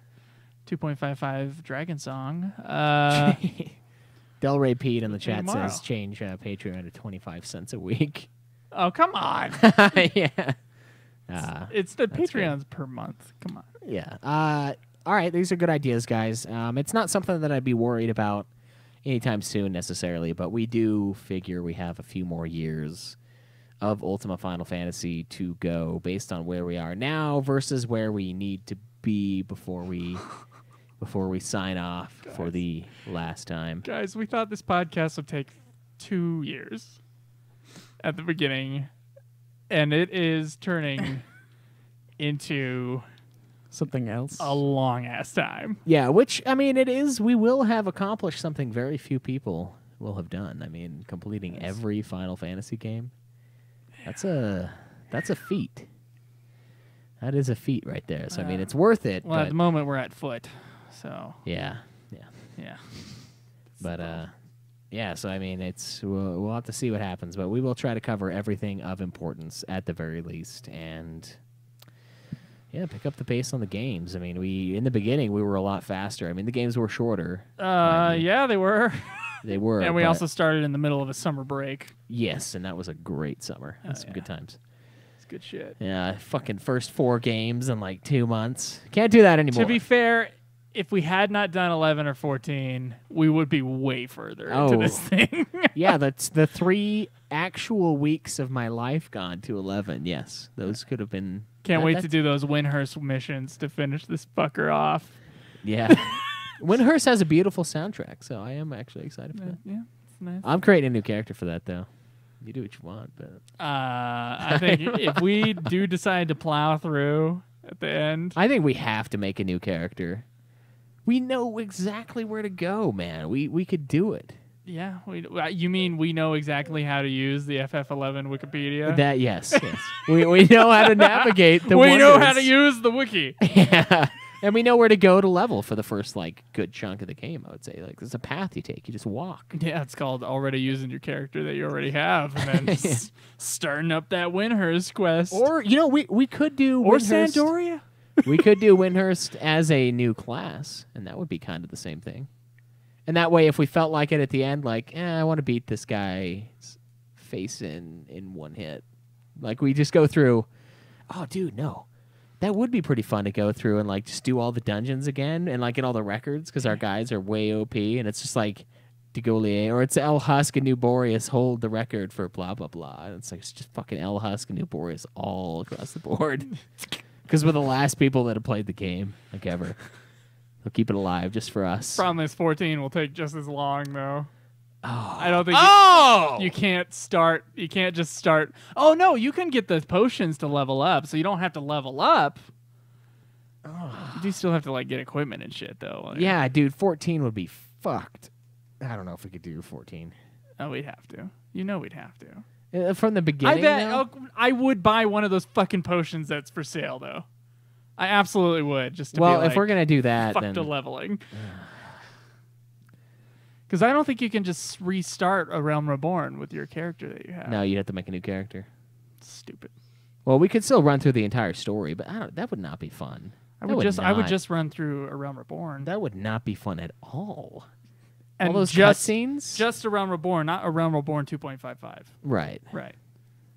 2.55 Dragonsong. Uh, Delray Pete in the chat tomorrow. says change uh, Patreon to 25 cents a week. oh, come on. yeah. Uh, It's the good. Patreons per month. Come on. yeah. Uh, all right. These are good ideas, guys. Um, it's not something that I'd be worried about anytime soon necessarily, but we do figure we have a few more years of Ultima Final Fantasy to go based on where we are now versus where we need to be before we before we sign off for the last time. Guys, we thought this podcast would take two years at the beginning, and it is turning into Something else. a long ass time. Yeah, which I mean, it is. We will have accomplished something very few people will have done. I mean, completing every Final Fantasy game. That's a that's a feat. That is a feat right there. So I mean, Uh, it's worth it. Well, at but- the moment, we're at foot. So, yeah, yeah, yeah. but uh, yeah. So I mean, it's we'll, we'll have to see what happens, but we will try to cover everything of importance at the very least, and yeah, pick up the pace on the games. I mean, we in the beginning we were a lot faster. I mean, the games were shorter. Uh, you. yeah, they were. They were, and we but- also started in the middle of a summer break. Yes, and that was a great summer. Oh, some yeah. good times. It's good shit. Yeah, fucking first four games in like two months. Can't do that anymore. To be fair, if we had not done 11 or 14, we would be way further into Oh. this thing. yeah, that's the three actual weeks of my life gone to eleven. Yes, those could have been. Can't that- wait to do those Windhurst missions to finish this fucker off. Yeah, Windhurst has a beautiful soundtrack, so I am actually excited for that. yeah, it's nice. I'm creating a new character for that though. You do what you want, but Uh, I think if we do decide to plow through at the end, I think we have to make a new character We know exactly where to go, man. We we could do it. Yeah, we, uh, you mean we know exactly how to use the FF11 Wikipedia? That yes, yes. we we know how to navigate the. we know how to wonders. use the wiki. yeah. And we know where to go to level for the first like good chunk of the game. I would say like there's a path you take. You just walk. Yeah, it's called already using your character that you already have, and then s- starting up that Windhurst quest Or you know we we could do or Windhurst- San d'Oria. we could do Windhurst as a new class, and that would be kind of the same thing. And that way, if we felt like it at the end, like, eh, I want to beat this guy face in in one hit, like we just go through. Oh, dude, no, that would be pretty fun to go through and like just do all the dungeons again and like get all the records because our guys are way OP, and it's just like. DeGolier, or it's El Husk and New Boreas hold the record for blah blah blah. And it's like it's just fucking El Husk and New Boreas all across the board. Because we're the last people that have played the game, like ever. They'll keep it alive just for us. Problem is, 14 will take just as long though. I don't think oh! you, you can't start. You can't just start. Oh no, you can get the potions to level up, so you don't have to level up. You do still have to like get equipment and shit though. Like, yeah, dude, 14 would be fucked. I don't know if we could do 14. Oh, we'd have to. You know, we'd have to. Uh, from the beginning, I bet. Oh, I would buy one of those fucking potions that's for sale though. I absolutely would. Just to well, be if we're gonna do that, fuck then to leveling. Because I don't think you can just restart a Realm Reborn with your character that you have. no, you'd have to make a new character. stupid. Well, we could still run through the entire story, but I don't, that would not be fun. I That would just I would just run through a Realm Reborn That would not be fun at all. and all those just cutscenes, just a Realm Reborn, not a Realm Reborn 2.55. right? Right.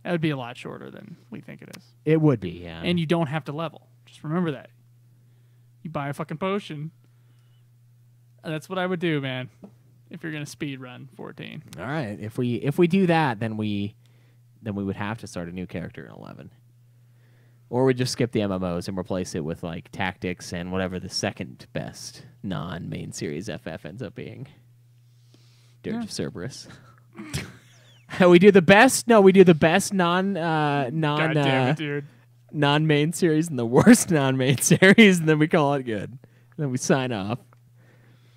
That would be a lot shorter than we think it is. It would be, yeah. And you don't have to level. Just remember that. You buy a fucking potion. That's what I would do, man. If you're gonna speed run 14. All right. If we if we do that, then we then we would have to start a new character in eleven. Or we just skip the MMOs and replace it with like tactics and whatever the second best non main series FF ends up being. Dirge Yeah. of Cerberus. we do the best no, we do the best non uh non uh, it, dude. non main series and the worst non main series and then we call it good. then we sign off.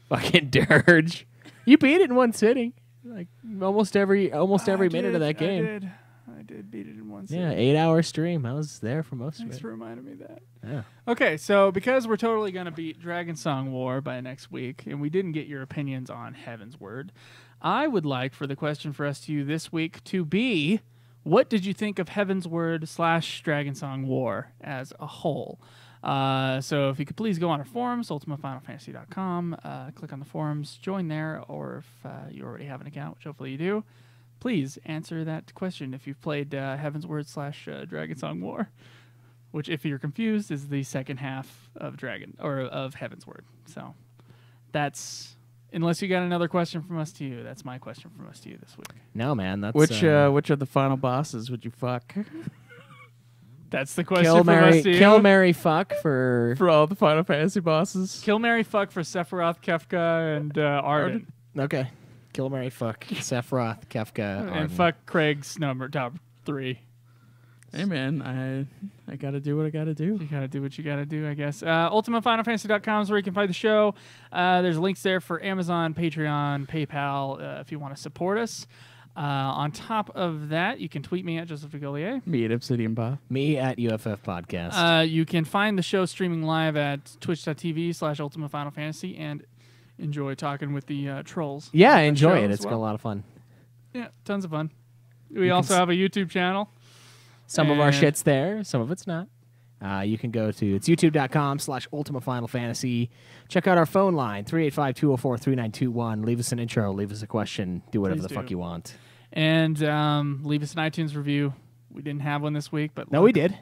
Fucking Dirge. You beat it in one sitting. Like almost every almost every I minute of that game. I did. I did beat it in one sitting. Yeah, eight hour stream. I was there for most Thanks of it. for reminding me that. Yeah. Okay, so because we're totally going to beat Dragonsong War by next week, and we didn't get your opinions on Heavensward, I would like for the question for us to you this week to be what did you think of Heavensward slash Dragonsong War as a whole? Uh, so if you could please go on our forums, ultimatefinalfantasy.com, uh, click on the forums, join there, or if uh, you already have an account, which hopefully you do, please answer that question. If you've played uh, Heavensward slash uh, Dragonsong War which if you're confused is the second half of dragon or of Heavensward. So that's unless you got another question from us to you that's my question from us to you this week. No, man. That's Which uh, uh, which of the final bosses would you fuck that's the question kill Mary us kill. Mary fuck for for all the Final Fantasy bosses? kill mary fuck for sephiroth kefka and uh, Ardyn okay. Kill Mary fuck Sephiroth Kefka and Ardyn. fuck craig's number top three Hey man, I I gotta do what I gotta do. You gotta do what you gotta do, I guess. Uh, UltimateFinalFantasy.com is where you can find the show. Uh, there's links there for Amazon, Patreon, PayPal uh, if you want to support us. Uh, on top of that, you can tweet me at Joseph DeGolier. Me at Obsidian Bob. Me at UFF podcast. Uh, you can find the show streaming live at twitch.tv slash Ultimate Final Fantasy and enjoy talking with the uh, trolls. yeah, on enjoy show it. as It's well. a lot of fun. Yeah, tons of fun. We can also s- have a YouTube channel. Some of our shit's there, some of it's not. Uh, you can go to it's youtube.com slash ultima final fantasy. Check out our phone line, 385-204-3921. Leave us an intro, leave us a question, do whatever Please the fuck you want. And um, leave us an iTunes review. We didn't have one this week, but No, we did.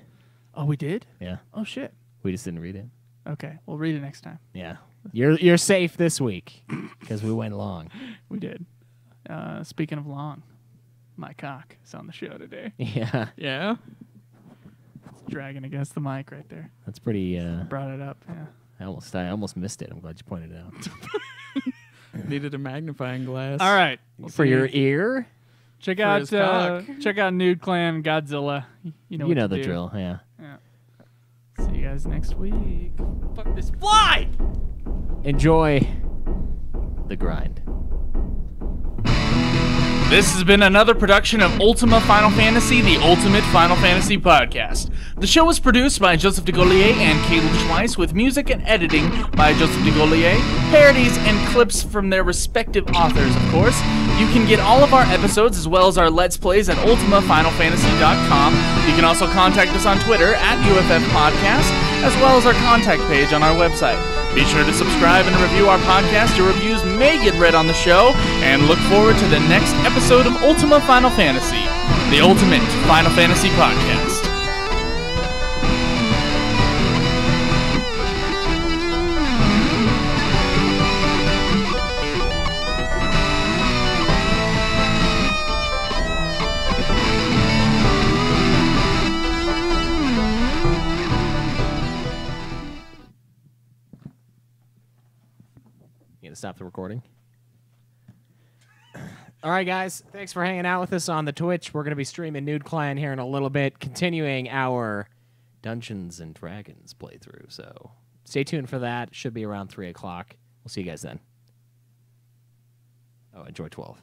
Oh, we did? Yeah. Oh, shit. We just didn't read it. Okay, we'll read it next time. Yeah. You're you're safe this week because we went long. We did. Uh, speaking of long, my cock is on the show today. Yeah. Yeah. Dragging against the mic right there. That's pretty uh Brought it up. Yeah. I almost I almost missed it. I'm glad you pointed it out. Needed a magnifying glass. All right. we'll For see your ear? check for out his uh, cock. check out Nude Clan Godzilla. You know you what know to the do. drill, yeah. Yeah. See you guys guys next week. Fuck this fly! Enjoy the grind. This has been another production of Ultima Final Fantasy, the Ultimate Final Fantasy podcast. The show was produced by Joseph DeGolier and Caleb Schweiss, with music and editing by Joseph DeGolier, parodies and clips from their respective authors, of course. You can get all of our episodes as well as our Let's Plays at UltimaFinalFantasy.com. You can also contact us on Twitter at UFF Podcast, as well as our contact page on our website. Be sure to subscribe and review our podcast. Your reviews may get read on the show. And look forward to the next episode of Ultima Final Fantasy, the ultimate Final Fantasy podcast. Stop the recording? All right, guys. Thanks for hanging out with us on the Twitch. We're gonna be streaming Nude Clan here in a little bit, continuing our Dungeons and Dragons playthrough. So stay tuned for that. Should be around three o'clock. We'll see you guys then. Oh, enjoy twelve.